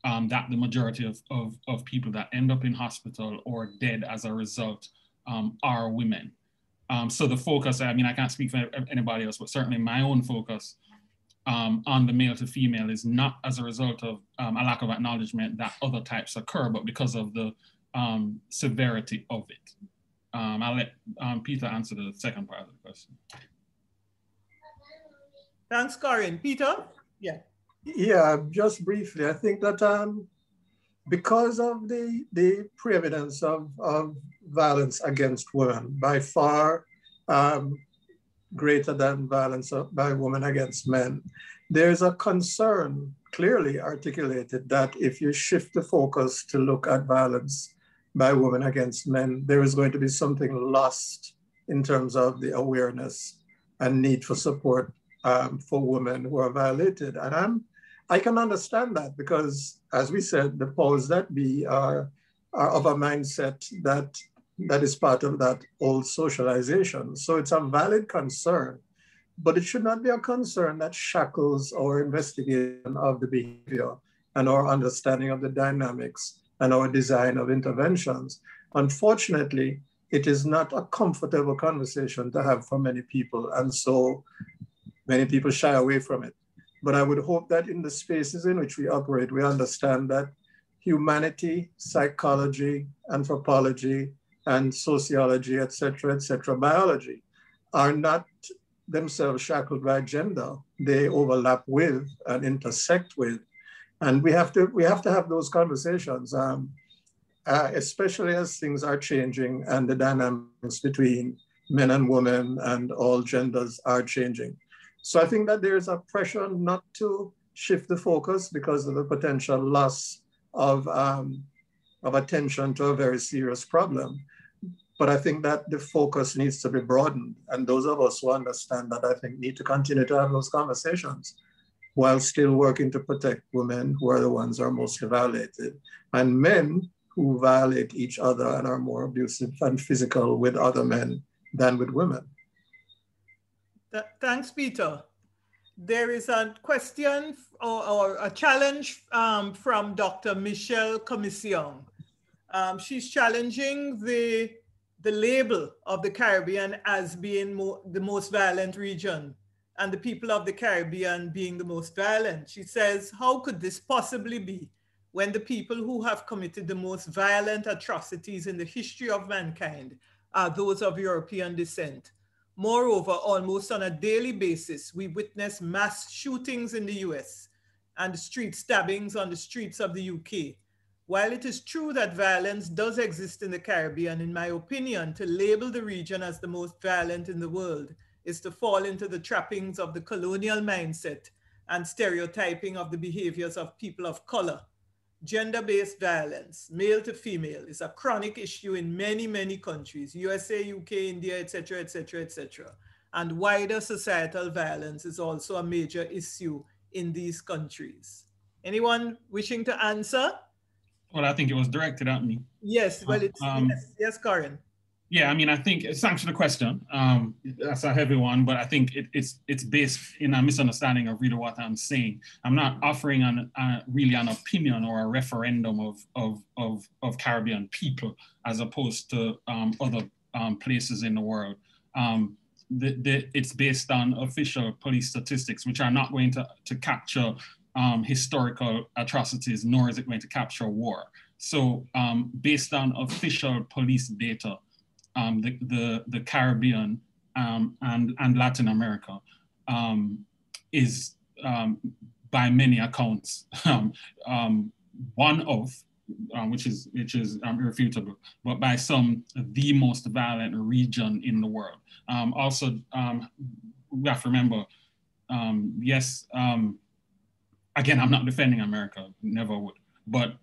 um, that the majority of, of, of people that end up in hospital or dead as a result um, are women. Um, so the focus, I mean, I can't speak for anybody else, but certainly my own focus um, on the male to female is not as a result of um, a lack of acknowledgement that other types occur, but because of the severity of it. Um, I'll let um, Peter answer the second part of the question. Thanks, Corin. Peter? Yeah. Yeah, just briefly, I think that um, because of the, the preeminence of, of violence against women, by far um, greater than violence by women against men, there's a concern clearly articulated that if you shift the focus to look at violence by women against men, there is going to be something lost in terms of the awareness and need for support um, for women who are violated. And I'm I can understand that because, as we said, the powers that be are, are of a mindset that that is part of that old socialization. So it's a valid concern, but it should not be a concern that shackles our investigation of the behavior and our understanding of the dynamics and our design of interventions. Unfortunately, it is not a comfortable conversation to have for many people. And so many people shy away from it. But I would hope that in the spaces in which we operate, we understand that humanity, psychology, anthropology, and sociology, et cetera, et cetera, biology are not themselves shackled by gender. They overlap with and intersect with. And we have to, we have, to have those conversations, um, uh, especially as things are changing and the dynamics between men and women and all genders are changing. So I think that there's a pressure not to shift the focus because of the potential loss of, um, of attention to a very serious problem. But I think that the focus needs to be broadened. And those of us who understand that, I think, need to continue to have those conversations while still working to protect women who are the ones who are most violated and men who violate each other and are more abusive and physical with other men than with women. Th thanks, Peter. There is a question or, or a challenge um, from Dr. Michelle Commission. Um, she's challenging the, the label of the Caribbean as being mo the most violent region and the people of the Caribbean being the most violent. She says, how could this possibly be when the people who have committed the most violent atrocities in the history of mankind are those of European descent? Moreover, almost on a daily basis, we witness mass shootings in the US and street stabbings on the streets of the UK. While it is true that violence does exist in the Caribbean, in my opinion, to label the region as the most violent in the world is to fall into the trappings of the colonial mindset and stereotyping of the behaviors of people of color gender-based violence, male to female, is a chronic issue in many, many countries, USA, UK, India, etc., etc., etc. And wider societal violence is also a major issue in these countries. Anyone wishing to answer? Well, I think it was directed at me. Yes, well, it's, um, yes, yes, Corin. Yeah, I mean, I think thanks for the question. Um, that's a heavy one, but I think it, it's it's based in a misunderstanding of really what I'm saying. I'm not offering an, uh, really an opinion or a referendum of of of, of Caribbean people as opposed to um, other um, places in the world. Um, the, the, it's based on official police statistics, which are not going to, to capture um, historical atrocities, nor is it going to capture war. So um, based on official police data, um, the, the, the, Caribbean um, and, and Latin America um, is, um, by many accounts, um, one of, which is, which is irrefutable, but by some, the most violent region in the world. also, we have to remember, yes, again, I'm not defending America, never would, but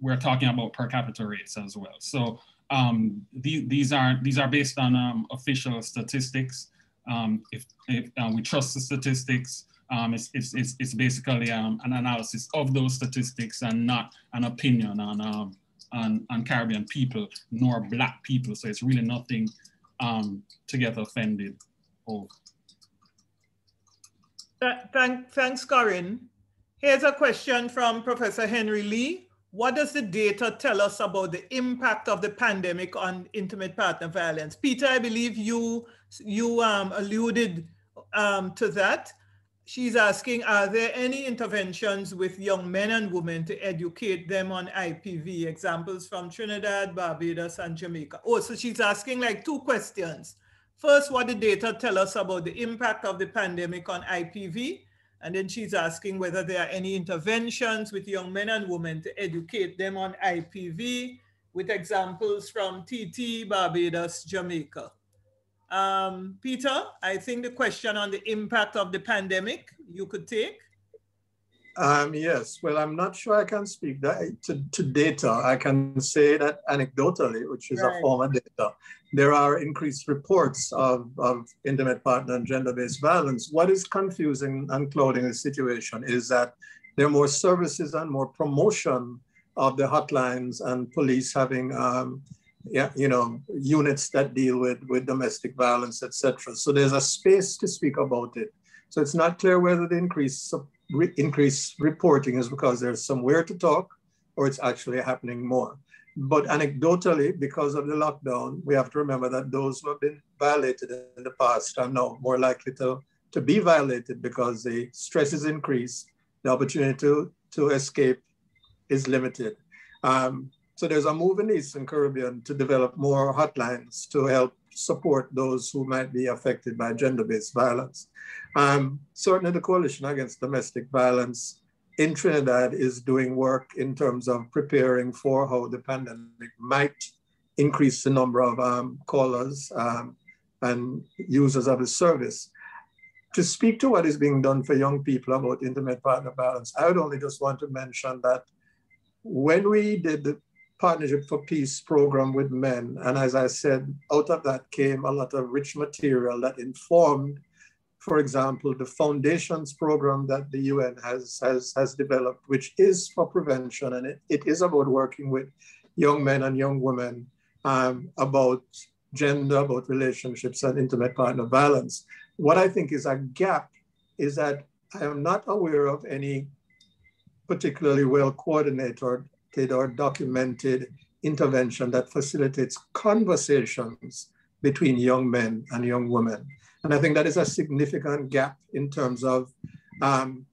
we're talking about per capita rates as well. So um, these, these are these are based on um, official statistics. Um, if, if uh, we trust the statistics, um, it's, it's, it's, it's, basically um, an analysis of those statistics and not an opinion on, um, on, on Caribbean people nor Black people. So it's really nothing to get offended over. Thank, thanks, Corin. Here's a question from Professor Henry Lee. What does the data tell us about the impact of the pandemic on intimate partner violence? Peter, I believe you, you um, alluded um, to that. She's asking, are there any interventions with young men and women to educate them on IPV? Examples from Trinidad, Barbados, and Jamaica. Oh, so she's asking like two questions. First, what the data tell us about the impact of the pandemic on IPV? And then she's asking whether there are any interventions with young men and women to educate them on IPV with examples from TT, Barbados, Jamaica. Um, Peter, I think the question on the impact of the pandemic you could take. Um, yes, well, I'm not sure I can speak that, to, to data. I can say that anecdotally, which is right. a form of data, there are increased reports of, of intimate partner and gender-based violence. What is confusing and clouding the situation is that there are more services and more promotion of the hotlines and police having um, yeah, you know, units that deal with, with domestic violence, etc. So there's a space to speak about it. So it's not clear whether the increase re reporting is because there's somewhere to talk or it's actually happening more. But anecdotally, because of the lockdown, we have to remember that those who have been violated in the past are now more likely to, to be violated because the stress is increased, the opportunity to, to escape is limited. Um, so there's a move in the Eastern Caribbean to develop more hotlines to help support those who might be affected by gender-based violence. Um, certainly the Coalition Against Domestic Violence in Trinidad is doing work in terms of preparing for how the pandemic might increase the number of um, callers um, and users of the service. To speak to what is being done for young people about intimate partner violence, I would only just want to mention that when we did the Partnership for Peace program with men, and as I said, out of that came a lot of rich material that informed for example, the foundations program that the UN has, has, has developed, which is for prevention, and it, it is about working with young men and young women um, about gender, about relationships and intimate partner violence. What I think is a gap is that I am not aware of any particularly well coordinated or documented intervention that facilitates conversations between young men and young women. And I think that is a significant gap in terms of um,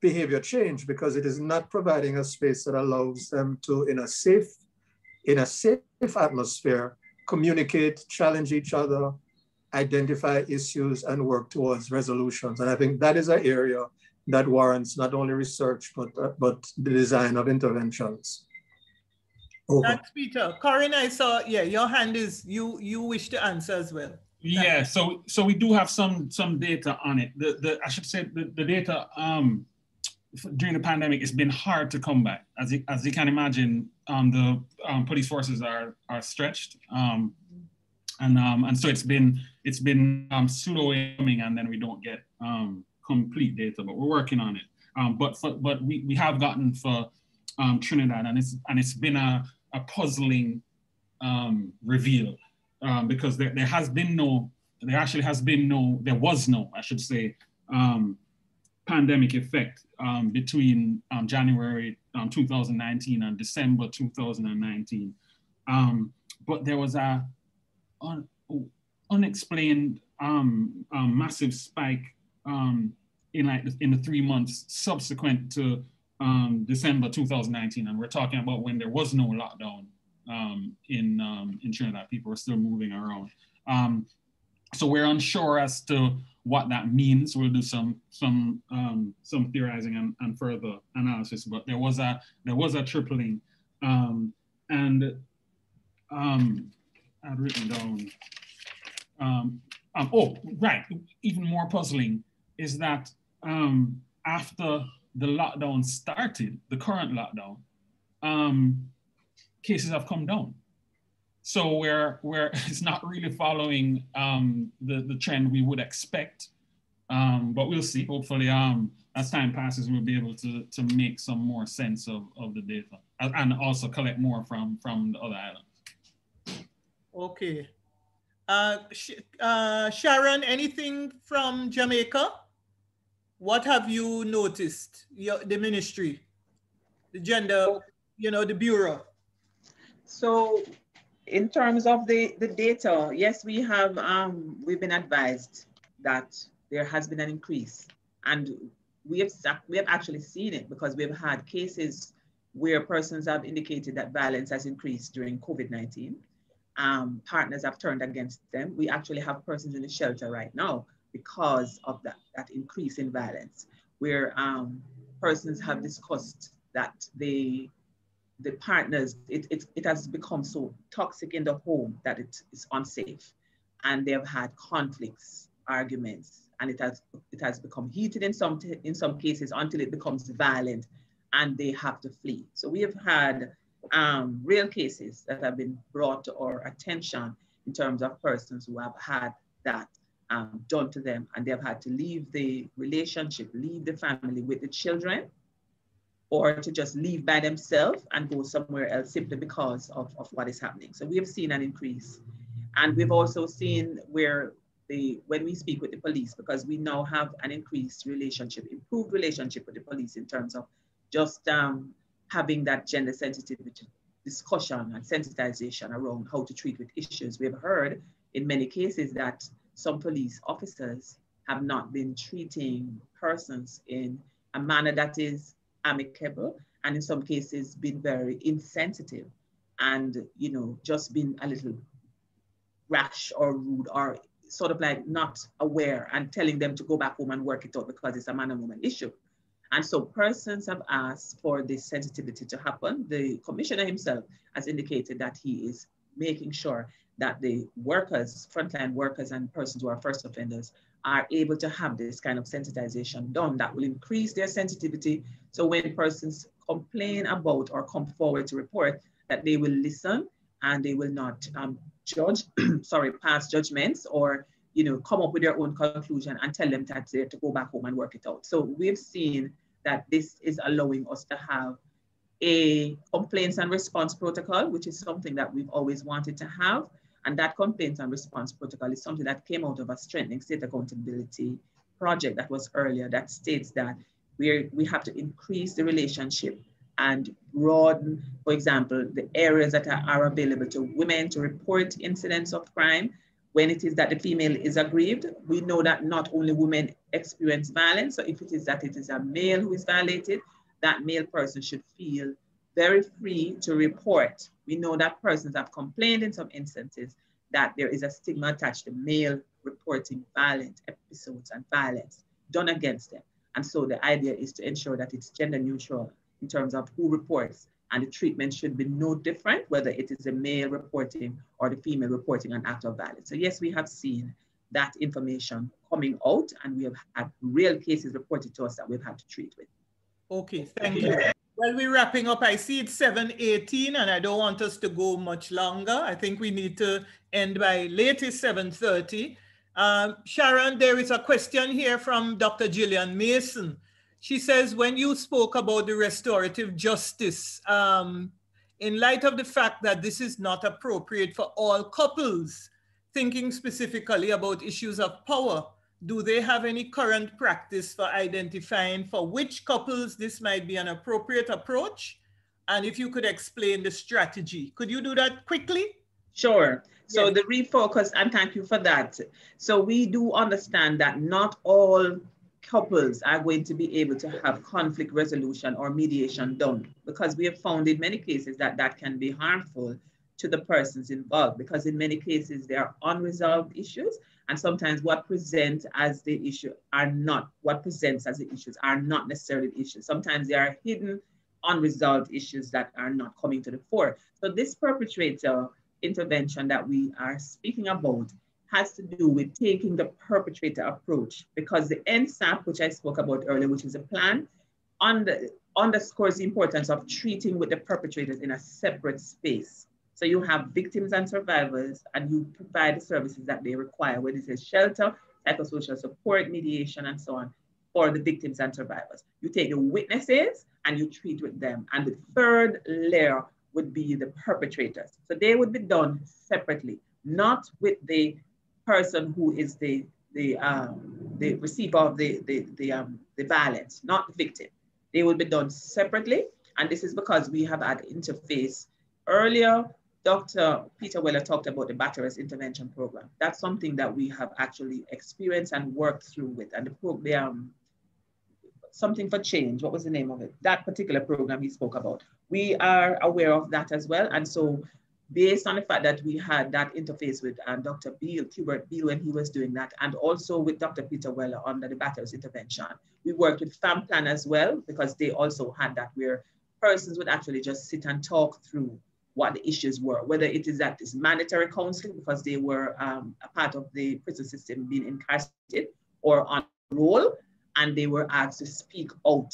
behavior change because it is not providing a space that allows them to, in a safe, in a safe atmosphere, communicate, challenge each other, identify issues, and work towards resolutions. And I think that is an area that warrants not only research but uh, but the design of interventions. Over. Thanks, Peter. Corin, I saw. Yeah, your hand is you. You wish to answer as well. Yeah, so so we do have some some data on it. The the I should say the, the data um during the pandemic it's been hard to come by. As you, as you can imagine, um, the um, police forces are are stretched, um, and um, and so it's been it's been um, slow coming, and then we don't get um, complete data, but we're working on it. Um, but for, but we, we have gotten for um, Trinidad, and it's and it's been a, a puzzling um, reveal um, because there, there has been no, there actually has been no, there was no, I should say, um, pandemic effect um, between um, January um, 2019 and December 2019. Um, but there was a un, unexplained massive spike in like in the three months subsequent to December 2019, and we're talking about when there was no lockdown in in Trinidad. People are still moving around. so we're unsure as to what that means. We'll do some some um, some theorizing and, and further analysis. But there was a there was a tripling, um, and um, I'd written down. Um, um, oh, right. Even more puzzling is that um, after the lockdown started, the current lockdown, um, cases have come down. So we're, we're, it's not really following um, the, the trend we would expect, um, but we'll see. Hopefully, um, as time passes, we'll be able to, to make some more sense of, of the data and also collect more from, from the other islands. Okay. Uh, uh, Sharon, anything from Jamaica? What have you noticed, your, the ministry, the gender, you know, the bureau? So in terms of the, the data, yes, we have, um, we've been advised that there has been an increase and we have, we have actually seen it because we've had cases where persons have indicated that violence has increased during COVID-19. Um, partners have turned against them. We actually have persons in the shelter right now because of that, that increase in violence, where um, persons have discussed that they the partners, it, it, it has become so toxic in the home that it is unsafe. And they have had conflicts, arguments, and it has, it has become heated in some, in some cases until it becomes violent and they have to flee. So we have had um, real cases that have been brought to our attention in terms of persons who have had that um, done to them and they've had to leave the relationship, leave the family with the children or to just leave by themselves and go somewhere else simply because of, of what is happening. So we have seen an increase. And we've also seen where the, when we speak with the police, because we now have an increased relationship, improved relationship with the police in terms of just um, having that gender sensitivity discussion and sensitization around how to treat with issues. We've heard in many cases that some police officers have not been treating persons in a manner that is amicable and in some cases been very insensitive and you know just been a little rash or rude or sort of like not aware and telling them to go back home and work it out because it's a man and woman issue. And so persons have asked for this sensitivity to happen. The commissioner himself has indicated that he is making sure that the workers, frontline workers and persons who are first offenders are able to have this kind of sensitization done that will increase their sensitivity. So when persons complain about or come forward to report that they will listen and they will not um, judge, sorry, pass judgments or you know, come up with their own conclusion and tell them that they to go back home and work it out. So we've seen that this is allowing us to have a complaints and response protocol, which is something that we've always wanted to have. And that complaint and response protocol is something that came out of a strengthening state accountability project that was earlier that states that we we have to increase the relationship and broaden, for example, the areas that are, are available to women to report incidents of crime. When it is that the female is aggrieved, we know that not only women experience violence, so if it is that it is a male who is violated, that male person should feel very free to report. We know that persons have complained in some instances that there is a stigma attached to male reporting violent episodes and violence done against them. And so the idea is to ensure that it's gender neutral in terms of who reports and the treatment should be no different, whether it is a male reporting or the female reporting an act of violence. So yes, we have seen that information coming out and we have had real cases reported to us that we've had to treat with. Okay, thank you. Well, we're wrapping up. I see it's 7.18 and I don't want us to go much longer. I think we need to end by latest 7.30. Um, Sharon, there is a question here from Dr. Gillian Mason. She says, when you spoke about the restorative justice, um, in light of the fact that this is not appropriate for all couples, thinking specifically about issues of power, do they have any current practice for identifying for which couples this might be an appropriate approach? And if you could explain the strategy, could you do that quickly? Sure. So yes. the refocus, and thank you for that. So we do understand that not all couples are going to be able to have conflict resolution or mediation done because we have found in many cases that that can be harmful to the persons involved because in many cases there are unresolved issues and sometimes what presents as the issue are not what presents as the issues are not necessarily issues sometimes there are hidden unresolved issues that are not coming to the fore so this perpetrator intervention that we are speaking about has to do with taking the perpetrator approach because the NSAP, which I spoke about earlier, which is a plan, under, underscores the importance of treating with the perpetrators in a separate space. So you have victims and survivors, and you provide the services that they require, whether it is shelter, psychosocial support, mediation, and so on, for the victims and survivors. You take the witnesses and you treat with them. And the third layer would be the perpetrators. So they would be done separately, not with the person who is the the um, the receiver of the the the, um, the violence, not the victim. They will be done separately, and this is because we have had interface earlier. Dr. Peter Weller talked about the batterers intervention program. That's something that we have actually experienced and worked through with, and the program. Something for change. What was the name of it? That particular program he spoke about. We are aware of that as well, and so based on the fact that we had that interface with um, Dr. Beal, Hubert Beal, when he was doing that, and also with Dr. Peter Weller under the Batterers intervention. We worked with FAMPLAN as well, because they also had that where persons would actually just sit and talk through what the issues were, whether it is that is mandatory counseling because they were um, a part of the prison system being incarcerated or on roll, and they were asked to speak out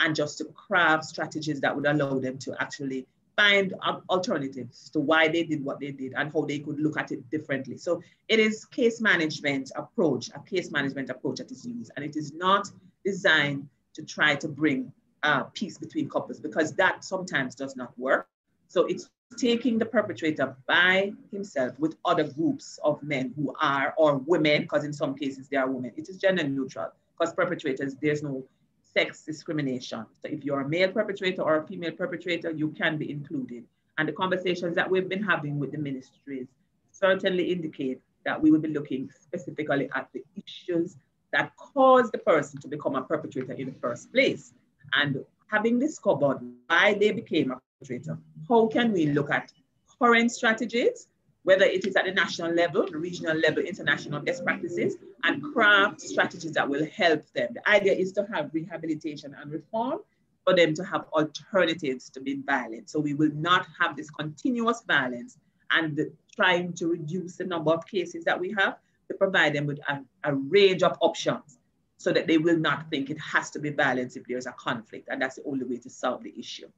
and just to craft strategies that would allow them to actually find alternatives to why they did what they did and how they could look at it differently. So it is case management approach, a case management approach that is used, and it is not designed to try to bring uh, peace between couples because that sometimes does not work. So it's taking the perpetrator by himself with other groups of men who are, or women, because in some cases they are women. It is gender neutral because perpetrators, there's no sex discrimination. So if you're a male perpetrator or a female perpetrator, you can be included. And the conversations that we've been having with the ministries certainly indicate that we will be looking specifically at the issues that caused the person to become a perpetrator in the first place. And having discovered why they became a perpetrator, how can we look at current strategies whether it is at the national level, the regional level, international best practices, and craft strategies that will help them. The idea is to have rehabilitation and reform for them to have alternatives to being violent. So we will not have this continuous violence and trying to reduce the number of cases that we have to provide them with a, a range of options so that they will not think it has to be violence if there's a conflict. And that's the only way to solve the issue.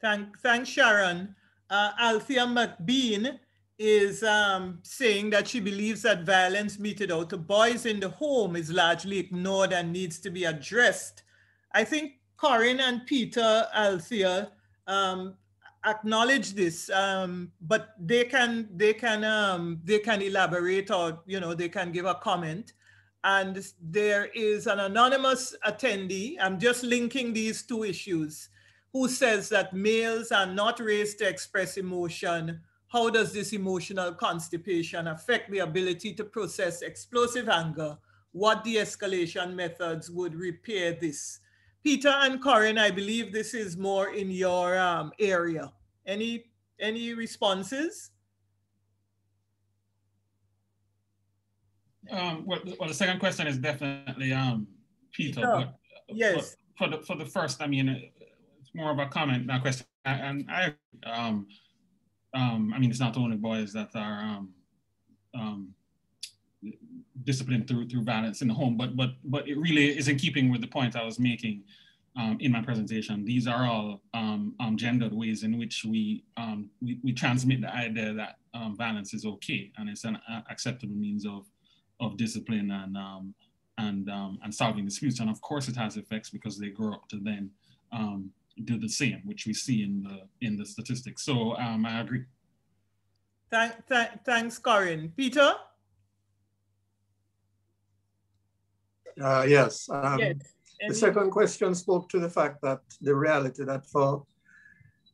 Thank, thanks, Sharon uh, Althea McBean is um, saying that she believes that violence meted out to boys in the home is largely ignored and needs to be addressed. I think Corin and Peter Althea um, acknowledge this, um, but they can they can um, they can elaborate or you know they can give a comment. And there is an anonymous attendee. I'm just linking these two issues who says that males are not raised to express emotion. How does this emotional constipation affect the ability to process explosive anger? What de-escalation methods would repair this? Peter and Corin, I believe this is more in your um, area. Any, any responses? Um, well, well, the second question is definitely um, Peter. But, yes. For, for, the, for the first, I mean, it's more of a comment, not a question. And I, um, um, I mean, it's not the only boys that are um, um, disciplined through through violence in the home, but but but it really is in keeping with the point I was making um, in my presentation. These are all um, um, gendered ways in which we, um, we, we transmit the idea that um, violence is okay and it's an acceptable means of of discipline and um, and um, and solving disputes. And of course, it has effects because they grow up to then um, do the same, which we see in the in the statistics. So um, I agree. Th th thanks, Corin. Peter? Uh, yes. Um, yes. The second question spoke to the fact that the reality that for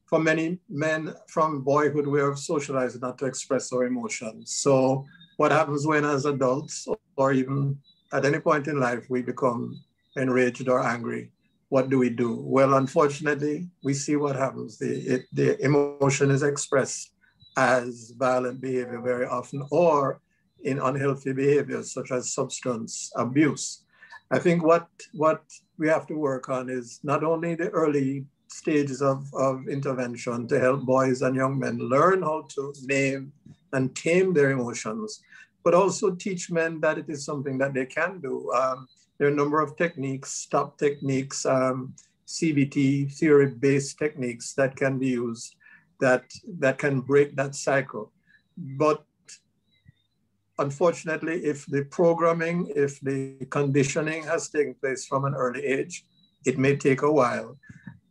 for many men from boyhood we are socialized not to express our emotions. So what happens when as adults or even at any point in life we become enraged or angry? What do we do? Well, unfortunately, we see what happens. The, it, the emotion is expressed as violent behavior very often or in unhealthy behaviors such as substance abuse. I think what, what we have to work on is not only the early stages of, of intervention to help boys and young men learn how to name and tame their emotions, but also teach men that it is something that they can do. Um, there are a number of techniques, stop techniques, um, CBT theory-based techniques that can be used that, that can break that cycle. But unfortunately, if the programming, if the conditioning has taken place from an early age, it may take a while.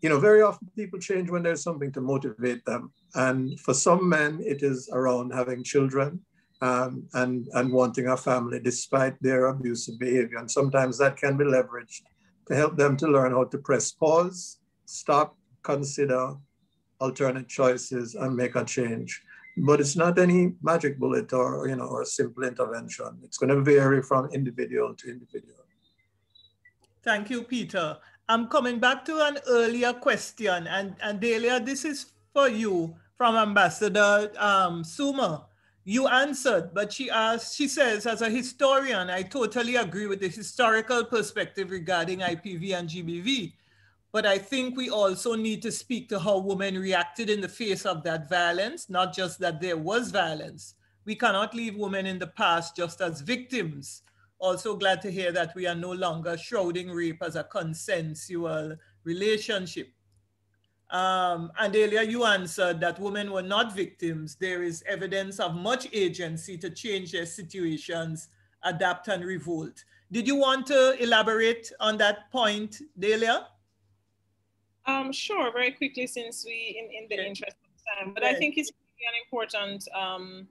You know, very often people change when there's something to motivate them. And for some men, it is around having children um, and, and wanting a family despite their abusive behavior. And sometimes that can be leveraged to help them to learn how to press pause, stop, consider alternate choices, and make a change but it's not any magic bullet or you know or simple intervention. It's going to vary from individual to individual. Thank you, Peter. I'm coming back to an earlier question, and and Dalea, this is for you from Ambassador um, Soomer. You answered, but she asked. She says, as a historian, I totally agree with the historical perspective regarding IPV and GBV. But I think we also need to speak to how women reacted in the face of that violence, not just that there was violence. We cannot leave women in the past just as victims. Also glad to hear that we are no longer shrouding rape as a consensual relationship. Um, and earlier you answered that women were not victims. There is evidence of much agency to change their situations, adapt and revolt. Did you want to elaborate on that point, Dalea? Um, sure, very quickly since we, in, in the interest of time, but I think it's an important um,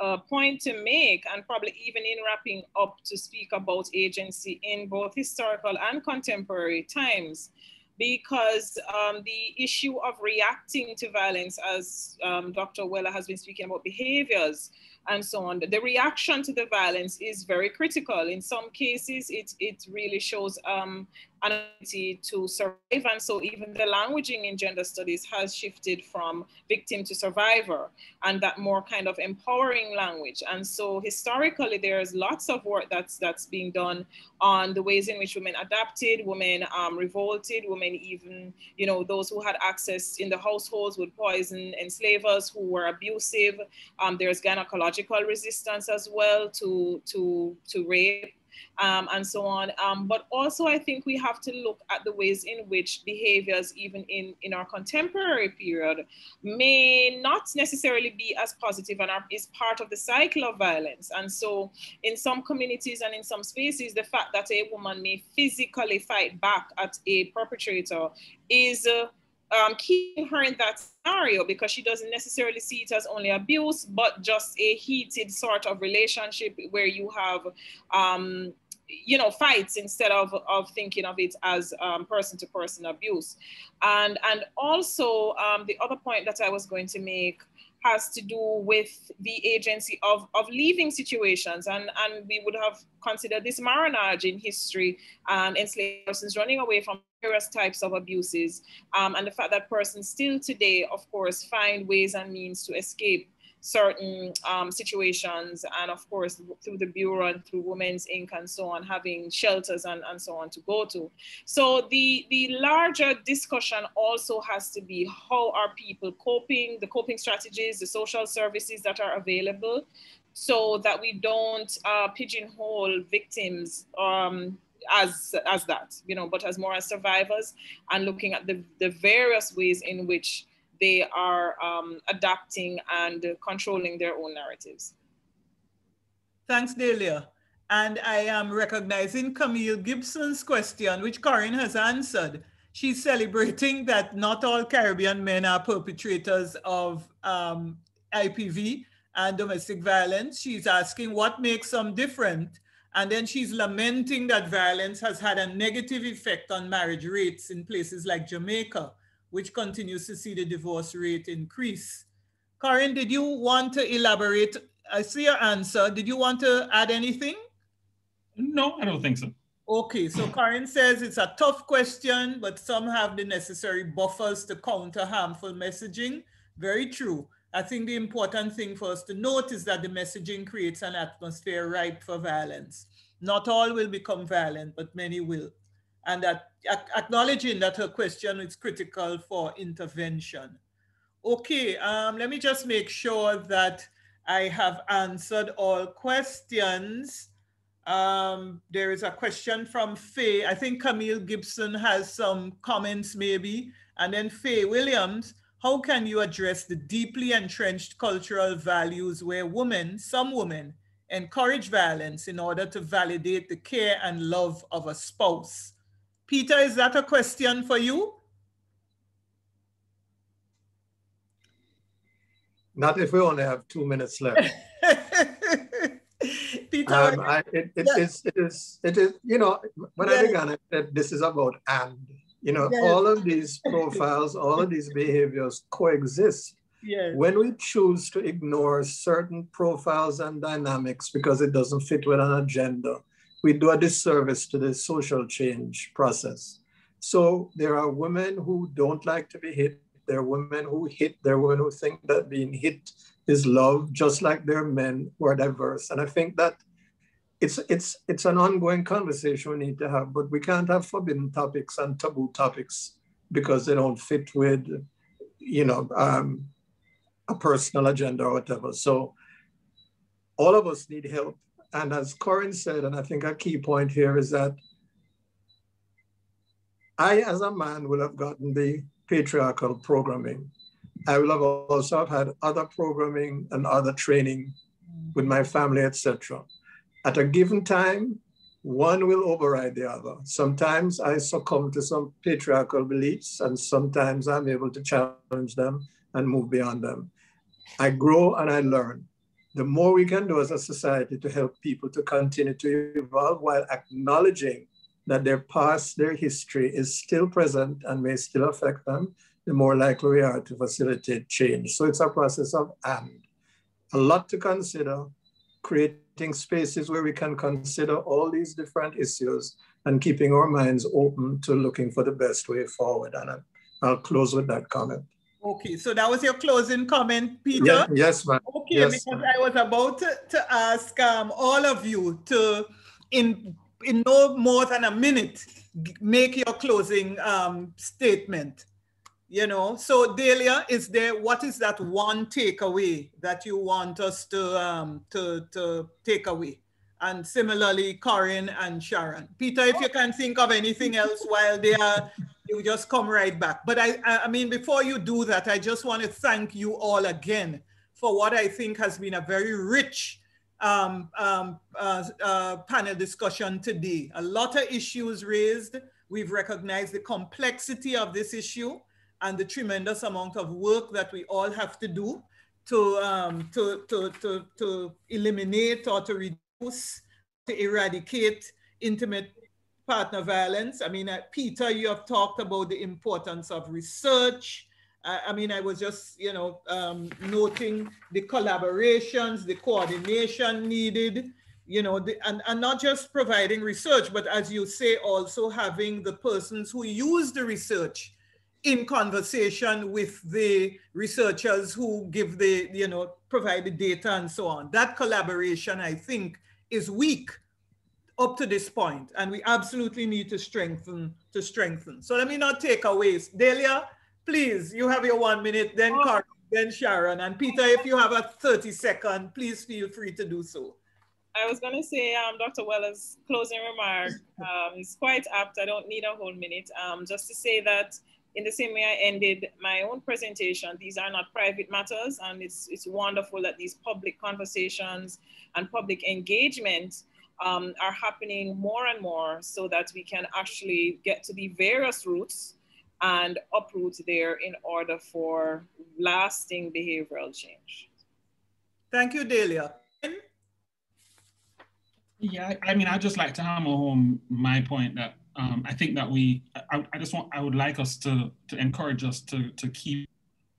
uh, point to make and probably even in wrapping up to speak about agency in both historical and contemporary times because um, the issue of reacting to violence, as um, Dr. Weller has been speaking about behaviors, and so on. The reaction to the violence is very critical. In some cases, it, it really shows um, ability to survive. And so even the languaging in gender studies has shifted from victim to survivor and that more kind of empowering language. And so historically, there's lots of work that's, that's being done on the ways in which women adapted, women um, revolted, women even, you know, those who had access in the households would poison enslavers who were abusive. Um, there's gynecological resistance as well to, to, to rape um, and so on. Um, but also, I think we have to look at the ways in which behaviors, even in, in our contemporary period, may not necessarily be as positive and are, is part of the cycle of violence. And so, in some communities and in some spaces, the fact that a woman may physically fight back at a perpetrator is. Uh, um, keeping her in that scenario because she doesn't necessarily see it as only abuse, but just a heated sort of relationship where you have, um, you know, fights instead of, of thinking of it as person to person abuse. And, and also, um, the other point that I was going to make has to do with the agency of, of leaving situations. And, and we would have considered this marronage in history and enslaved persons running away from various types of abuses. Um, and the fact that persons still today, of course, find ways and means to escape certain um, situations and of course through the bureau and through women's inc. and so on having shelters and, and so on to go to. So the the larger discussion also has to be how are people coping the coping strategies the social services that are available so that we don't uh, pigeonhole victims um, as as that you know but as more as survivors and looking at the, the various ways in which they are um, adapting and controlling their own narratives. Thanks, Dalea. And I am recognizing Camille Gibson's question, which Corin has answered. She's celebrating that not all Caribbean men are perpetrators of um, IPV, and domestic violence. She's asking what makes them different. And then she's lamenting that violence has had a negative effect on marriage rates in places like Jamaica, which continues to see the divorce rate increase. Corin, did you want to elaborate? I see your answer. Did you want to add anything? No, I don't think so. Okay, so Corin says it's a tough question, but some have the necessary buffers to counter harmful messaging. Very true. I think the important thing for us to note is that the messaging creates an atmosphere ripe for violence. Not all will become violent, but many will. And that acknowledging that her question is critical for intervention. Okay, um, let me just make sure that I have answered all questions. Um, there is a question from Faye. I think Camille Gibson has some comments maybe. And then Faye Williams, how can you address the deeply entrenched cultural values where women, some women, encourage violence in order to validate the care and love of a spouse? Peter, is that a question for you? Not if we only have two minutes left. Peter, um, I, it, it, yeah. is, it is, it is, you know, when yeah. I began it, this is about and, you know, yes. all of these profiles, all of these behaviors coexist. Yes. When we choose to ignore certain profiles and dynamics because it doesn't fit with an agenda, we do a disservice to the social change process. So there are women who don't like to be hit. There are women who hit. There are women who think that being hit is love, just like there are men who are diverse. And I think that it's it's it's an ongoing conversation we need to have, but we can't have forbidden topics and taboo topics because they don't fit with, you know, um, a personal agenda or whatever. So all of us need help. And as Corin said, and I think a key point here is that I, as a man, will have gotten the patriarchal programming I will have also had other programming and other training with my family, etc. At a given time, one will override the other. Sometimes I succumb to some patriarchal beliefs, and sometimes I'm able to challenge them and move beyond them. I grow and I learn. The more we can do as a society to help people to continue to evolve while acknowledging that their past, their history is still present and may still affect them, the more likely we are to facilitate change. So it's a process of and. A lot to consider, creating spaces where we can consider all these different issues and keeping our minds open to looking for the best way forward. And I'll close with that comment. Okay, so that was your closing comment, Peter? Yeah, yes, ma'am. Okay, yes, because I was about to, to ask um, all of you to, in, in no more than a minute, make your closing um, statement you know so Dalea is there what is that one takeaway that you want us to um to to take away and similarly Corin and sharon peter if you can think of anything else while they are you just come right back. But i i mean before you do that i just want to thank you all again for what i think has been a very rich um, um, uh, uh, panel discussion today. A lot of issues raised. We've recognized the complexity of this issue and the tremendous amount of work that we all have to do to, um, to, to, to, to eliminate or to reduce, to eradicate intimate partner violence. I mean, uh, Peter, you have talked about the importance of research. Uh, I mean, I was just, you know, um, noting the collaborations, the coordination needed, you know, the, and, and not just providing research, but as you say, also having the persons who use the research in conversation with the researchers who give the, you know, provide the data and so on. That collaboration, I think, is weak up to this point, and we absolutely need to strengthen to strengthen. So let me not take away. Dalea, please, you have your one minute, then oh. Carl, then Sharon, and Peter, if you have a 30 second, please feel free to do so. I was going to say, um, Dr. Weller's closing remark um, is quite apt. I don't need a whole minute. Um, just to say that in the same way I ended my own presentation, these are not private matters, and it's, it's wonderful that these public conversations and public engagement um, are happening more and more so that we can actually get to the various roots and uproot there in order for lasting behavioral change. Thank you, Dalea. Yeah, I, I mean, I'd just like to hammer home my point that um, I think that we, I, I, just want, I would like us to, to encourage us to, to keep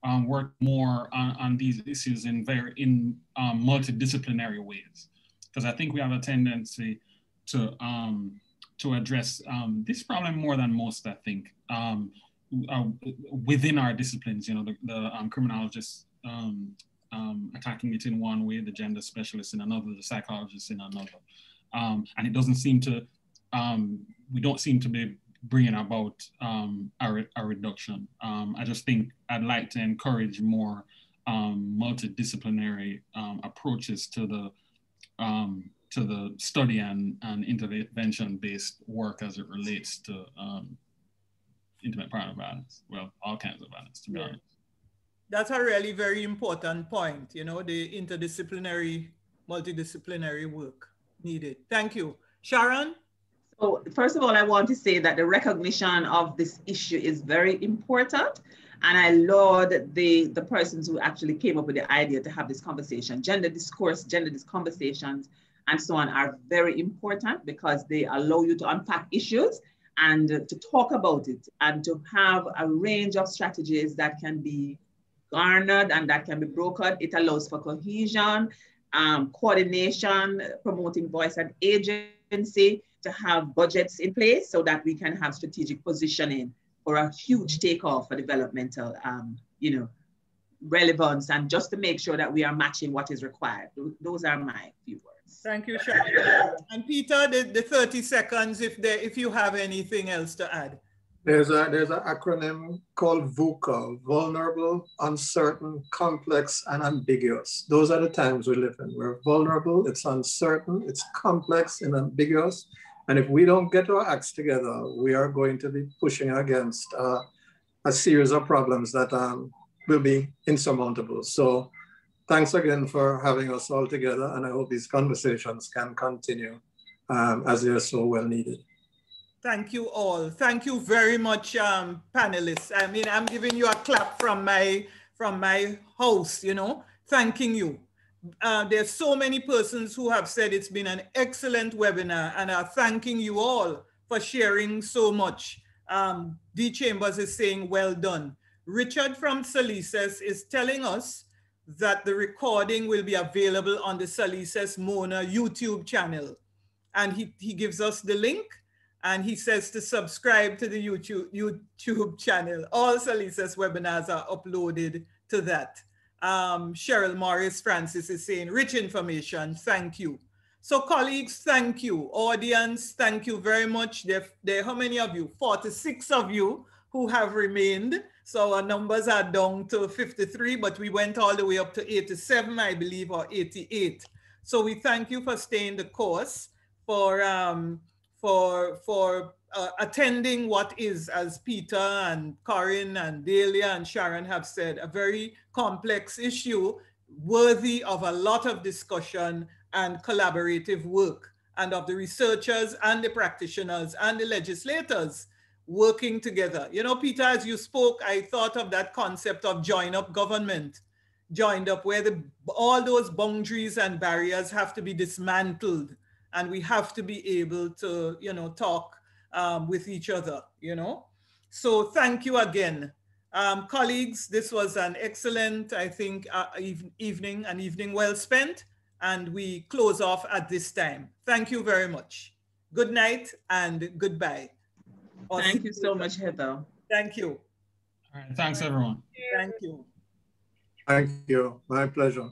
um, work more on, on these issues in very, in um, multidisciplinary ways. Because I think we have a tendency to, um, to address um, this problem more than most, I think, um, uh, within our disciplines, you know, the, the um, criminologists attacking it in one way, the gender specialists in another, the psychologists in another. and it doesn't seem to um, we don't seem to be bringing about um, a, a, reduction. Um, I just think I'd like to encourage more um, multidisciplinary um, approaches to the um, to the study and, and intervention-based work as it relates to intimate partner violence. Well, all kinds of violence, to be yeah. honest. That's a really very important point, you know, the interdisciplinary, multidisciplinary work needed. Thank you. Sharon? So first of all, I want to say that the recognition of this issue is very important. And I laud the, the persons who actually came up with the idea to have this conversation. Gender discourse, gender conversations, and so on are very important because they allow you to unpack issues and to talk about it and to have a range of strategies that can be garnered and that can be brokered. It allows for cohesion, um, coordination, promoting voice and agency, to have budgets in place so that we can have strategic positioning for a huge takeoff for developmental, um, you know, relevance and just to make sure that we are matching what is required. Those are my few words. Thank you, Sharon. And Peter, the, the 30 seconds, if there, if you have anything else to add. There's a there's an acronym called VUCA, vulnerable, uncertain, complex, and ambiguous. Those are the times we live in. We're vulnerable, it's uncertain, it's complex and ambiguous, and if we don't get our acts together, we are going to be pushing against uh, a series of problems that um, will be insurmountable. So thanks again for having us all together. And I hope these conversations can continue um, as they are so well needed. Thank you all. Thank you very much, um, panelists. I mean, I'm giving you a clap from my, from my host, you know, thanking you uh, there's so many persons who have said it's been an excellent webinar and are thanking you all for sharing so much. Um, D Chambers is saying, well done. Richard from SALISES is telling us that the recording will be available on the SALISES Mona YouTube channel. And he, he gives us the link and he says to subscribe to the YouTube, YouTube channel. All SALISES webinars are uploaded to that. Um, Cheryl Morris Francis is saying, rich information, thank you. So colleagues, thank you. Audience, thank you very much. There, there how many of you? 46 of you who have remained. So our numbers are down to 53, but we went all the way up to 87, I believe, or 88. So we thank you for staying the course, for, um, for, for uh, attending what is, as Peter and Corin and Dalea and Sharon have said, a very complex issue worthy of a lot of discussion and collaborative work. And of the researchers and the practitioners and the legislators working together. You know, Peter, as you spoke, I thought of that concept of join up government, joined up where the, all those boundaries and barriers have to be dismantled. And we have to be able to, you know, talk um, with each other, you know. So thank you again. Um, colleagues, this was an excellent, I think, uh, evening, an evening well spent, and we close off at this time. Thank you very much. Good night and goodbye. Thank you so much, Heather. Thank you. All right, thanks everyone. Thank you. Thank you. My pleasure.